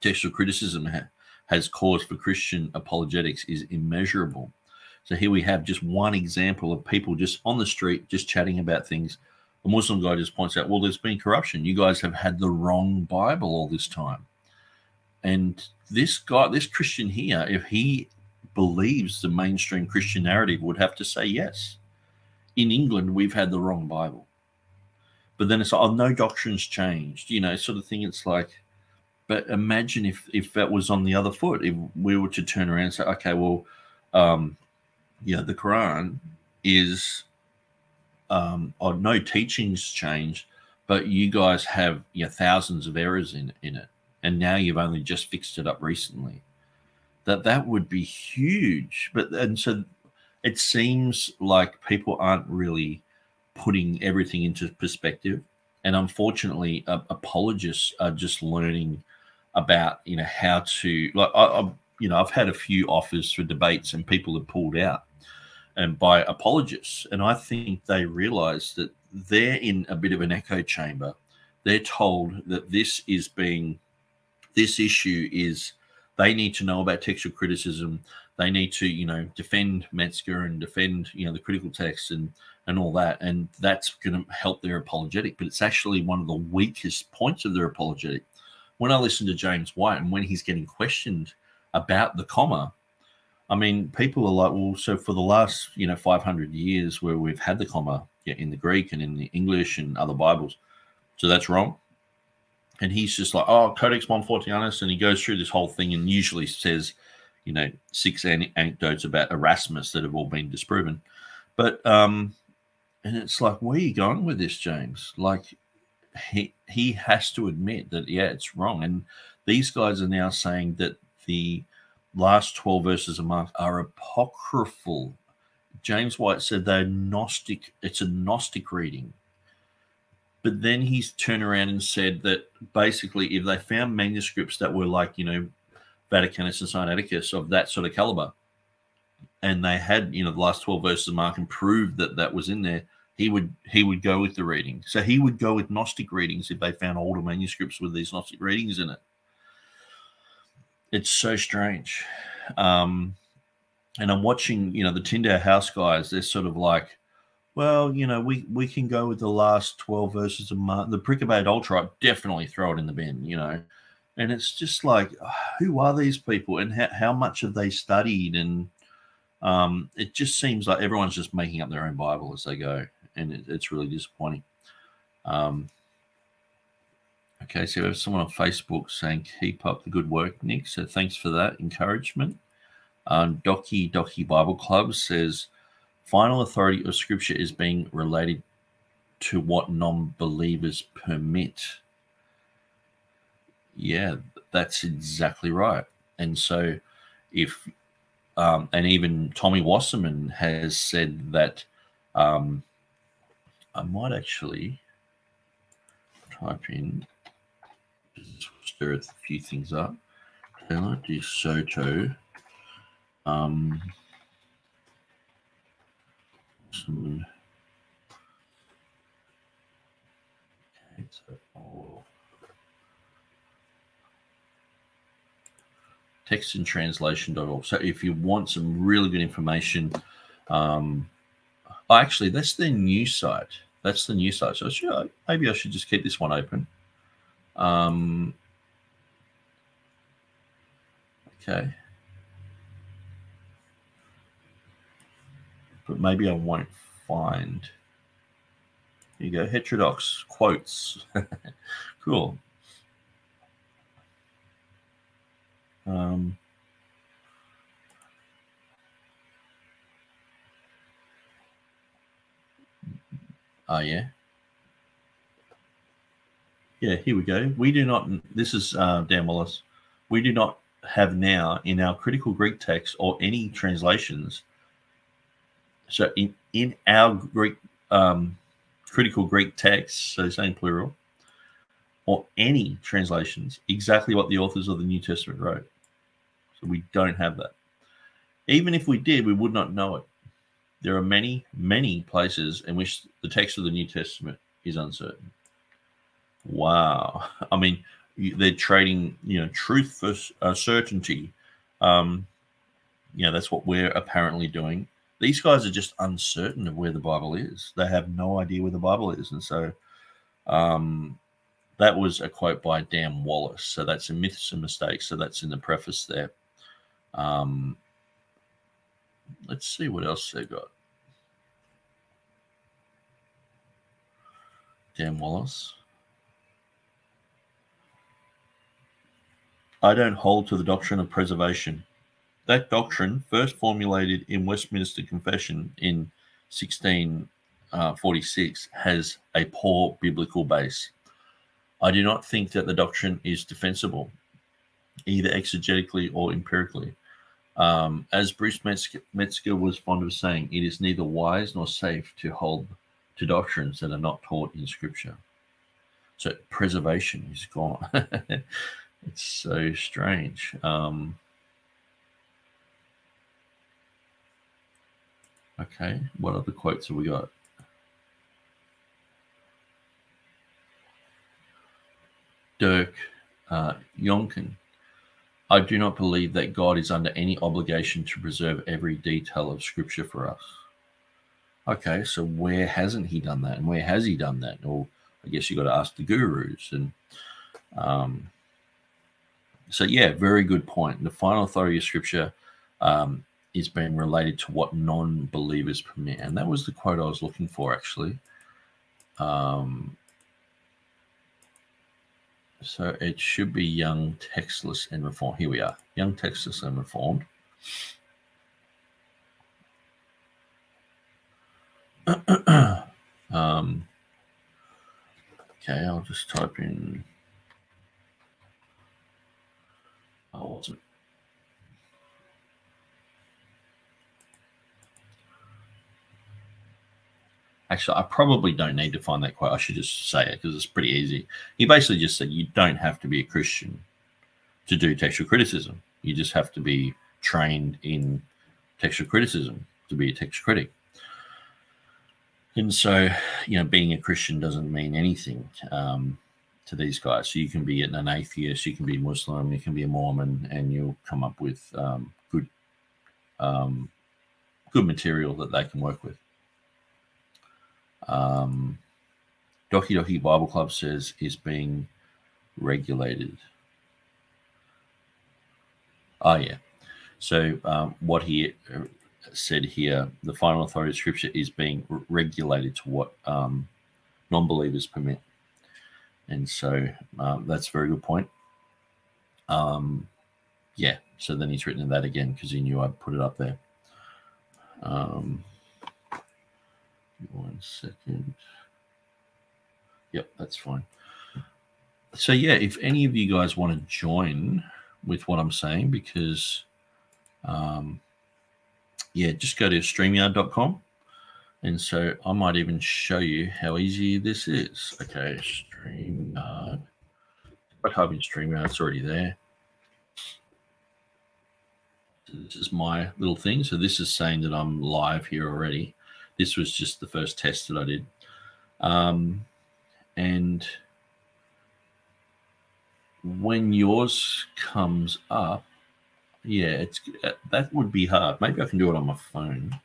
textual criticism ha- has caused for Christian apologetics is immeasurable. So here we have just one example of people just on the street, just chatting about things. A Muslim guy just points out, well, there's been corruption. You guys have had the wrong Bible all this time. And this guy, this Christian here, if he believes the mainstream Christian narrative, would have to say yes. In England, we've had the wrong Bible. But then it's like, oh, no doctrines changed, you know, sort of thing. It's like, but imagine if if that was on the other foot, if we were to turn around and say, okay, well, um, yeah, the Quran is um, oh, no teachings changed, but you guys have you know, thousands of errors in in it, and now you've only just fixed it up recently. That that would be huge. But and so it seems like people aren't really putting everything into perspective, and unfortunately, uh, apologists are just learning about you know how to like I, I you know I've had a few offers for debates and people have pulled out and by apologists and I think they realize that they're in a bit of an echo chamber. They're told that this is being this issue is they need to know about textual criticism. They need to you know defend Metzger and defend you know the critical text and and all that and that's going to help their apologetic but it's actually one of the weakest points of their apologetic. When I listen to James White and when he's getting questioned about the comma, I mean, people are like, well, so for the last, you know, 500 years where we've had the comma yeah, in the Greek and in the English and other Bibles, so that's wrong. And he's just like, oh, Codex Montfortianus. And he goes through this whole thing and usually says, you know, six anecdotes about Erasmus that have all been disproven. But, um, and it's like, where are you going with this, James? Like, he he has to admit that yeah it's wrong and these guys are now saying that the last 12 verses of mark are apocryphal james white said they're gnostic it's a gnostic reading but then he's turned around and said that basically if they found manuscripts that were like you know vaticanus and sinaiticus of that sort of caliber and they had you know the last 12 verses of mark and proved that that was in there he would he would go with the reading. So he would go with Gnostic readings if they found older manuscripts with these Gnostic readings in it. It's so strange. Um, and I'm watching, you know, the Tyndale House guys. They're sort of like, well, you know, we we can go with the last twelve verses of Mark. The Pericope Adulterae, definitely throw it in the bin, you know. And it's just like, who are these people, and how, how much have they studied? And um, it just seems like everyone's just making up their own Bible as they go and it, it's really disappointing. Um, okay, so we have someone on Facebook saying, "Keep up the good work, Nick." So thanks for that encouragement. Um, Doki Doki Bible Club says, "Final authority of Scripture is being related to what non-believers permit. Yeah, that's exactly right. And so, if um, and even Tommy Wasserman has said that um, I might actually type in just stir a few things up. I Taylor De Soto. Um, some, okay, so oh. textandtranslation.org. So if you want some really good information, um, actually, that's their new site. That's the new site. So should, maybe I should just keep this one open. Um, okay. But maybe I won't find. Here you go, heterodox quotes. cool. Um, oh, yeah. Yeah, here we go. We do not, this is uh, Dan Wallace. We do not have now in our critical Greek text or any translations. So in, in our Greek, um, critical Greek text, so saying plural, or any translations, exactly what the authors of the New Testament wrote. So we don't have that. Even if we did, we would not know it. There are many, many places in which the text of the New Testament is uncertain. Wow. I mean, they're trading, you know, truth for uh, certainty. Um, you know, that's what we're apparently doing. These guys are just uncertain of where the Bible is. They have no idea where the Bible is. And so um, that was a quote by Dan Wallace. So that's a myths and mistakes. So that's in the preface there. Um, let's see what else they got. Dan Wallace. I don't hold to the doctrine of preservation. That doctrine, first formulated in Westminster Confession in 1646, uh, has a poor biblical base. I do not think that the doctrine is defensible, either exegetically or empirically. Um, as Bruce Metzger was fond of saying, it is neither wise nor safe to hold to doctrines that are not taught in Scripture. So preservation is gone. it's so strange. Um, okay, what other quotes have we got? Dirk uh, Jongkind I do not believe that God is under any obligation to preserve every detail of Scripture for us. Okay, so where hasn't He done that, and where has He done that? Or I guess you got to ask the gurus. And um, so, yeah, very good point. The final authority of Scripture um, is being related to what non-believers permit, and that was the quote I was looking for actually. Um, so it should be young, textless, and reformed. Here we are, young, textless, and reformed. um, okay, I'll just type in. Actually, I probably don't need to find that quote. I should just say it because it's pretty easy. He basically just said you don't have to be a Christian to do textual criticism. You just have to be trained in textual criticism to be a text critic. And so, you know, being a Christian doesn't mean anything um, to these guys. So you can be an atheist, you can be Muslim, you can be a Mormon, and you'll come up with um, good, um, good material that they can work with. Um, Doki Doki Bible Club says is being regulated. Oh, yeah. So, um, what he uh, said here, the final authority of Scripture is being regulated to what um, non believers permit. And so, um, that's a very good point. Um, yeah. So then he's written that again because he knew I'd put it up there. Um, one second. Yep, that's fine. So yeah, if any of you guys want to join with what I'm saying, because um, yeah, just go to streamyard.com. And so I might even show you how easy this is. Okay, StreamYard. By typing StreamYard, it's already there. So This is my little thing. So this is saying that I'm live here already. This was just the first test that I did. Um, and when yours comes up, yeah, it's uh, that would be hard. Maybe I can do it on my phone.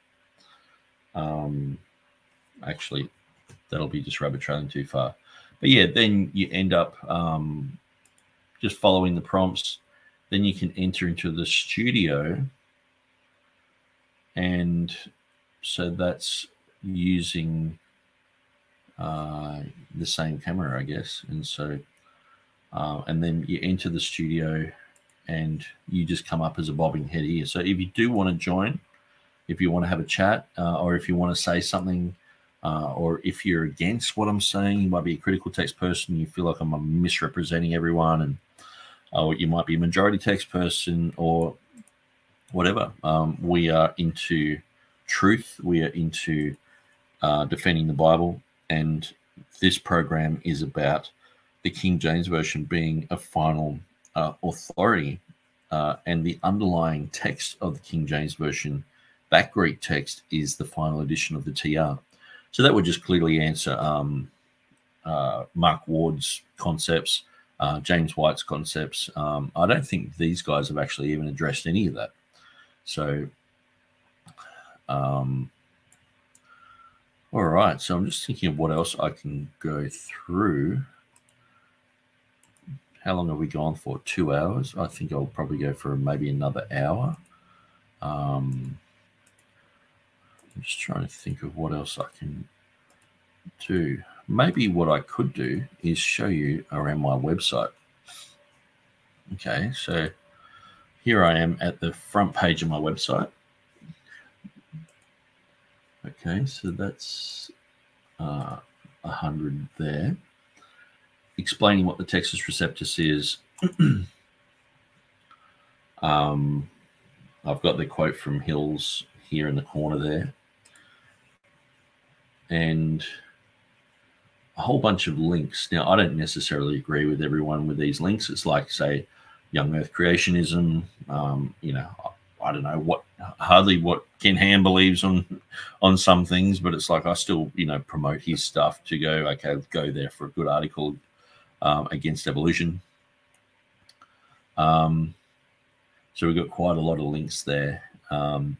Um, actually, that'll be just rabbit trailing too far. But yeah, then you end up um, just following the prompts. Then you can enter into the studio, and so that's using uh, the same camera, I guess. And so, uh, and then you enter the studio and you just come up as a bobbing head here. So if you do want to join, if you want to have a chat, uh, or if you want to say something, uh, or if you're against what I'm saying, you might be a critical text person, you feel like I'm misrepresenting everyone, and or you might be a majority text person, or whatever. Um, we are into truth. We are into uh, defending the Bible and this program is about the King James Version being a final uh, authority uh, and the underlying text of the King James Version, that Greek text, is the final edition of the TR. So that would just clearly answer um, uh, Mark Ward's concepts, uh, James White's concepts. Um, I don't think these guys have actually even addressed any of that. So, um, all right, so I'm just thinking of what else I can go through. How long have we gone for? Two hours. I think I'll probably go for maybe another hour. Um, I'm just trying to think of what else I can do. Maybe what I could do is show you around my website. Okay, so here I am at the front page of my website. Okay, so that's uh, 100 there. Explaining what the Textus Receptus is. um, I've got the quote from Hills here in the corner there. And a whole bunch of links. Now, I don't necessarily agree with everyone with these links. It's like, say, young earth creationism. Um, you know, I don't know what hardly what Ken Ham believes on on some things, but it's like I still you know promote his stuff to go okay go there for a good article um, against evolution. Um, so we've got quite a lot of links there. Um,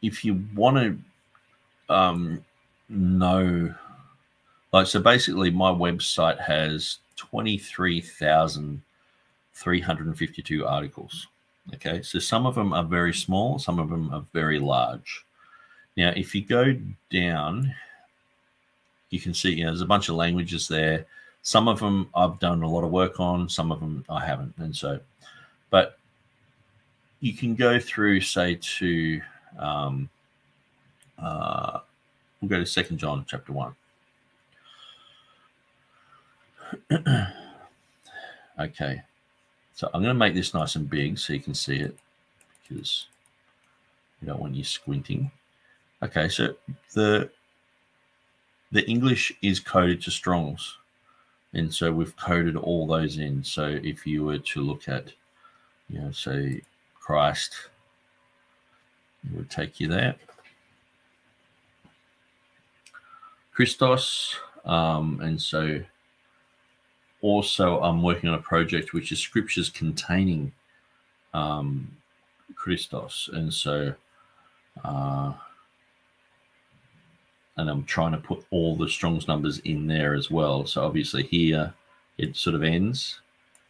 if you want to um, know, like, so basically, my website has 23,352 articles. Okay, so some of them are very small, some of them are very large. Now, if you go down, you can see you know, there's a bunch of languages there. Some of them I've done a lot of work on, some of them I haven't. And so, but you can go through, say, to, um, uh, we'll go to Second John chapter 1. okay. So I'm going to make this nice and big so you can see it because we don't want you squinting. Okay, so the the English is coded to Strongs. And so we've coded all those in. So if you were to look at, you know, say Christ, it would take you there. Christos, um, and so also I'm working on a project which is scriptures containing um, Christos, and so uh, and I'm trying to put all the Strong's numbers in there as well. So obviously here it sort of ends,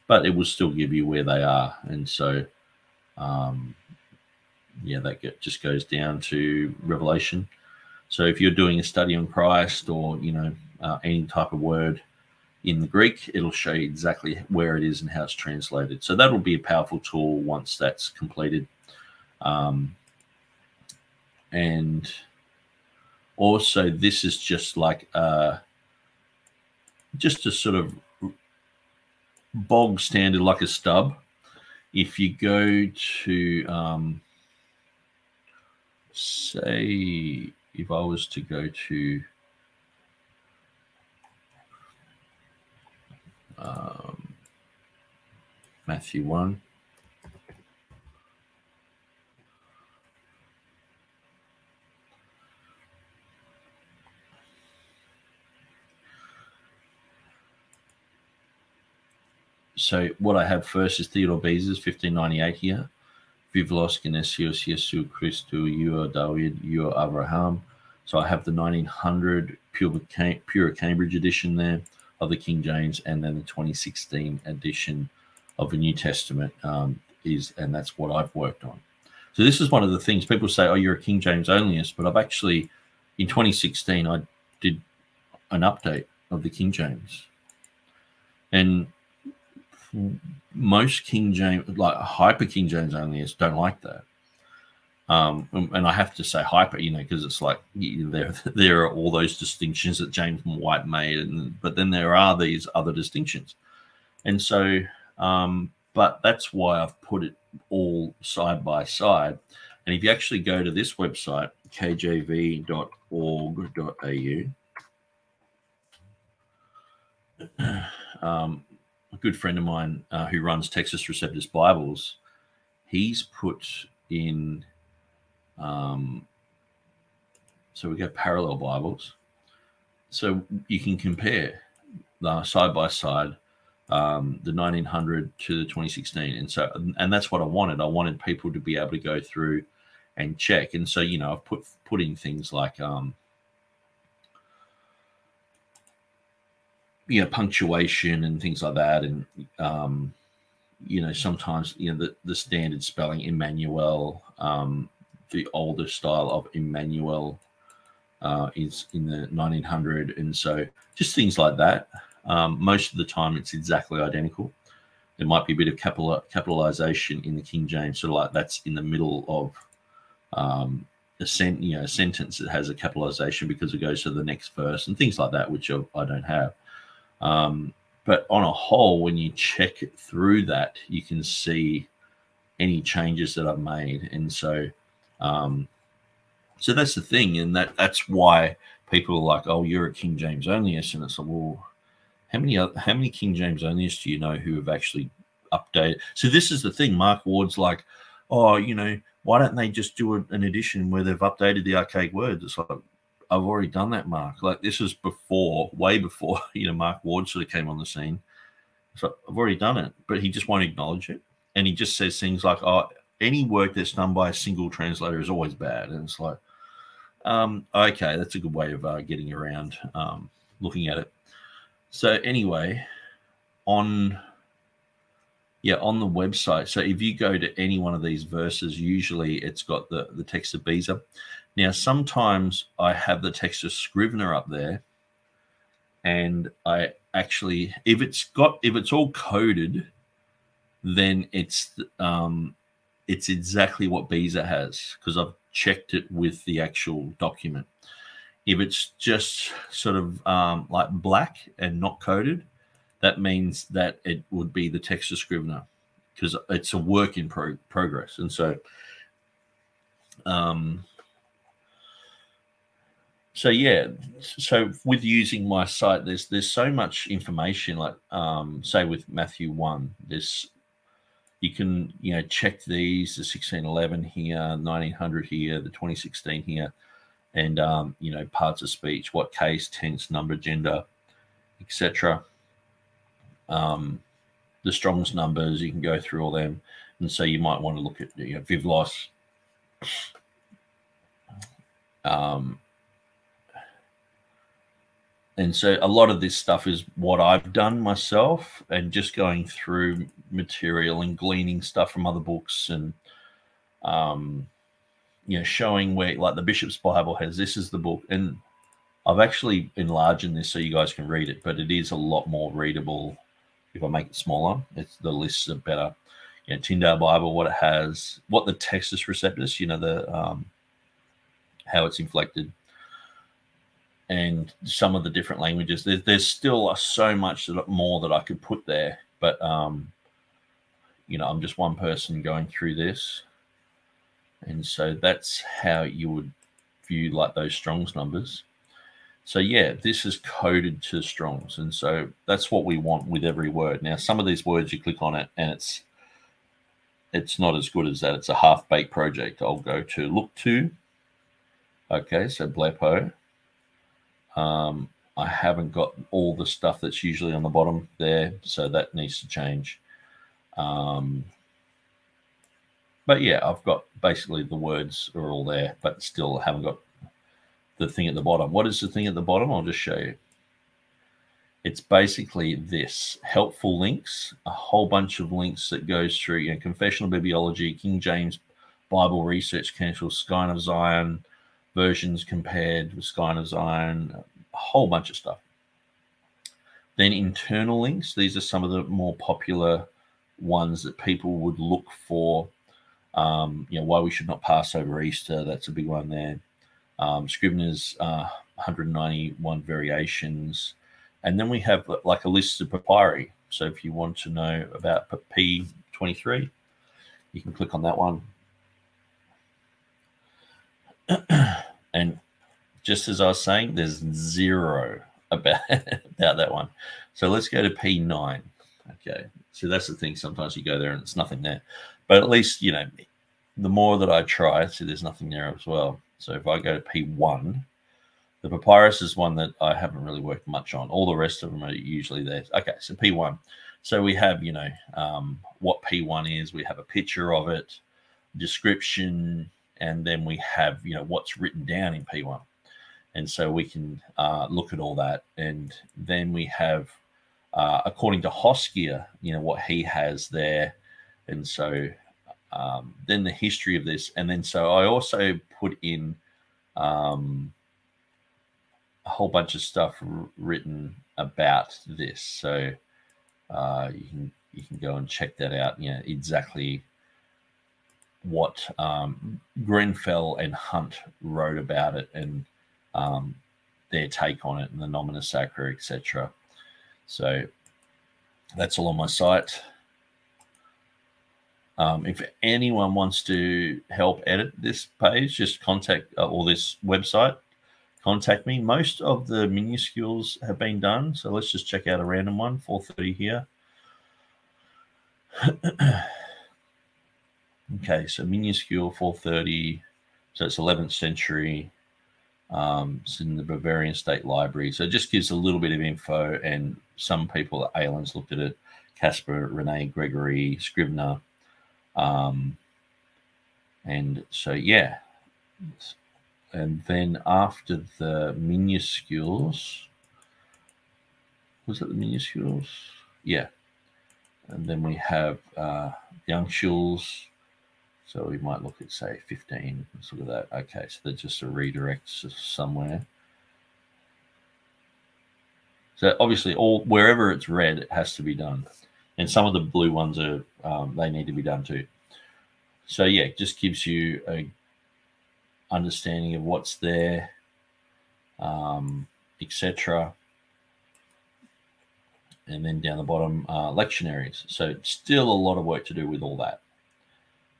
but it will still give you where they are, and so um, yeah, that get, just goes down to Revelation. So if you're doing a study on Christ or you know uh, any type of word in the Greek, it'll show you exactly where it is and how it's translated. So that'll be a powerful tool once that's completed. Um, and also, this is just like a, just a sort of bog standard like a stub. If you go to, um, say, if I was to go to um, Matthew 1. So what I have first is Theodore Beza's 1598 here. Vivlos Genesios Jesu Christu Ua David Ua Abraham. So I have the 1900 pure, pure Cambridge edition there of the King James, and then the 2016 edition of the New Testament um, is, and that's what I've worked on. So this is one of the things people say, "Oh, you're a King James onlyist," but I've actually, in 2016, I did an update of the King James, and most King James, like hyper King James onlyists, don't like that. Um, and I have to say hyper, you know, because it's like there there are all those distinctions that James White made, and but then there are these other distinctions, and so, um, but that's why I've put it all side by side. And if you actually go to this website, kjv.org.au, um, good friend of mine uh, who runs Textus Receptus Bibles, he's put in um, so we get parallel Bibles. So you can compare side by side um, the 1900 to the 2016, and so and that's what I wanted. I wanted people to be able to go through and check. And so you know, I've put put in things like um, you know punctuation and things like that, and um, you know sometimes you know the the standard spelling Emmanuel. Um, the older style of Emmanuel uh, is in the 1900, and so just things like that. Um, most of the time, it's exactly identical. There might be a bit of capital, capitalization in the King James, sort of like that's in the middle of um, a, sen- you know, a sentence that has a capitalization because it goes to the next verse and things like that, which I don't have. Um, but on a whole, when you check through that, you can see any changes that I've made, and so um, so that's the thing, and that that's why people are like, "Oh, you're a King James onlyist," and it's like, well, how many how many King James onlyists do you know who have actually updated? So this is the thing. Mark Ward's like, "Oh, you know, why don't they just do an edition where they've updated the archaic words?" It's like, I've already done that, Mark. Like this is before, way before, you know, Mark Ward sort of came on the scene. So I've already done it, but he just won't acknowledge it, and he just says things like, "Oh, any work that's done by a single translator is always bad. And it's like, um, okay, that's a good way of uh, getting around um, looking at it. So anyway, on yeah, on the website. So if you go to any one of these verses, usually it's got the the text of Beza. Now sometimes I have the text of Scrivener up there, and I actually if it's got if it's all coded, then it's um it's exactly what Beza has because I've checked it with the actual document. If it's just sort of um, like black and not coded, that means that it would be the Textus Scrivener because it's a work in pro- progress. And so, um, so yeah, so with using my site, there's there's so much information. Like um, say with Matthew one, there's you can you know check these the 1611 here 1900 here the 2016 here and um, you know parts of speech what case tense number gender etc um, the strong's numbers you can go through all them and so you might want to look at you know, vivlos um, and so a lot of this stuff is what I've done myself and just going through material and gleaning stuff from other books and um you know showing where like the bishop's bible has this is the book. And I've actually enlarged this so you guys can read it but it is a lot more readable if I make it smaller. It's the lists are better. You know Tyndale Bible what it has what the Textus Receptus you know the um how it's inflected and some of the different languages. There's, there's still so much more that I could put there, but um, you know, I'm just one person going through this, and so that's how you would view like those Strong's numbers. So yeah, this is coded to Strong's, and so that's what we want with every word. Now, some of these words you click on it, and it's it's not as good as that. It's a half baked project. I'll go to look to. Okay, so Blepo. Um, I haven't got all the stuff that's usually on the bottom there, so that needs to change. Um, but yeah, I've got basically the words are all there, but still haven't got the thing at the bottom. What is the thing at the bottom? I'll just show you. It's basically this helpful links, a whole bunch of links that goes through, you know, confessional bibliology, King James Bible Research Council, Scion of Zion, versions compared with of Zion, a whole bunch of stuff. Then internal links. These are some of the more popular ones that people would look for. Um, you know, why we should not pass over Easter. That's a big one there. Um, Scrivener's uh, 191 variations. And then we have like a list of papyri. So if you want to know about P23, you can click on that one. and just as I was saying, there's zero about about that one. So let's go to P9. Okay, so that's the thing. Sometimes you go there and it's nothing there, but at least you know the more that I try, see there's nothing there as well. So if I go to P1, the papyrus is one that I haven't really worked much on. All the rest of them are usually there. Okay, so P1. So we have, you know, um, what P1 is. We have a picture of it, description, and then we have you know what's written down in P1, and so we can uh, look at all that, and then we have uh, according to Hoskier, you know what he has there, and so um, then the history of this, and then so I also put in um, a whole bunch of stuff written about this, so uh, you can you can go and check that out. You know exactly what um, Grenfell and Hunt wrote about it and um, their take on it and the Nomina Sacra, etc. So that's all on my site. Um, if anyone wants to help edit this page, just contact uh, or this website, contact me. Most of the minuscules have been done, so let's just check out a random one. 430 here. Okay, so minuscule 430. So it's 11th century. Um, it's in the Bavarian State Library. So it just gives a little bit of info. And some people at Aylens looked at it. Caspar, Rene, Gregory, Scrivener. Um, and so, yeah. And then after the minuscules, was it the minuscules? Yeah. And then we have uh, uncials, so we might look at say 15. Let's look at that. Okay, so they're just a redirect somewhere. So obviously, all wherever it's red, it has to be done, and some of the blue ones are um, they need to be done too. So yeah, it just gives you a understanding of what's there, um, etc. And then down the bottom, uh, lectionaries. So still a lot of work to do with all that.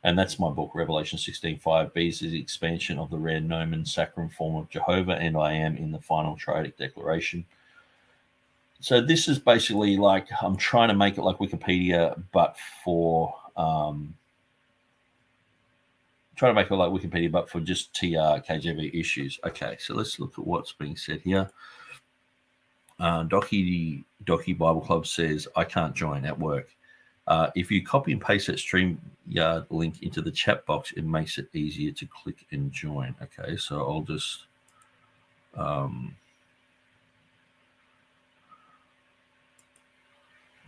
And that's my book, Revelation 16.5. B is the expansion of the rare nomen sacrum form of Jehovah, and I am in the final triadic declaration. So this is basically like I'm trying to make it like Wikipedia, but for um, trying to make it like Wikipedia, but for just TR KJV issues. Okay, so let's look at what's being said here. Uh, Doki Doki Bible Club says I can't join at work. Uh, if you copy and paste that StreamYard link into the chat box, it makes it easier to click and join. Okay, so I'll just um,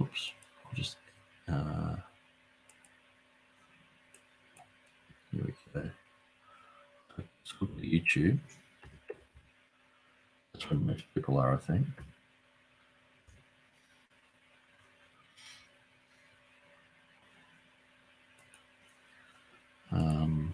oops, I'll just uh, here we go. Let's look at YouTube. That's where most people are, I think. Um,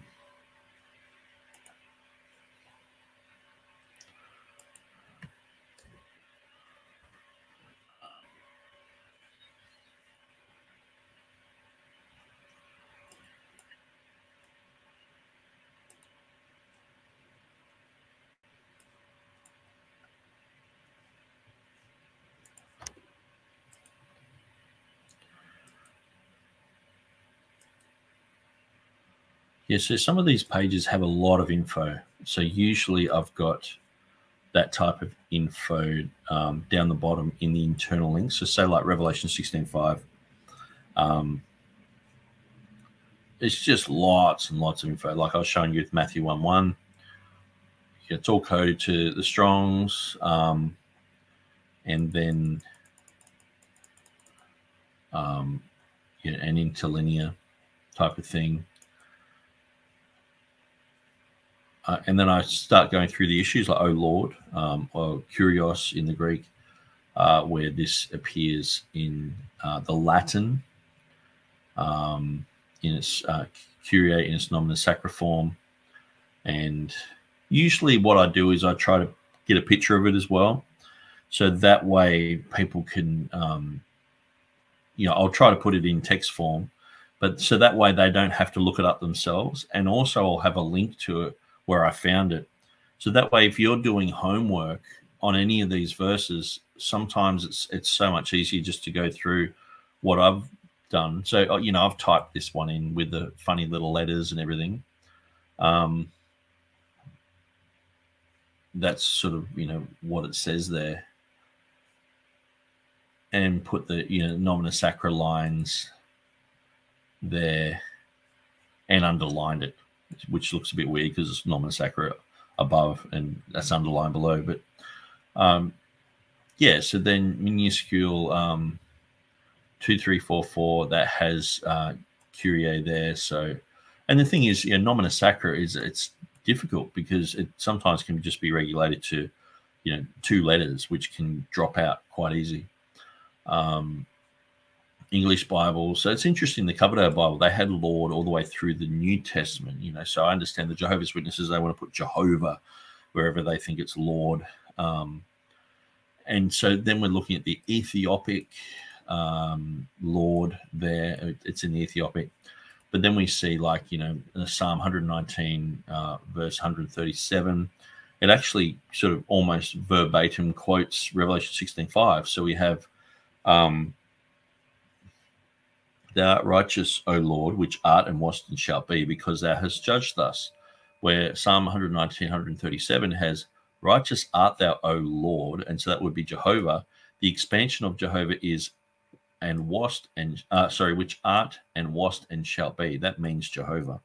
Yeah, so some of these pages have a lot of info. So usually I've got that type of info um, down the bottom in the internal links. So say like Revelation 16.5. Um, it's just lots and lots of info. Like I was showing you with Matthew 1 1. It's all coded to the Strongs. Um, and then um, you know, an interlinear type of thing. Uh, and then I start going through the issues like "Oh Lord" um, or "Kurios" in the Greek, uh, where this appears in uh, the Latin um, in its uh, "Kyrie" in its nomina sacra form, and usually what I do is I try to get a picture of it as well, so that way people can, um, you know, I'll try to put it in text form, but so that way they don't have to look it up themselves, and also I'll have a link to it where I found it. So that way, if you're doing homework on any of these verses, sometimes it's it's so much easier just to go through what I've done. So uh, you know, I've typed this one in with the funny little letters and everything. Um, that's sort of you know what it says there, and put the you know nomina sacra lines there, and underlined it which looks a bit weird because it's nomen sacra above and that's underlined below. But um, yeah, so then minuscule um, two three four four that has uh, Kyrie there. So, and the thing is, yeah, nomina sacra is it's difficult because it sometimes can just be regulated to you know two letters, which can drop out quite easy. Um, English Bible. So it's interesting. The Coverdale Bible, they had Lord all the way through the New Testament. You know, so I understand the Jehovah's Witnesses they want to put Jehovah wherever they think it's Lord. Um, and so then we're looking at the Ethiopic um, Lord there. It's in the Ethiopic. But then we see, like, you know, in Psalm 119, uh, verse 137, it actually sort of almost verbatim quotes Revelation 16:5. So we have um, Thou art righteous, O Lord, which art and wast and shall be, because thou hast judged thus. Where Psalm 119, 137 has, Righteous art thou, O Lord, and so that would be Jehovah. The expansion of Jehovah is, and wast and, uh, sorry, which art and wast and shall be. That means Jehovah.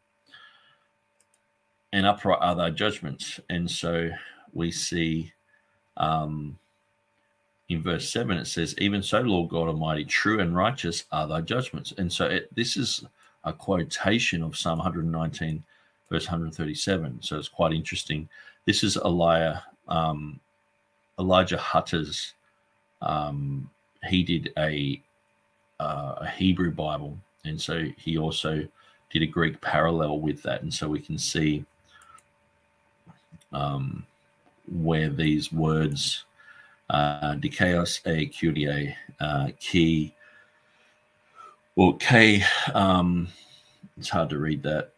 And upright are thy judgments. And so we see um, in verse 7 it says even so lord god almighty true and righteous are thy judgments. And so it, this is a quotation of psalm 119 verse 137 so it's quite interesting. This is elijah um, elijah hutter's um, he did a uh, a hebrew bible. And so he also did a greek parallel with that. And so we can see um, where these words uh, chaos a QDA uh, key. Well K um, it's hard to read that.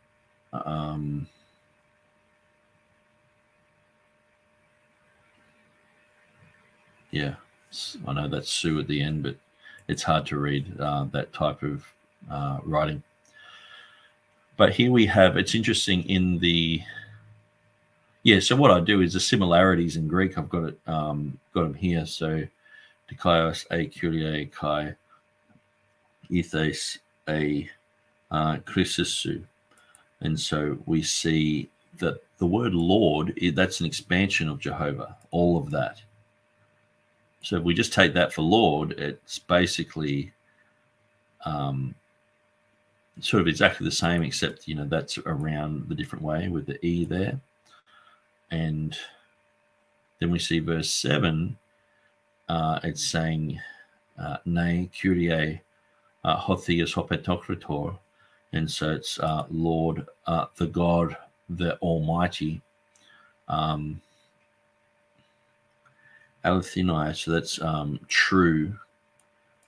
Um, yeah I know that's Sue at the end but it's hard to read uh, that type of uh, writing. But here we have it's interesting in the yeah, so what I do is the similarities in Greek. I've got it, um, got them here. So, dikaios a kurie kai, ethes a uh, chrysisu. And so we see that the word Lord, that's an expansion of Jehovah, all of that. So if we just take that for Lord, it's basically um, sort of exactly the same, except, you know, that's around the different way with the E there. And then we see verse 7, uh, it's saying, uh, Ne Kyrie uh, Hothias Hopetokrator. And so it's uh, Lord, uh, the God, the Almighty. Um, so that's um, true.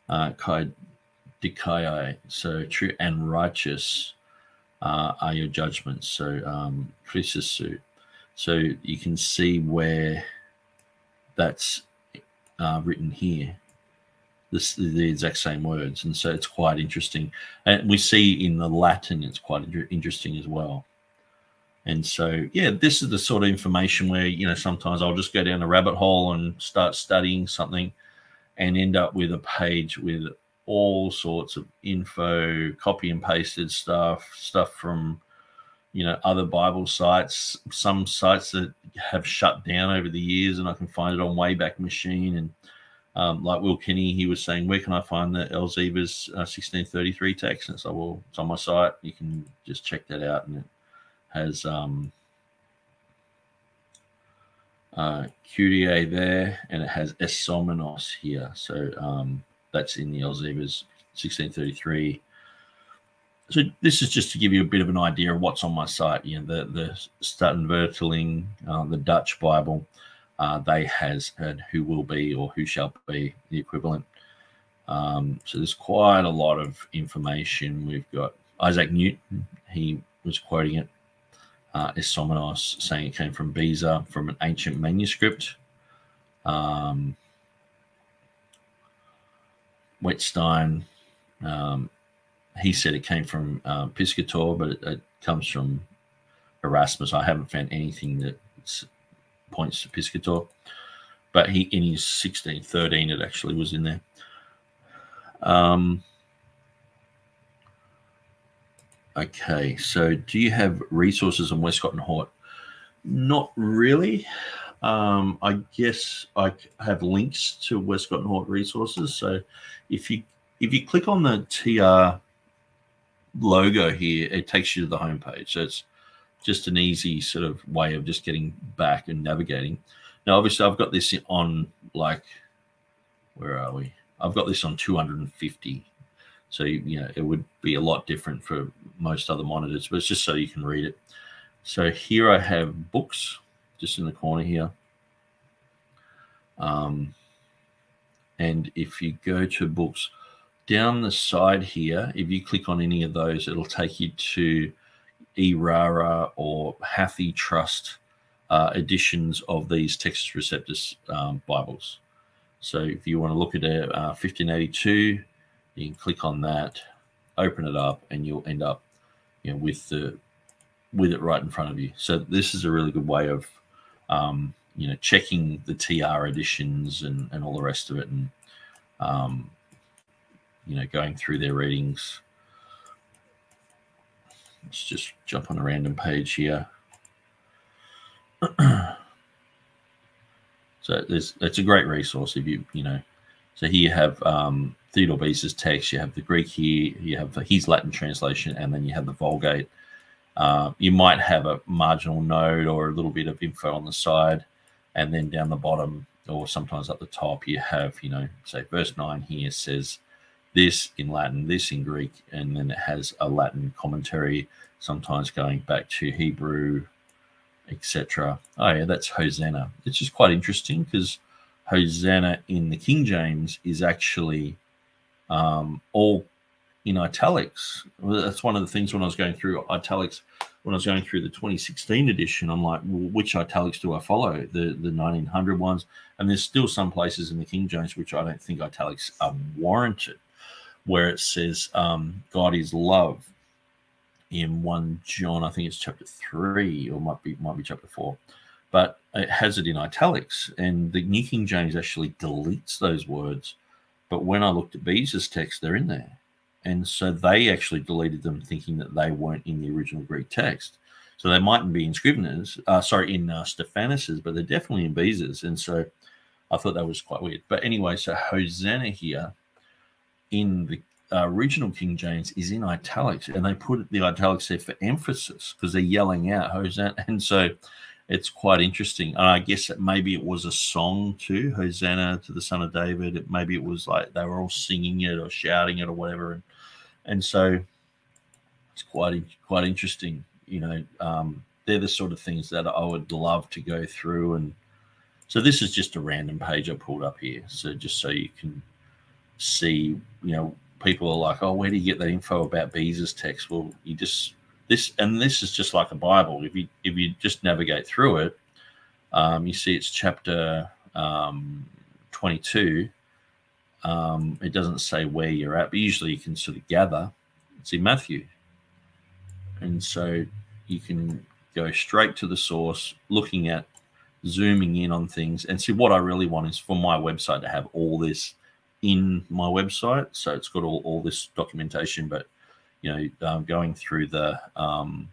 Uh, Kai Dikai, so true and righteous uh, are your judgments. So um, Chrysisu, so you can see where that's uh, written here. This the exact same words, and so it's quite interesting. And we see in the Latin, it's quite interesting as well. And so, yeah, this is the sort of information where, you know, sometimes I'll just go down a rabbit hole and start studying something and end up with a page with all sorts of info, copy and pasted stuff, stuff from, you know, other Bible sites, some sites that have shut down over the years, and I can find it on Wayback Machine. And um, like Will Kinney, he was saying, where can I find the Elzevir's uh, 1633 text? And so, well, it's on my site. You can just check that out, and it has um, uh, Kyrie there, and it has Esomenos here. So um, that's in the Elzevir's 1633. So this is just to give you a bit of an idea of what's on my site. You know, the the Statenvertaling, uh, the Dutch Bible, uh, they has and who will be or who shall be the equivalent. Um, so there's quite a lot of information. We've got Isaac Newton. He was quoting it uh, Isomenos saying it came from Beza from an ancient manuscript. Um, Wettstein, um, he said it came from uh, Piscator, but it, it, comes from Erasmus. I haven't found anything that points to Piscator, but he in his 1613 it actually was in there. Um, Okay, so do you have resources on Westcott and Hort? Not really. Um, I guess I have links to Westcott and Hort resources. So if you if you click on the TR logo here, it takes you to the homepage. So it's just an easy sort of way of just getting back and navigating. Now, obviously, I've got this on like, where are we? I've got this on 250 so, you know, it would be a lot different for most other monitors, but it's just so you can read it. So here I have books just in the corner here. Um, and if you go to books down the side here, if you click on any of those, it'll take you to e-rara or HathiTrust uh, editions of these Textus Receptus um, Bibles. So if you want to look at a uh, 1582, you can click on that, open it up, and you'll end up you know, with the with it right in front of you. So this is a really good way of um, you know checking the TR editions and, and all the rest of it, and um, you know going through their readings. Let's just jump on a random page here. so there's it's a great resource if you you know. So here you have um, Theodore Beza's text, you have the Greek here, you have his Latin translation, and then you have the Vulgate. Uh, you might have a marginal note or a little bit of info on the side, and then down the bottom or sometimes at the top, you have, you know, say verse 9 here says this in Latin, this in Greek, and then it has a Latin commentary, sometimes going back to Hebrew, etc. Oh, yeah, that's Hosanna. It's just quite interesting because Hosanna in the King James is actually um, all in italics. That's one of the things when I was going through italics, when I was going through the 2016 edition, I'm like, well, which italics do I follow? The the 1900 ones, and there's still some places in the King James which I don't think italics are warranted, where it says um, God is love in one John, I think it's chapter three, or might be might be chapter four, but it has it in italics, and the New King James actually deletes those words but when I looked at Beza's text, they're in there. And so they actually deleted them thinking that they weren't in the original Greek text. So they mightn't be in Scrivener's, uh, sorry, in uh, Stephanus's, but they're definitely in Beza's. And so I thought that was quite weird. But anyway, so Hosanna here in the uh, original King James is in italics, and they put the italics there for emphasis because they're yelling out Hosanna. And so it's quite interesting. And I guess that maybe it was a song too, Hosanna to the Son of David. It, maybe it was like they were all singing it or shouting it or whatever. And, and so it's quite quite interesting. You know, um, they're the sort of things that I would love to go through. And so this is just a random page I pulled up here. So just so you can see, you know, people are like, oh, where do you get that info about Beza's text? Well, you just this and this is just like a bible if you if you just navigate through it um, you see it's chapter um, 22 um, it doesn't say where you're at but usually you can sort of gather it's in matthew and so you can go straight to the source, looking at zooming in on things. And see, what I really want is for my website to have all this in my website. So it's got all, all this documentation, but you know, um, going through the um,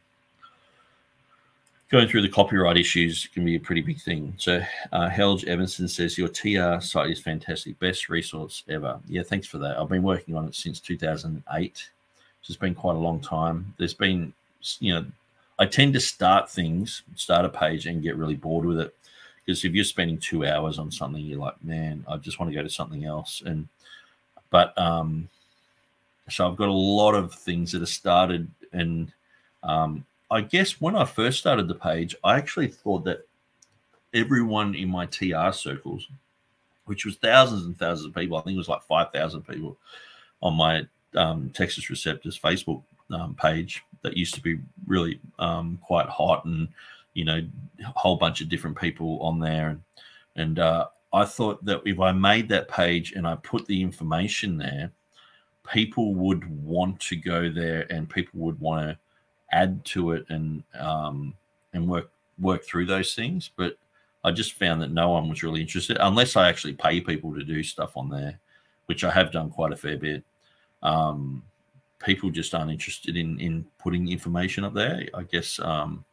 going through the copyright issues can be a pretty big thing. So uh, Helge Evanson says your TR site is fantastic, best resource ever. Yeah, thanks for that. I've been working on it since 2008. So it's been quite a long time. There's been, you know, I tend to start things, start a page, and get really bored with it. Because if you're spending two hours on something, you're like, man, I just want to go to something else. And but um, so I've got a lot of things that have started, and um, I guess when I first started the page, I actually thought that everyone in my TR circles, which was thousands and thousands of people, I think it was like five thousand people on my um, Textus Receptus Facebook um, page that used to be really um, quite hot and you know a whole bunch of different people on there and and uh, I thought that if I made that page and I put the information there, people would want to go there and people would want to add to it and um, and work work through those things. But I just found that no one was really interested unless I actually pay people to do stuff on there, which I have done quite a fair bit. Um, people just aren't interested in in putting information up there. I guess um,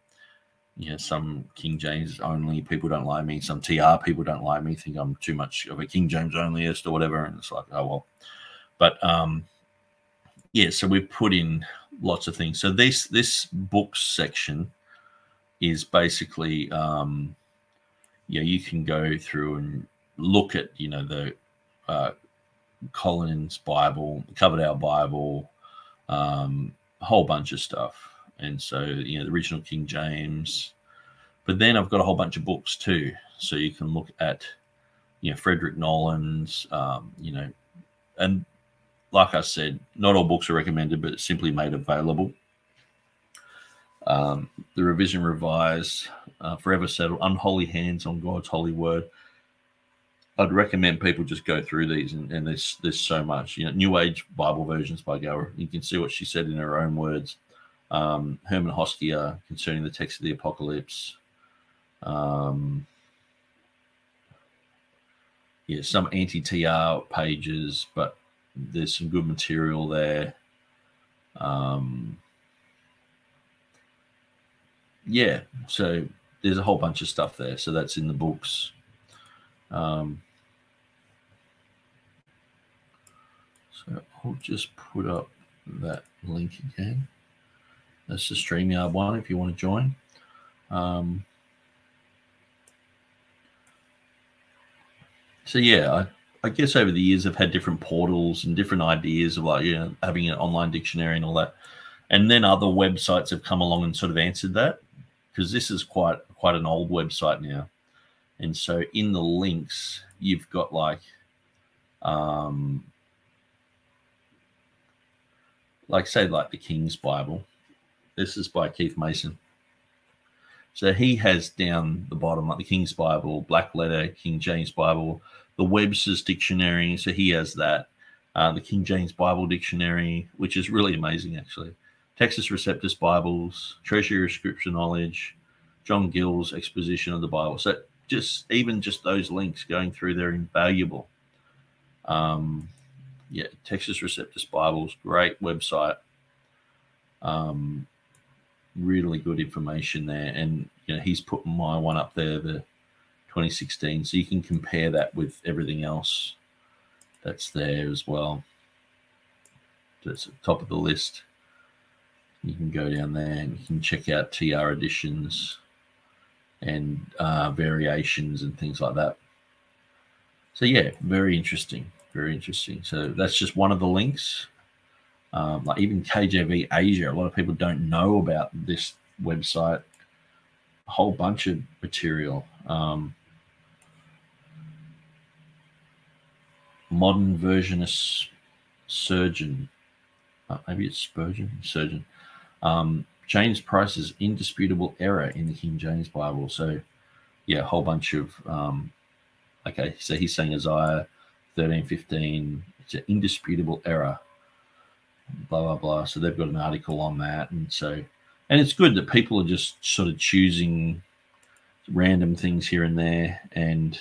you know some King James only people don't like me. Some TR people don't like me. Think I'm too much of a King James onlyist or whatever. And it's like, oh well. But um, yeah, so we've put in lots of things. So this this books section is basically um, you you can go through and look at you know the uh, Collins Bible, Coverdale Bible, um, a whole bunch of stuff. And so you know the original King James, but then I've got a whole bunch of books too. So you can look at you know Frederick Nolan's, um, you know, and like I said, not all books are recommended, but it's simply made available. Um, the revision revised, uh, forever settled, unholy hands on God's holy word. I'd recommend people just go through these, and, and there's there's so much. You know, New Age Bible versions by Gower. You can see what she said in her own words. Um, Herman Hoskier concerning the text of the Apocalypse. Um, yeah, some anti-TR pages, but there's some good material there. Um, yeah, so there's a whole bunch of stuff there. So that's in the books. Um, so I'll just put up that link again. That's the StreamYard one if you want to join. Um, so yeah, I I guess over the years I've had different portals and different ideas of like you know having an online dictionary and all that, and then other websites have come along and sort of answered that because this is quite quite an old website now, and so in the links you've got like, um, like say like the King's Bible. This is by Keith Mason. So he has down the bottom like the King's Bible, Black Letter, King James Bible, the Webster's Dictionary. So he has that. Uh, the King James Bible Dictionary, which is really amazing, actually. Textus Receptus Bibles, Treasury of Scripture Knowledge, John Gill's Exposition of the Bible. So just even just those links going through, they're invaluable. Um, yeah, Textus Receptus Bibles, great website. Um, really good information there, and you know he's put my one up there, the 2016. So you can compare that with everything else that's there as well. That's at the top of the list. You can go down there and you can check out TR editions and uh, variations and things like that. So yeah, very interesting, very interesting. So that's just one of the links. Um, like even KJV Asia, a lot of people don't know about this website. A whole bunch of material. Um, modern version surgeon. Uh, maybe it's Spurgeon, surgeon. Um, James Price's indisputable error in the King James Bible. So, yeah, a whole bunch of. Um, okay, so he's saying Isaiah thirteen fifteen. It's an indisputable error. Blah blah blah. So they've got an article on that, and so and it's good that people are just sort of choosing random things here and there and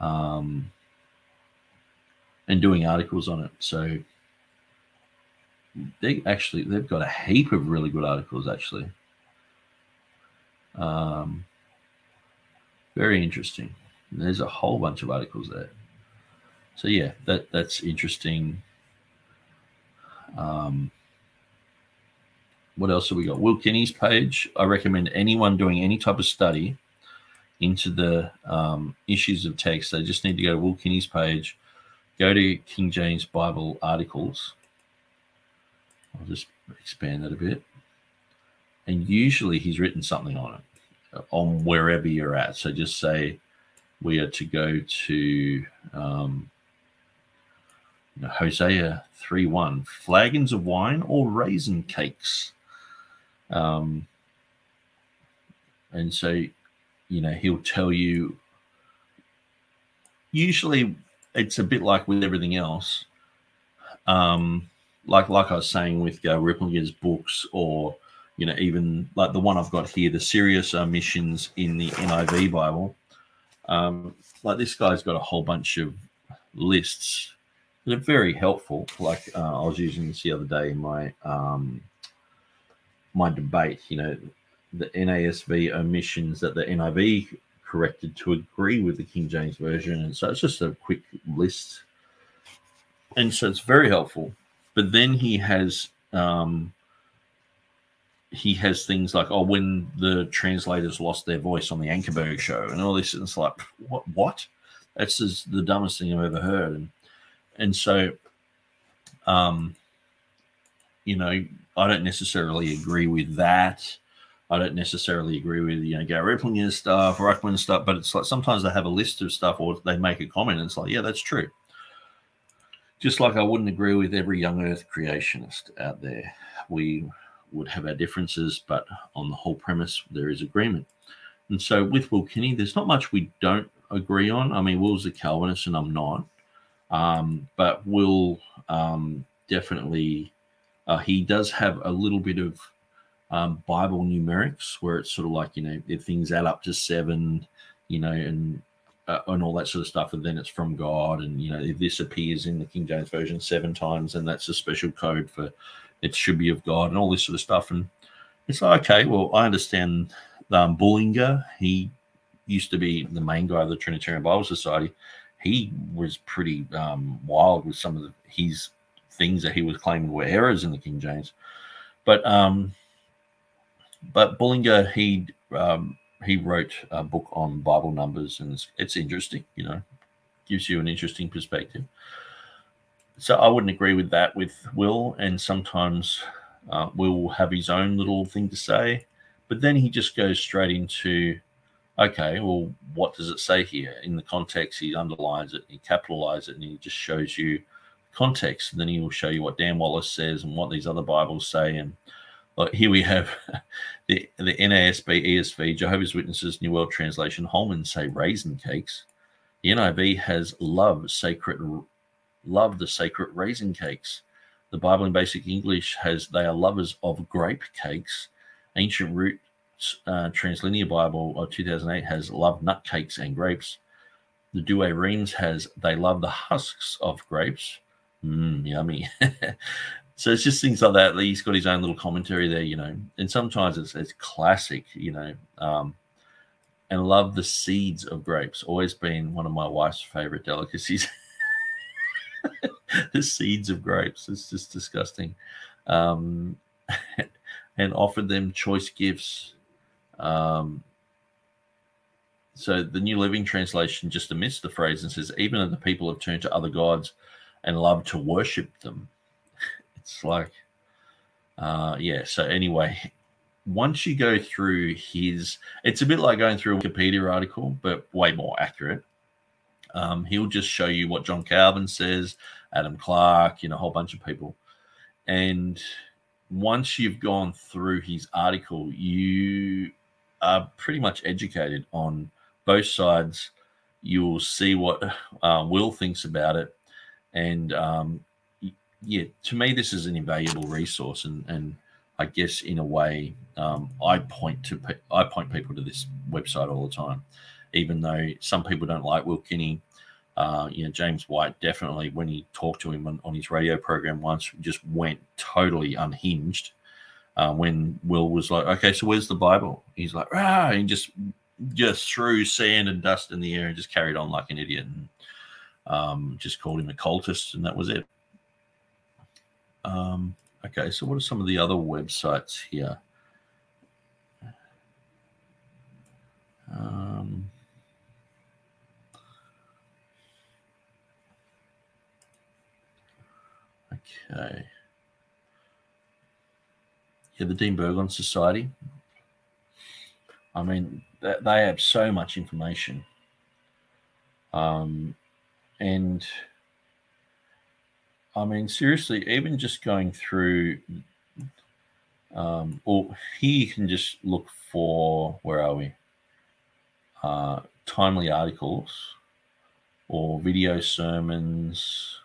um, and doing articles on it. So they actually they've got a heap of really good articles actually. Um, very interesting. There's a whole bunch of articles there. So yeah, that that's interesting. Um, what else have we got? Will Kinney's page. I recommend anyone doing any type of study into the um, issues of text. They just need to go to Will Kinney's page, go to King James Bible articles. I'll just expand that a bit. And usually he's written something on it, on wherever you're at. So just say we are to go to um, Hosea 3 1, flagons of wine or raisin cakes. Um, and so, you know, he'll tell you. Usually, it's a bit like with everything else. Um, like like I was saying with uh, Riplinger's books, or you know, even like the one I've got here, the serious omissions in the NIV Bible. Um, like this guy's got a whole bunch of lists that are very helpful. Like uh, I was using this the other day in my um, my debate, you know, the NASV omissions that the NIV corrected to agree with the King James Version. And so it's just a quick list. And so it's very helpful. But then he has um, he has things like, oh, when the translators lost their voice on the Ankerberg show and all this, and it's like, what what? That's just the dumbest thing I've ever heard. And and so um you know, I don't necessarily agree with that. I don't necessarily agree with you know Gary Riplinger stuff, Ruckman stuff, but it's like sometimes they have a list of stuff or they make a comment and it's like, yeah, that's true. Just like I wouldn't agree with every young Earth creationist out there. We would have our differences, but on the whole premise, there is agreement. And so with Will Kinney, there's not much we don't agree on. I mean, Will's a Calvinist and I'm not. Um, but Will um, definitely uh, he does have a little bit of um, Bible numerics where it's sort of like, you know, if things add up to seven, you know, and uh, and all that sort of stuff, and then it's from God. And, you know, if this appears in the King James Version seven times, and that's a special code for it should be of God and all this sort of stuff. And it's like, okay, well, I understand um, Bullinger. He used to be the main guy of the Trinitarian Bible Society. He was pretty um, wild with some of the, his things that he was claiming were errors in the King James. But um, but Bullinger he um, he wrote a book on Bible numbers, and it's, it's interesting. You know, gives you an interesting perspective. So I wouldn't agree with that with Will, and sometimes uh, Will have his own little thing to say, but then he just goes straight into, okay, well, what does it say here? In the context, he underlines it, he capitalizes it, and he just shows you context. And then he will show you what Dan Wallace says and what these other Bibles say. And like here we have the, the NASB, ESV, Jehovah's Witnesses, New World Translation, Holman say raisin cakes. The NIV has love sacred, love the sacred raisin cakes. The Bible in Basic English has they are lovers of grape cakes. Ancient Root uh, Translinear Bible of 2008 has love nut cakes and grapes. The Douay Rheims has they love the husks of grapes. Mm, yummy. so it's just things like that. He's got his own little commentary there, you know. And sometimes it's it's classic, you know. Um, and love the seeds of grapes. Always been one of my wife's favorite delicacies. the seeds of grapes. It's just disgusting. Um, and offered them choice gifts. Um, so the New Living Translation just omits the phrase and says, even if the people have turned to other gods and love to worship them. It's like, uh, yeah. So anyway, once you go through his, it's a bit like going through a Wikipedia article, but way more accurate. Um, he'll just show you what John Calvin says, Adam Clarke, you know, a whole bunch of people. And once you've gone through his article, you are pretty much educated on both sides. You'll see what uh, Will thinks about it and um, yeah, to me, this is an invaluable resource, and and I guess in a way, um, I point to I point people to this website all the time, even though some people don't like Will Kinney. Uh, you know, James White definitely, when he talked to him on, on his radio program once, just went totally unhinged. Uh, when Will was like, "Okay, so where's the Bible?" He's like, "Ah," and just just threw sand and dust in the air and just carried on like an idiot, and um, just called him a cultist, and that was it. Um, okay, so what are some of the other websites here? Um, okay. Yeah, the Dean Burgon Society. I mean, they they have so much information. Um, and I mean, seriously, even just going through, um, or here you can just look for where are we? Uh, timely articles or video sermons.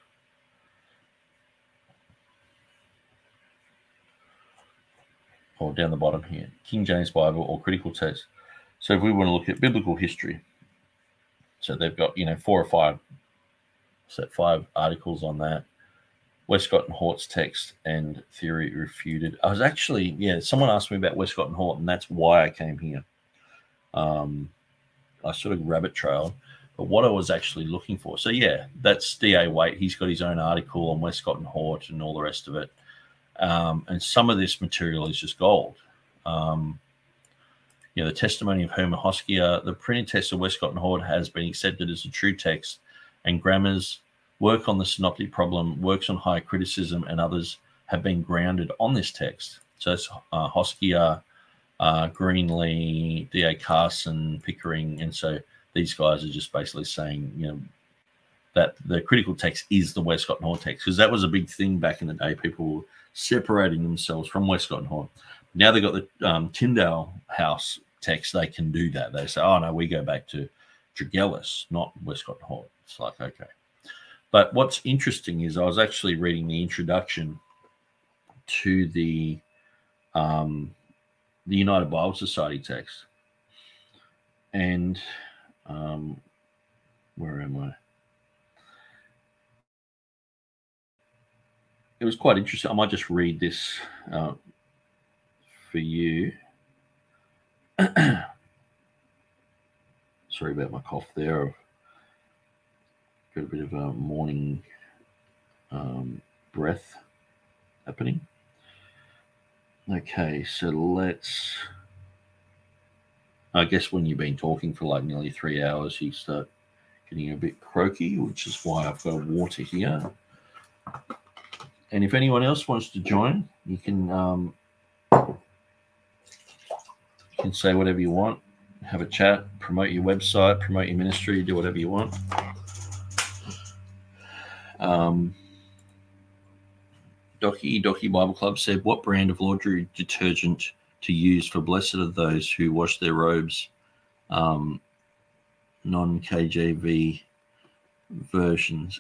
Or down the bottom here, King James Bible or critical text. So if we want to look at biblical history, so they've got you know four or five, set five articles on that. Westcott and Hort's text and theory refuted. I was actually, yeah, someone asked me about Westcott and Hort, and that's why I came here. Um, I sort of rabbit trailed, but what I was actually looking for. So yeah, that's D.A. Waite. He's got his own article on Westcott and Hort and all the rest of it. Um, and some of this material is just gold. Um, you know, the testimony of Homer Hoskier, the printed text of Westcott and Hort has been accepted as a true text, and grammars, work on the synoptic problem, works on high criticism, and others have been grounded on this text. So it's uh, Hoskier, uh, Greenlee, D.A. Carson, Pickering, and so these guys are just basically saying, you know, that the critical text is the Westcott and Hort text because that was a big thing back in the day. People separating themselves from Westcott and Hort. Now they've got the um, Tyndale House text. They can do that. They say, "Oh no, we go back to Tregelles, not Westcott and Hort." It's like okay. But what's interesting is I was actually reading the introduction to the um, the United Bible Society text, and um, where am I? It was quite interesting. I might just read this uh, for you. Sorry about my cough there. I've got a bit of a morning um, breath happening. Okay, so let's. I guess when you've been talking for like nearly three hours, you start getting a bit croaky, which is why I've got water here. And if anyone else wants to join, you can um, you can say whatever you want, have a chat, promote your website, promote your ministry, do whatever you want. Um, Doki Doki Bible Club said, "What brand of laundry detergent to use for blessed are those who wash their robes?" Um, non KJV versions.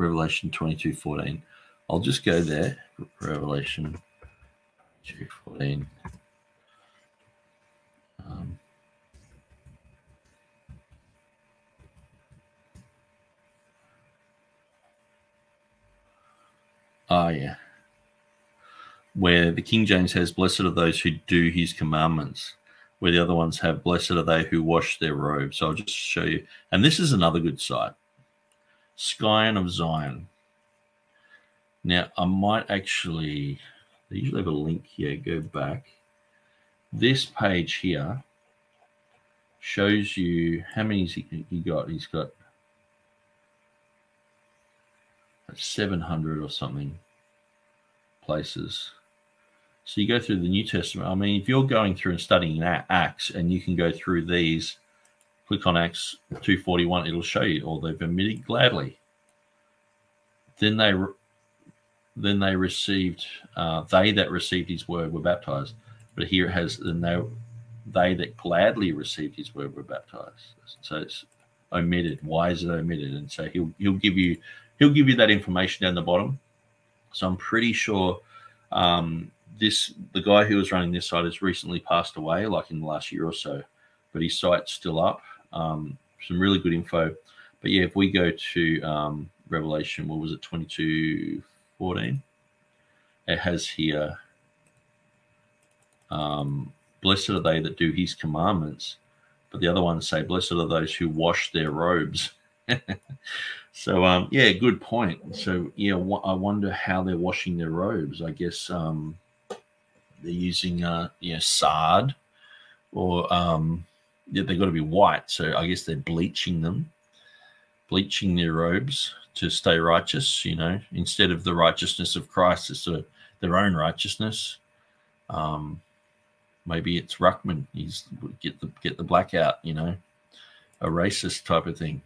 Revelation 22 14. I'll just go there. Revelation 2 14. Um, ah, yeah. Where the King James has, Blessed are those who do his commandments, where the other ones have, Blessed are they who wash their robes. So I'll just show you. And this is another good site Scion of Zion. Now, I might actually, they usually have a link here, go back. This page here shows you how many he, he got. He's got 700 or something places. So you go through the New Testament. I mean, if you're going through and studying Acts and you can go through these, click on Acts 241, it'll show you or they've admitted gladly. Then they then they received uh, they that received his word were baptized. But here it has then they they that gladly received his word were baptized. So it's omitted. Why is it omitted? And so he'll he'll give you he'll give you that information down the bottom. So I'm pretty sure um, this the guy who was running this site has recently passed away, like in the last year or so, but his site's still up. Um, some really good info. But yeah, if we go to um, Revelation, what was it, 22 14? It has here, um, blessed are they that do his commandments. But the other ones say, blessed are those who wash their robes. so, um, yeah, good point. So, yeah, I wonder how they're washing their robes. I guess um, they're using, uh, sard or um, they've got to be white. So I guess they're bleaching them, bleaching their robes to stay righteous. You know, instead of the righteousness of Christ, it's a, their own righteousness. Um, maybe it's Ruckman. He's get the get the black out. You know, a racist type of thing.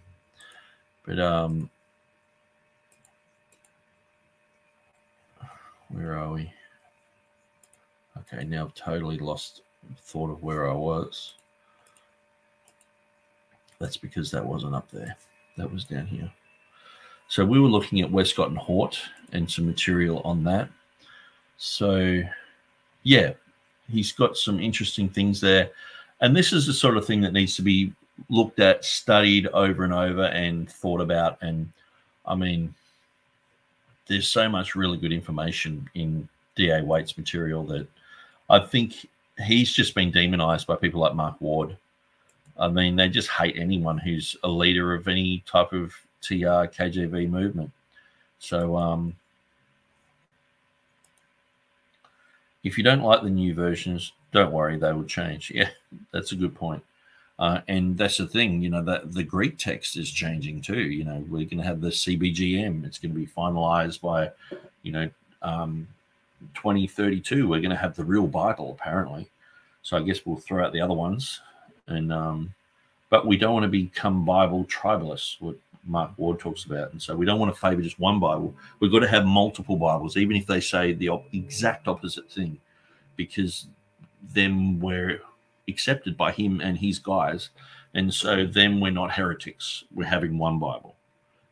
But um, where are we? Okay, now I've totally lost thought of where I was. That's because that wasn't up there. That was down here. So we were looking at Westcott and Hort and some material on that. So, yeah, he's got some interesting things there. And this is the sort of thing that needs to be looked at, studied over and over, and thought about. And I mean, there's so much really good information in D.A. Waite's material that I think he's just been demonized by people like Mark Ward I mean, they just hate anyone who's a leader of any type of TR KJV movement. So, um, if you don't like the new versions, don't worry, they will change. Yeah, that's a good point. Uh, and that's the thing, you know, that the Greek text is changing too. You know, we're going to have the CBGM. It's going to be finalized by, you know, um, 2032. We're going to have the real Bible, apparently. So I guess we'll throw out the other ones and um, but we don't want to become Bible tribalists, what Mark Ward talks about. And so we don't want to favor just one Bible. We've got to have multiple Bibles, even if they say the op- exact opposite thing, because then we're accepted by him and his guys. And so then we're not heretics. We're having one Bible.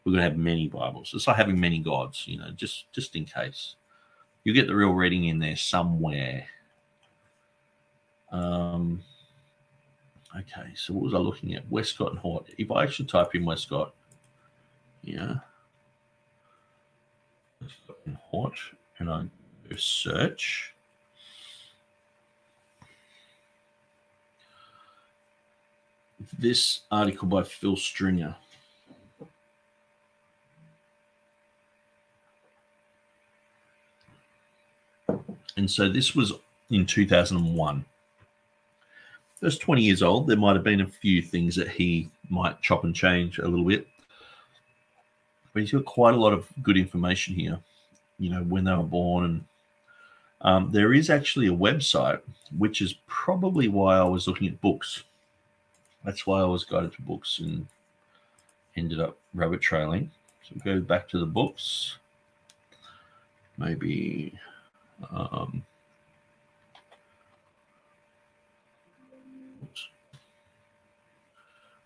We're going to have many Bibles. It's like having many gods, you know, just just in case. You get the real reading in there somewhere. Um, Okay, so what was I looking at? Westcott and Hort. If I actually type in Westcott, yeah, Westcott and Hort, and I do search. This article by Phil Stringer. And so this was in 2001 was 20 years old. There might have been a few things that he might chop and change a little bit. But he's got quite a lot of good information here, you know, when they were born. And um, there is actually a website, which is probably why I was looking at books. That's why I was guided to books and ended up rabbit trailing. So go back to the books. Maybe um,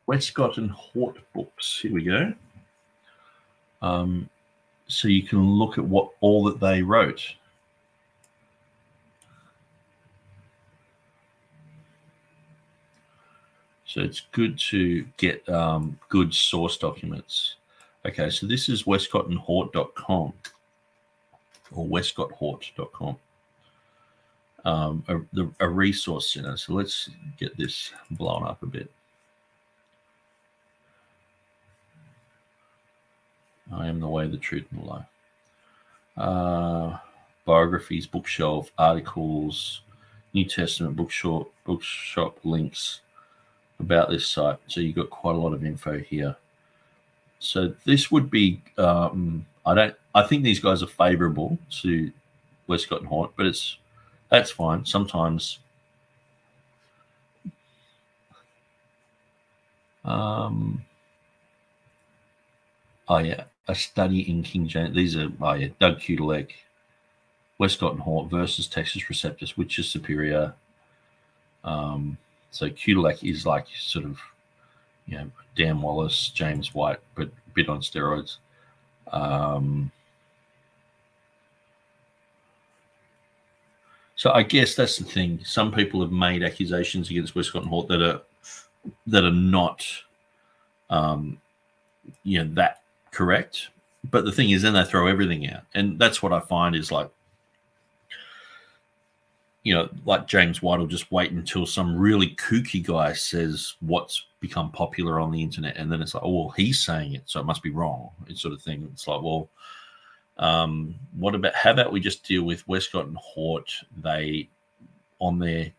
Westcott and Hort books. Here we go. Um, so you can look at what all that they wrote. So it's good to get um, good source documents. Okay, so this is westcottandhort.com or westcotthort.com, um, a, the, a resource center. So let's get this blown up a bit. I am the way, the truth, and the life. Uh, biographies, bookshelf, articles, New Testament bookshop, bookshop links about this site. So you've got quite a lot of info here. So this would be, um, I don't, I think these guys are favourable to Westcott and Hort, but it's that's fine. Sometimes, um, oh yeah, a study in King James. These are oh yeah, Doug Kutilek, Westcott and Hort versus Textus Receptus, which is superior. Um, so Kutilek is like sort of, you know, Dan Wallace, James White, but a bit on steroids. Um, so I guess that's the thing. Some people have made accusations against Westcott and Hort that are that are not, um, you know, that correct. But the thing is, then they throw everything out, and that's what I find is like you know, like James White will just wait until some really kooky guy says what's become popular on the internet, and then it's like, oh, well, he's saying it, so it must be wrong. It's sort of thing. It's like, well, um, what about how about we just deal with Westcott and Hort? They on their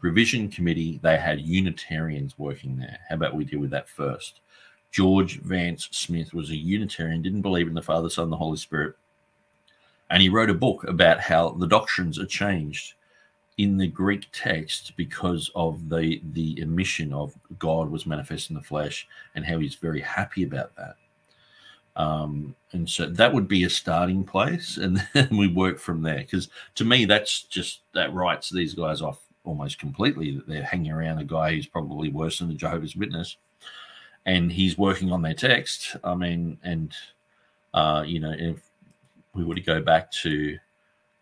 revision committee, they had Unitarians working there. How about we deal with that first? George Vance Smith was a Unitarian, didn't believe in the Father, Son, and the Holy Spirit. And he wrote a book about how the doctrines are changed in the Greek text because of the the emission of God was manifest in the flesh and how he's very happy about that. Um, and so that would be a starting place, and then we work from there. Because to me, that's just that writes these guys off almost completely. That they're hanging around a guy who's probably worse than the Jehovah's Witness, and he's working on their text. I mean, and uh, you know, if we were to go back to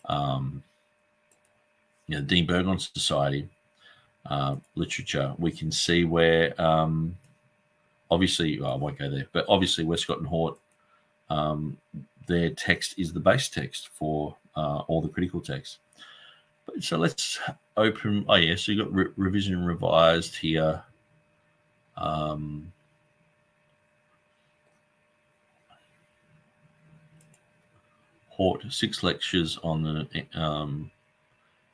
um, you know, Dean Burgon Society uh, literature, we can see where um, obviously well, I won't go there, but obviously Westcott and Hort, um, their text is the base text for uh, all the critical texts. But, so let's open. Oh yeah, so you got re- revision revised here. Um, Six lectures on the um,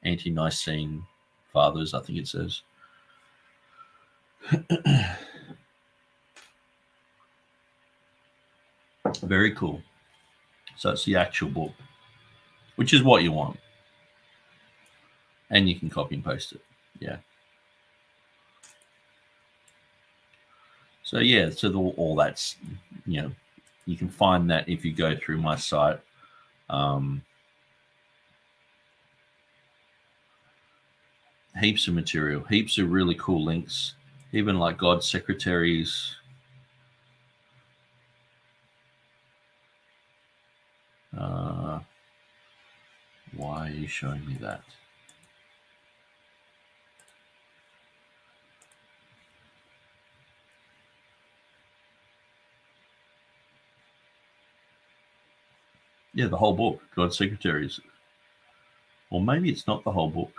ante Nicene fathers, I think it says. Very cool. So it's the actual book, which is what you want. And you can copy and paste it. Yeah. So yeah, so the, all that's you know, you can find that if you go through my site. Um, heaps of material, heaps of really cool links, even like God's secretaries. Uh, why are you showing me that? Yeah, the whole book, God's secretaries. Or maybe it's not the whole book.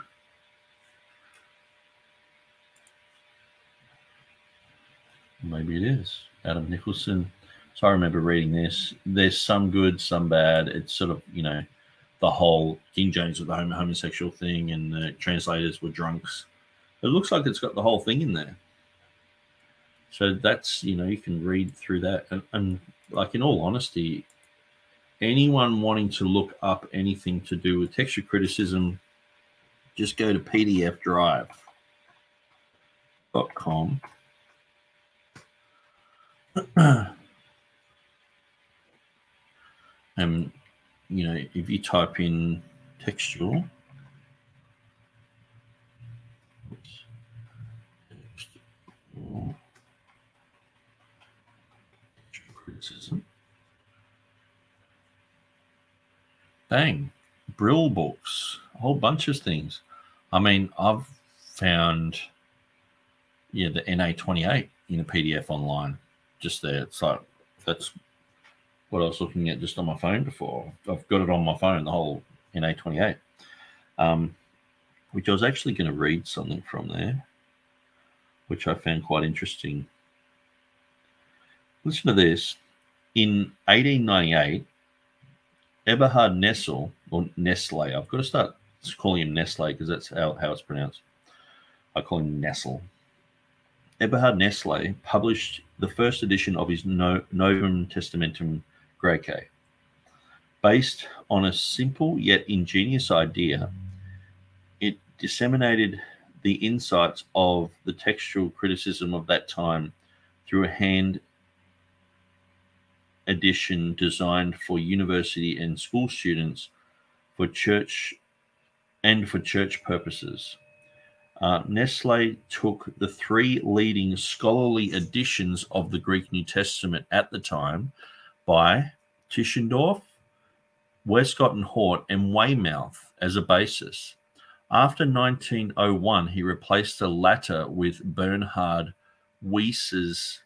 Maybe it is. Adam Nicholson. So I remember reading this. There's some good, some bad. It's sort of, you know, the whole King James with the homosexual thing and the translators were drunks. It looks like it's got the whole thing in there. So that's, you know, you can read through that. And, and like, in all honesty, anyone wanting to look up anything to do with texture criticism, just go to pdfdrive.com and you know, if you type in textual, criticism, bang, Brill books, a whole bunch of things. I mean, I've found yeah the NA28 in a PDF online just there. It's like that's what I was looking at just on my phone before. I've got it on my phone, the whole NA28, um, which I was actually going to read something from there, which I found quite interesting. Listen to this. In 1898, Eberhard Nessel, or Nestle, I've got to start calling him Nestle because that's how, how it's pronounced. I call him Nessel. Eberhard Nestle published the first edition of his Novum Testamentum Graece. Based on a simple yet ingenious idea, it disseminated the insights of the textual criticism of that time through a hand edition designed for university and school students for church and for church purposes. Uh, Nestle took the three leading scholarly editions of the Greek New Testament at the time by Tischendorf, Westcott and Hort, and Weymouth as a basis. After 1901, he replaced the latter with Bernhard Weiss's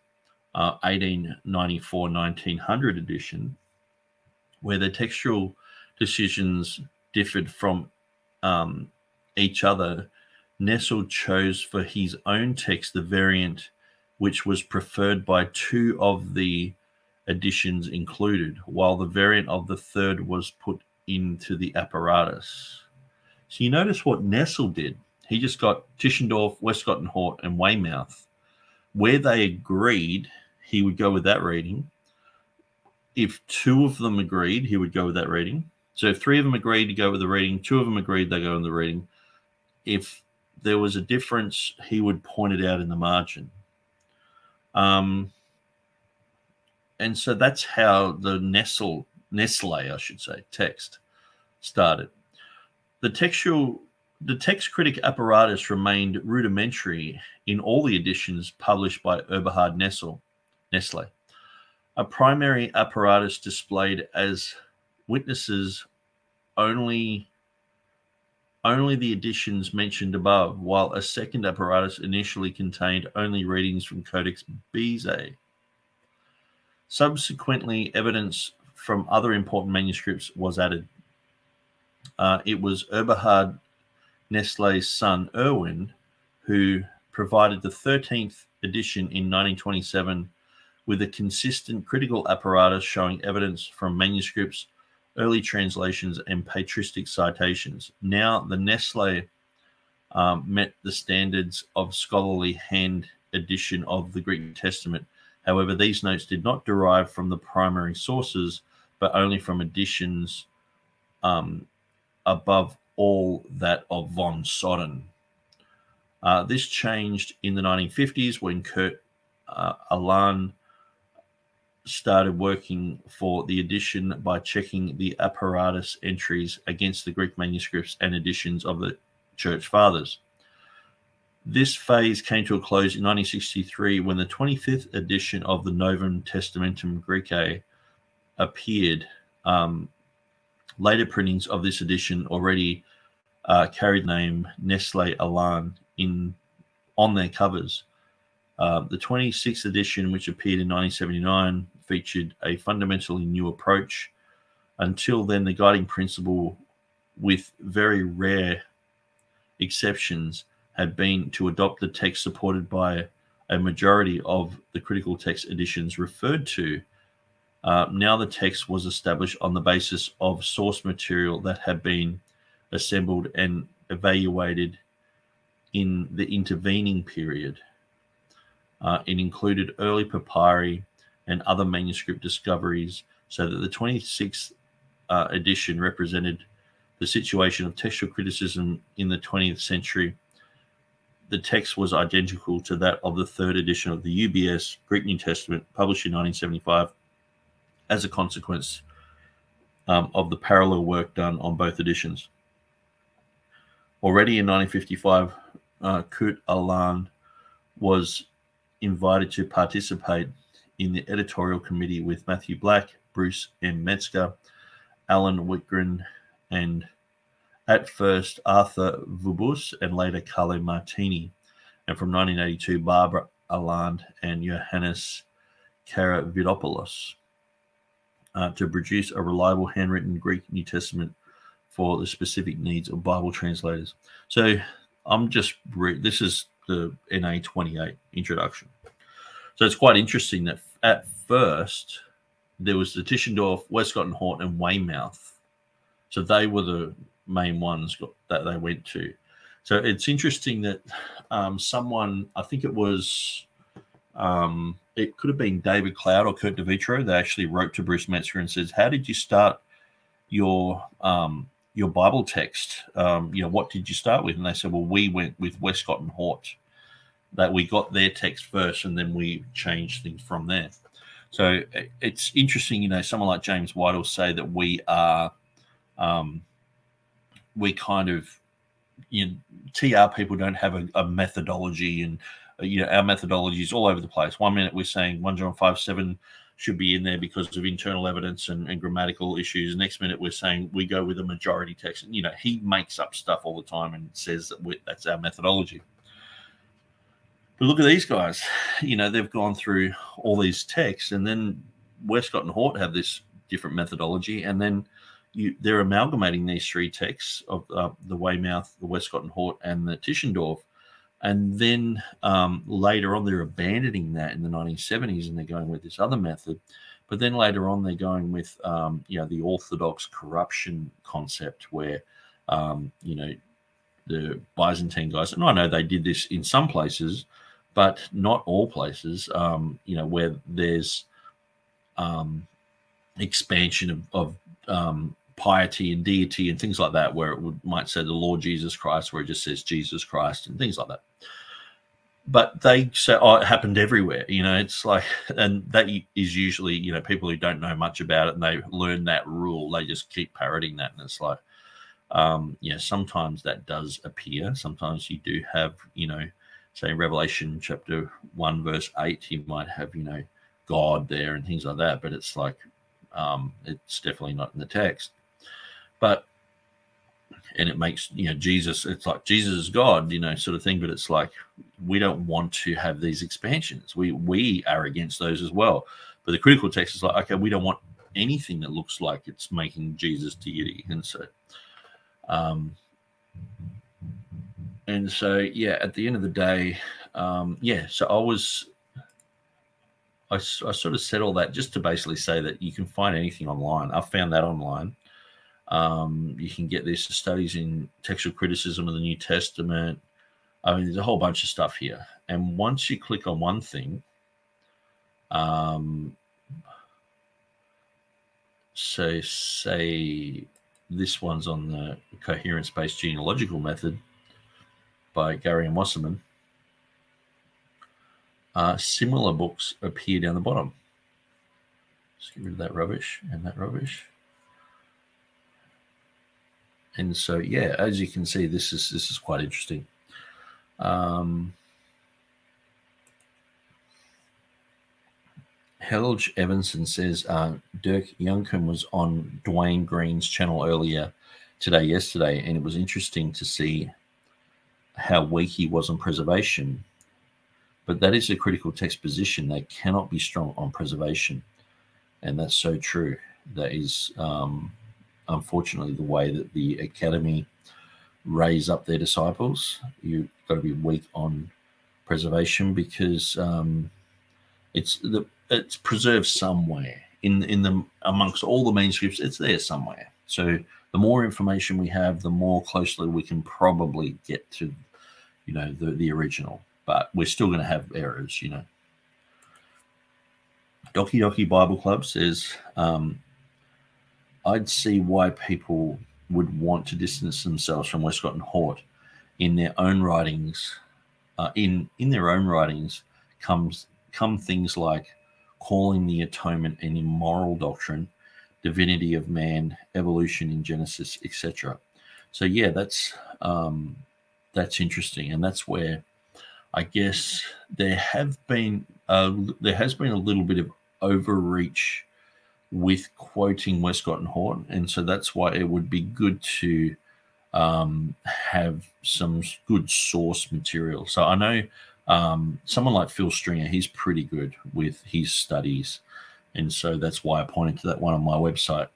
uh, 1894 1900 edition, where the textual decisions differed from um, each other. Nessel chose for his own text the variant which was preferred by two of the editions included, while the variant of the third was put into the apparatus. So you notice what Nessel did. He just got Tischendorf, Westcott and Hort, and Weymouth. Where they agreed, he would go with that reading. If two of them agreed, he would go with that reading. So if three of them agreed to go with the reading, two of them agreed they go in the reading. If there was a difference, he would point it out in the margin. Um, and so that's how the Nestle, Nestle, I should say, text started. The textual, the text critic apparatus remained rudimentary in all the editions published by Eberhard Nestle. Nestle. A primary apparatus displayed as witnesses only only the editions mentioned above, while a second apparatus initially contained only readings from Codex Bezae. Subsequently, evidence from other important manuscripts was added. Uh, it was Eberhard Nestle's son, Erwin, who provided the 13th edition in 1927 with a consistent critical apparatus showing evidence from manuscripts, early translations, and patristic citations. Now, the Nestle um, met the standards of scholarly hand edition of the Greek Testament However, these notes did not derive from the primary sources, but only from editions um, above all that of von Soden. Uh, this changed in the 1950s when Kurt uh, Aland started working for the edition by checking the apparatus entries against the Greek manuscripts and editions of the Church Fathers. This phase came to a close in 1963 when the 25th edition of the Novum Testamentum Graece appeared. Um, later printings of this edition already uh, carried the name Nestle Aland in on their covers. Uh, the 26th edition, which appeared in 1979, featured a fundamentally new approach. Until then, the guiding principle, with very rare exceptions, had been to adopt the text supported by a majority of the critical text editions referred to. Uh, now the text was established on the basis of source material that had been assembled and evaluated in the intervening period. Uh, it included early papyri and other manuscript discoveries, so that the 26th uh, edition represented the situation of textual criticism in the 20th century the text was identical to that of the third edition of the UBS Greek New Testament, published in 1975, as a consequence um, of the parallel work done on both editions. Already in 1955, uh, Kurt Aland was invited to participate in the editorial committee with Matthew Black, Bruce M. Metzger, Allen Wikgren, and at first, Arthur Vööbus and later Carlo Martini. And from 1982, Barbara Aland and Johannes Karavidopoulos uh, to produce a reliable handwritten Greek New Testament for the specific needs of Bible translators. So I'm just, this is the NA 28 introduction. So it's quite interesting that at first there was the Tischendorf, Westcott and Hort, and Weymouth. So they were the main ones that they went to. So it's interesting that um, someone, I think it was, um, it could have been David Cloud or Kirk DiVietro. They actually wrote to Bruce Metzger and says, "How did you start your um, your Bible text? Um, you know, what did you start with?" And they said, "Well, we went with Westcott and Hort. That we got their text first, and then we changed things from there." So it's interesting, you know, someone like James White will say that we are um, we kind of you know, TR people don't have a, a methodology, and uh, you know our methodology is all over the place. One minute we're saying one John five seven should be in there because of internal evidence and, and grammatical issues. Next minute we're saying we go with a majority text. And, you know he makes up stuff all the time and says that that's our methodology. But look at these guys. You know they've gone through all these texts, and then Westcott and Hort have this different methodology, and then you, they're amalgamating these three texts of uh, the Weymouth, the Westcott and Hort, and the Tischendorf. And then um, later on, they're abandoning that in the 1970s and they're going with this other method. But then later on, they're going with, um, you know, the orthodox corruption concept where, um, you know, the Byzantine guys, and I know they did this in some places, but not all places, um, you know, where there's um, expansion of, of um, piety and deity and things like that, where it would might say the Lord Jesus Christ, where it just says Jesus Christ and things like that. But they say, oh, it happened everywhere. You know, it's like, and that is usually, you know, people who don't know much about it and they learn that rule, they just keep parroting that. And it's like, um, yeah, sometimes that does appear. Sometimes you do have, you know, say Revelation chapter 1, verse 8, you might have, you know, God there and things like that. But it's like, um, it's definitely not in the text. But and it makes you know Jesus. It's like Jesus is God, you know, sort of thing. But it's like we don't want to have these expansions. We we are against those as well. But the critical text is like, okay, we don't want anything that looks like it's making Jesus deity, and so, um, and so yeah. At the end of the day, um, yeah. So I was I, I, sort of said all that just to basically say that you can find anything online. I found that online. Um, you can get this studies in textual criticism of the New Testament. I mean, there's a whole bunch of stuff here. And once you click on one thing, um, so say this one's on the coherence-based genealogical method by Gurry and Wasserman. Uh, similar books appear down the bottom. Let's get rid of that rubbish and that rubbish. And so, yeah, as you can see, this is this is quite interesting. Um, Helge Evanson says uh, Dirk Jongkind was on Dwayne Green's channel earlier today, yesterday, and it was interesting to see how weak he was on preservation. But that is a critical text position. They cannot be strong on preservation. And that's so true. That is um, unfortunately the way that the academy raise up their disciples. You've got to be weak on preservation because um, it's the it's preserved somewhere in in the amongst all the manuscripts. It's there somewhere. So the more information we have, the more closely we can probably get to, you know, the the original. But we're still going to have errors, you know. Doki Doki Bible Club says um, I'd see why people would want to distance themselves from Westcott and Hort in their own writings. Uh, in in their own writings comes come things like calling the atonement an immoral doctrine, divinity of man, evolution in Genesis, etc. So yeah, that's um, that's interesting, and that's where I guess there have been uh, there has been a little bit of overreach with quoting Westcott and Hort, and so that's why it would be good to um, have some good source material. So I know um, someone like Phil Stringer, he's pretty good with his studies, and so that's why I pointed to that one on my website.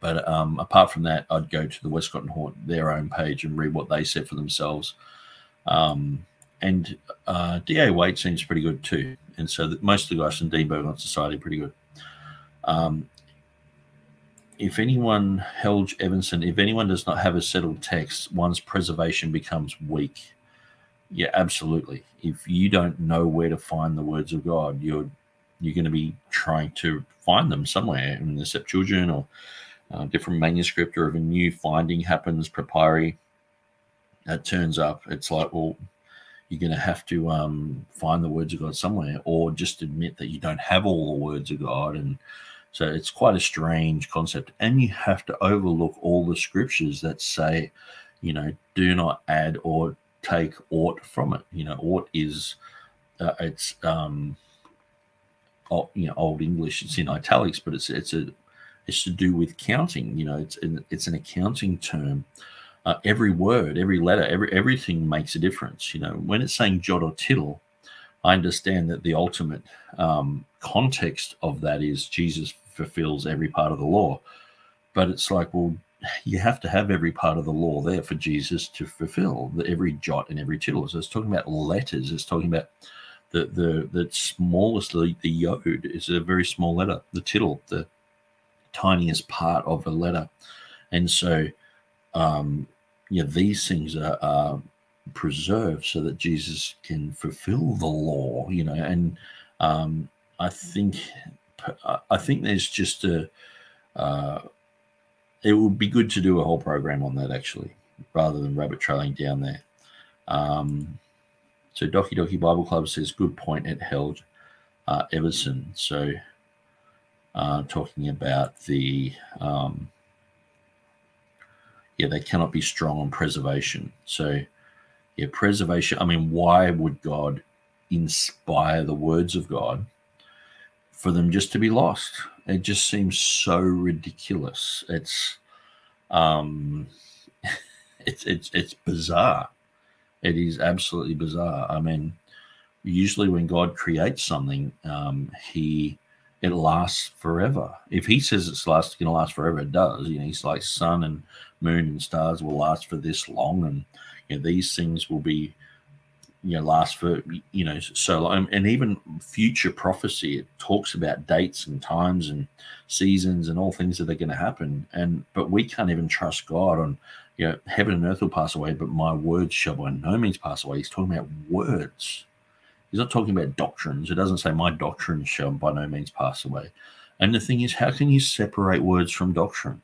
But um, apart from that, I'd go to the Westcott and Hort their own page and read what they said for themselves. Um, and uh, D.A. Waite seems pretty good too, and so most of the guys from Dean Burgon Society are pretty good. Um, if anyone, Helge Evanson, if anyone does not have a settled text, one's preservation becomes weak. Yeah, absolutely. If you don't know where to find the words of God, you're you're going to be trying to find them somewhere in the Septuagint or uh, different manuscript, or if a new finding happens, papyri that turns up, it's like, well, you're going to have to um, find the words of God somewhere, or just admit that you don't have all the words of God and so it's quite a strange concept. And you have to overlook all the scriptures that say, you know, do not add or take aught from it. You know, aught is uh, it's um, you know old English. It's in italics, but it's it's a it's to do with counting. You know, it's an, it's an accounting term. Uh, every word, every letter, every everything makes a difference. You know, when it's saying jot or tittle, I understand that the ultimate um, context of that is Jesus fulfills every part of the law. But it's like, well, you have to have every part of the law there for Jesus to fulfill the, every jot and every tittle. So it's talking about letters. It's talking about the the the smallest the, the yod is a very small letter. The tittle, the tiniest part of a letter, and so um, yeah, these things are, are preserved so that Jesus can fulfill the law. You know, and um, I think I think there's just a. Uh, it would be good to do a whole program on that actually, rather than rabbit trailing down there. Um, so Doki Doki Bible Club says, good point it held uh, Everson. So uh, talking about the, um, yeah, they cannot be strong on preservation. So yeah, preservation. I mean, why would God inspire the words of God for them just to be lost? It just seems so ridiculous. It's, um, it's it's it's bizarre. It is absolutely bizarre. I mean, usually when God creates something, um, He it lasts forever. If He says it's last going to last forever, it does. You know, He's like sun and moon and stars will last for this long, and you know, these things will be you know last for you know so long and even future prophecy it talks about dates and times and seasons and all things that are going to happen and but we can't even trust god on you know, heaven and earth will pass away, but my words shall by no means pass away. He's talking about words. He's not talking about doctrines. It doesn't say my doctrines shall by no means pass away. And the thing is, how can you separate words from doctrine?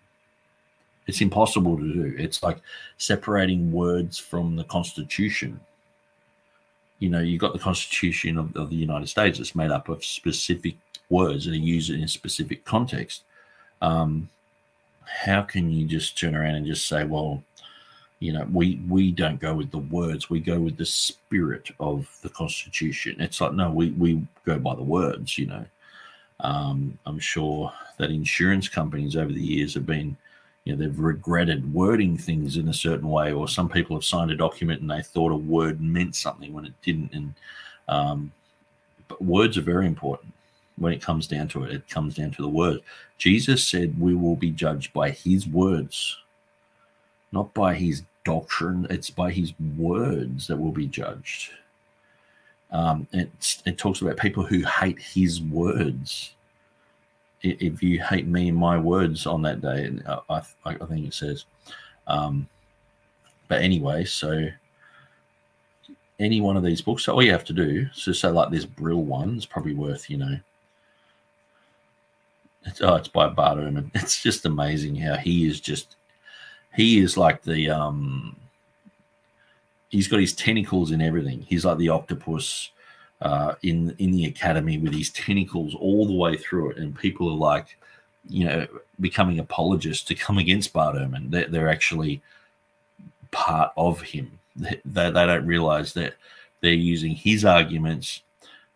It's impossible to do. It's like separating words from the Constitution. You know, you've got the Constitution of, of the United States. It's made up of specific words that are used in a specific context. Um, how can you just turn around and just say, well, you know, we we don't go with the words, we go with the spirit of the Constitution. It's like no, we we go by the words. You know, um, I'm sure that insurance companies over the years have been, you know, they've regretted wording things in a certain way, or some people have signed a document and they thought a word meant something when it didn't. And um, but words are very important when it comes down to it. It comes down to the word. Jesus said we will be judged by his words, not by his doctrine. It's by his words that will be judged. Um, it, it talks about people who hate his words. If you hate me and my words on that day, I, I, I think it says. Um, but anyway, so any one of these books, so all you have to do, so say like this Brill one is probably worth, you know, it's, oh, it's by Bart Ehrman. It's just amazing how he is just he is like the um he's got his tentacles in everything. He's like the octopus uh, in in the academy with his tentacles all the way through it, and people are like, you know, becoming apologists to come against Bart Ehrman. They're, they're actually part of him. They, they, they don't realize that they're using his arguments.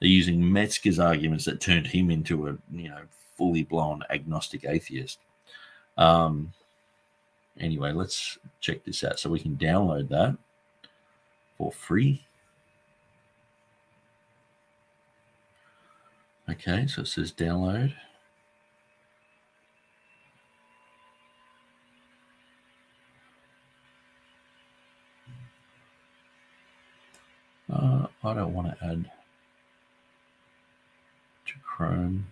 They're using Metzger's arguments that turned him into a you know fully blown agnostic atheist. Um, anyway, let's check this out. So we can download that for free. Okay, so it says download. Uh, I don't want to add to Chrome.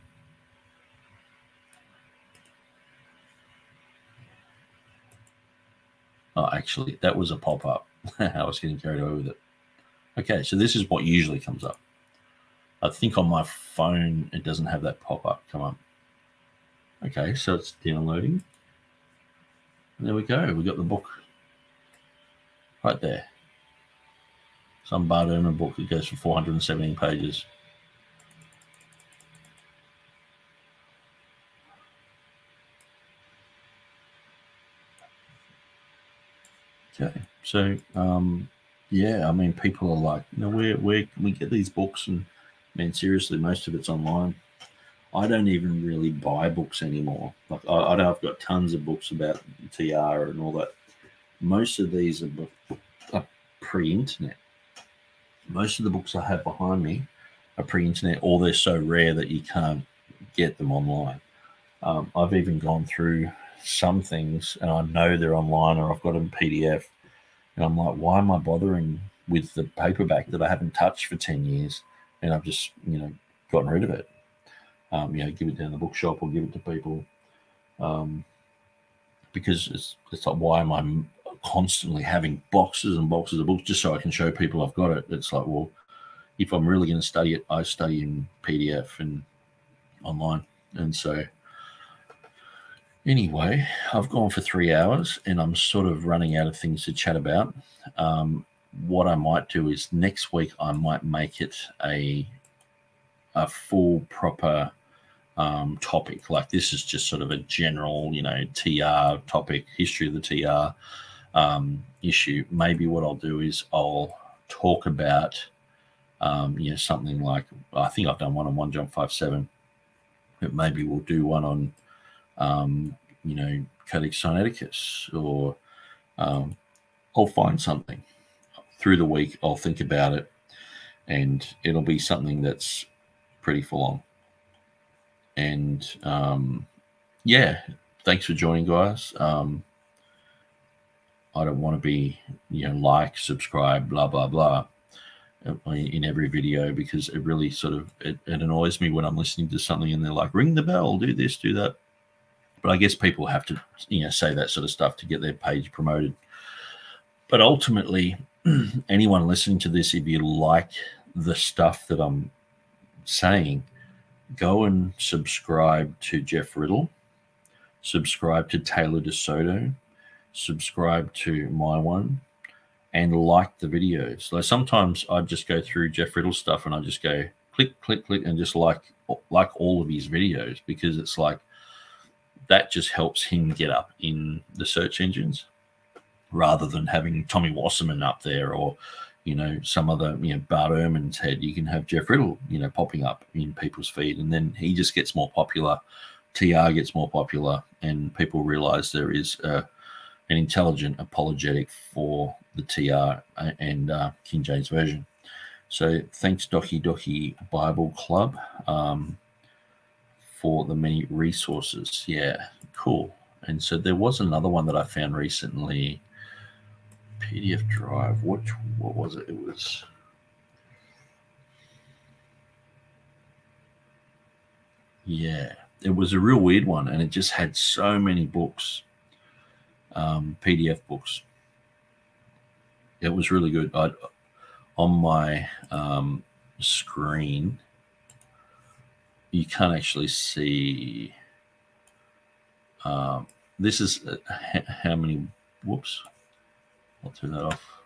Oh, actually, that was a pop up. I was getting carried away with it. Okay, so this is what usually comes up. I think on my phone it doesn't have that pop up come up. Okay, so it's downloading. And there we go. We got the book right there. Some Bart Ehrman book that goes for 417 pages. Okay, so um, yeah, I mean, people are like, you know, where where can we get these books? And man, seriously, most of it's online. I don't even really buy books anymore. Like I, I know I've got tons of books about TR and all that. Most of these are, are pre-internet. Most of the books I have behind me are pre-internet, or they're so rare that you can't get them online. Um, I've even gone through some things, and I know they're online, or I've got them PDF, and I'm like, why am I bothering with the paperback that I haven't touched for ten years, and I've just you know gotten rid of it? Um, you know, give it down the bookshop or give it to people, um, because it's it's like, why am I constantly having boxes and boxes of books just so I can show people I've got it? It's like, well, if I'm really going to study it, I study in PDF and online. And so, anyway, I've gone for three hours and I'm sort of running out of things to chat about. Um, what I might do is next week I might make it a a full proper um, topic. Like this is just sort of a general, you know, TR topic, history of the TR um, issue. Maybe what I'll do is I'll talk about, um, you know, something like I think I've done one on one John five seven but maybe we'll do one on, um, you know, Codex Sinaiticus, or um, I'll find something through the week. I'll think about it, and it'll be something that's pretty full on. And um, yeah, thanks for joining, guys. Um, I don't want to be, you know, like, subscribe, blah blah blah in every video because it really sort of it, it, annoys me when I'm listening to something and they're like, ring the bell, do this, do that. But I guess people have to, you know, say that sort of stuff to get their page promoted. But ultimately, anyone listening to this, if you like the stuff that I'm saying, go and subscribe to Jeff Riddle, subscribe to Taylor DeSoto, subscribe to my one, and like the videos. Like sometimes I just go through Jeff Riddle stuff and I just go click, click, click, and just like like all of his videos because it's like that just helps him get up in the search engines rather than having Tommy Wasserman up there or you know some other you know Bart Ehrman's head. You can have Jeff Riddle you know popping up in people's feed, and then he just gets more popular. TR gets more popular, and people realize there is an intelligent apologetic for the TR and uh, King James Version. So thanks, Doki Doki Bible Club, um, for the many resources. Yeah, cool. And so there was another one that I found recently. PDF Drive. What what was it? It was. Yeah, it was a real weird one, and it just had so many books um, PDF books. It was really good. I, on my um, screen, you can't actually see. Um, this is uh, how many. Whoops. I'll turn that off.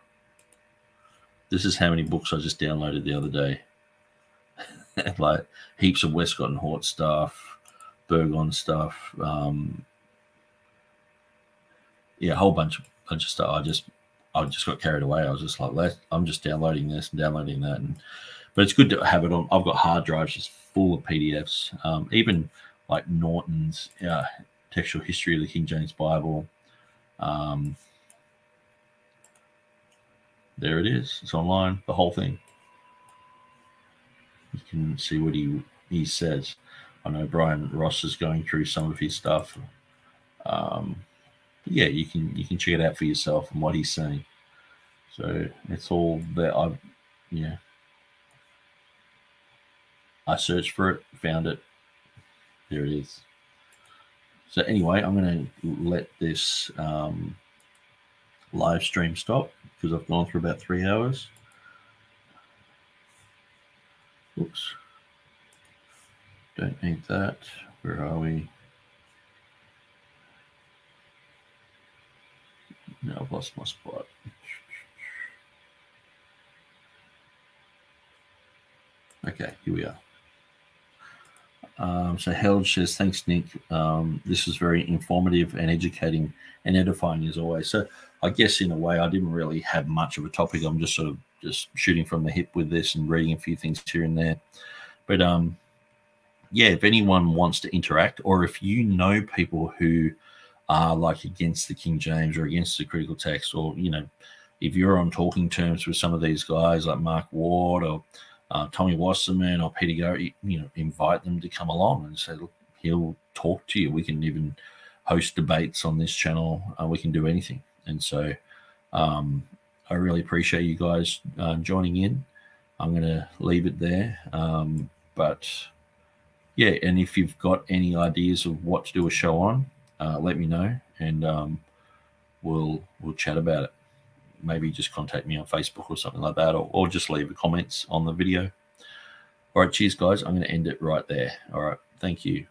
This is how many books I just downloaded the other day. like heaps of Westcott and Hort stuff, Burgon stuff, um, yeah, a whole bunch of bunch of stuff. I just I just got carried away. I was just like, I'm just downloading this and downloading that, and but it's good to have it on. I've got hard drives just full of PDFs, um, even like Norton's uh, textual history of the King James Bible. Um, there it is. It's online. The whole thing. You can see what he he says. I know Brian Ross is going through some of his stuff. Um, yeah, you can you can check it out for yourself and what he's saying. So it's all that I've yeah. I searched for it, found it. There it is. So anyway, I'm going to let this um, live stream stop because I've gone for about three hours. Oops. Don't need that. Where are we? No, I've lost my spot. Okay, here we are. Um, so Helge says, thanks, Nick. Um, this was very informative and educating and edifying as always. So I guess in a way I didn't really have much of a topic. I'm just sort of just shooting from the hip with this and reading a few things here and there. But um, yeah, if anyone wants to interact, or if you know people who are like against the King James or against the critical text, or you know, if you're on talking terms with some of these guys like Mark Ward or uh, Tommy Wasserman or Peter Gurry, you know, invite them to come along and say, look, he'll talk to you. We can even host debates on this channel. Uh, we can do anything. And so um, I really appreciate you guys uh, joining in. I'm going to leave it there. Um, but yeah, and if you've got any ideas of what to do a show on, uh, let me know, and um, we'll we'll chat about it. Maybe just contact me on Facebook or something like that, or, or just leave the comments on the video. All right, cheers, guys. I'm going to end it right there. All right, thank you.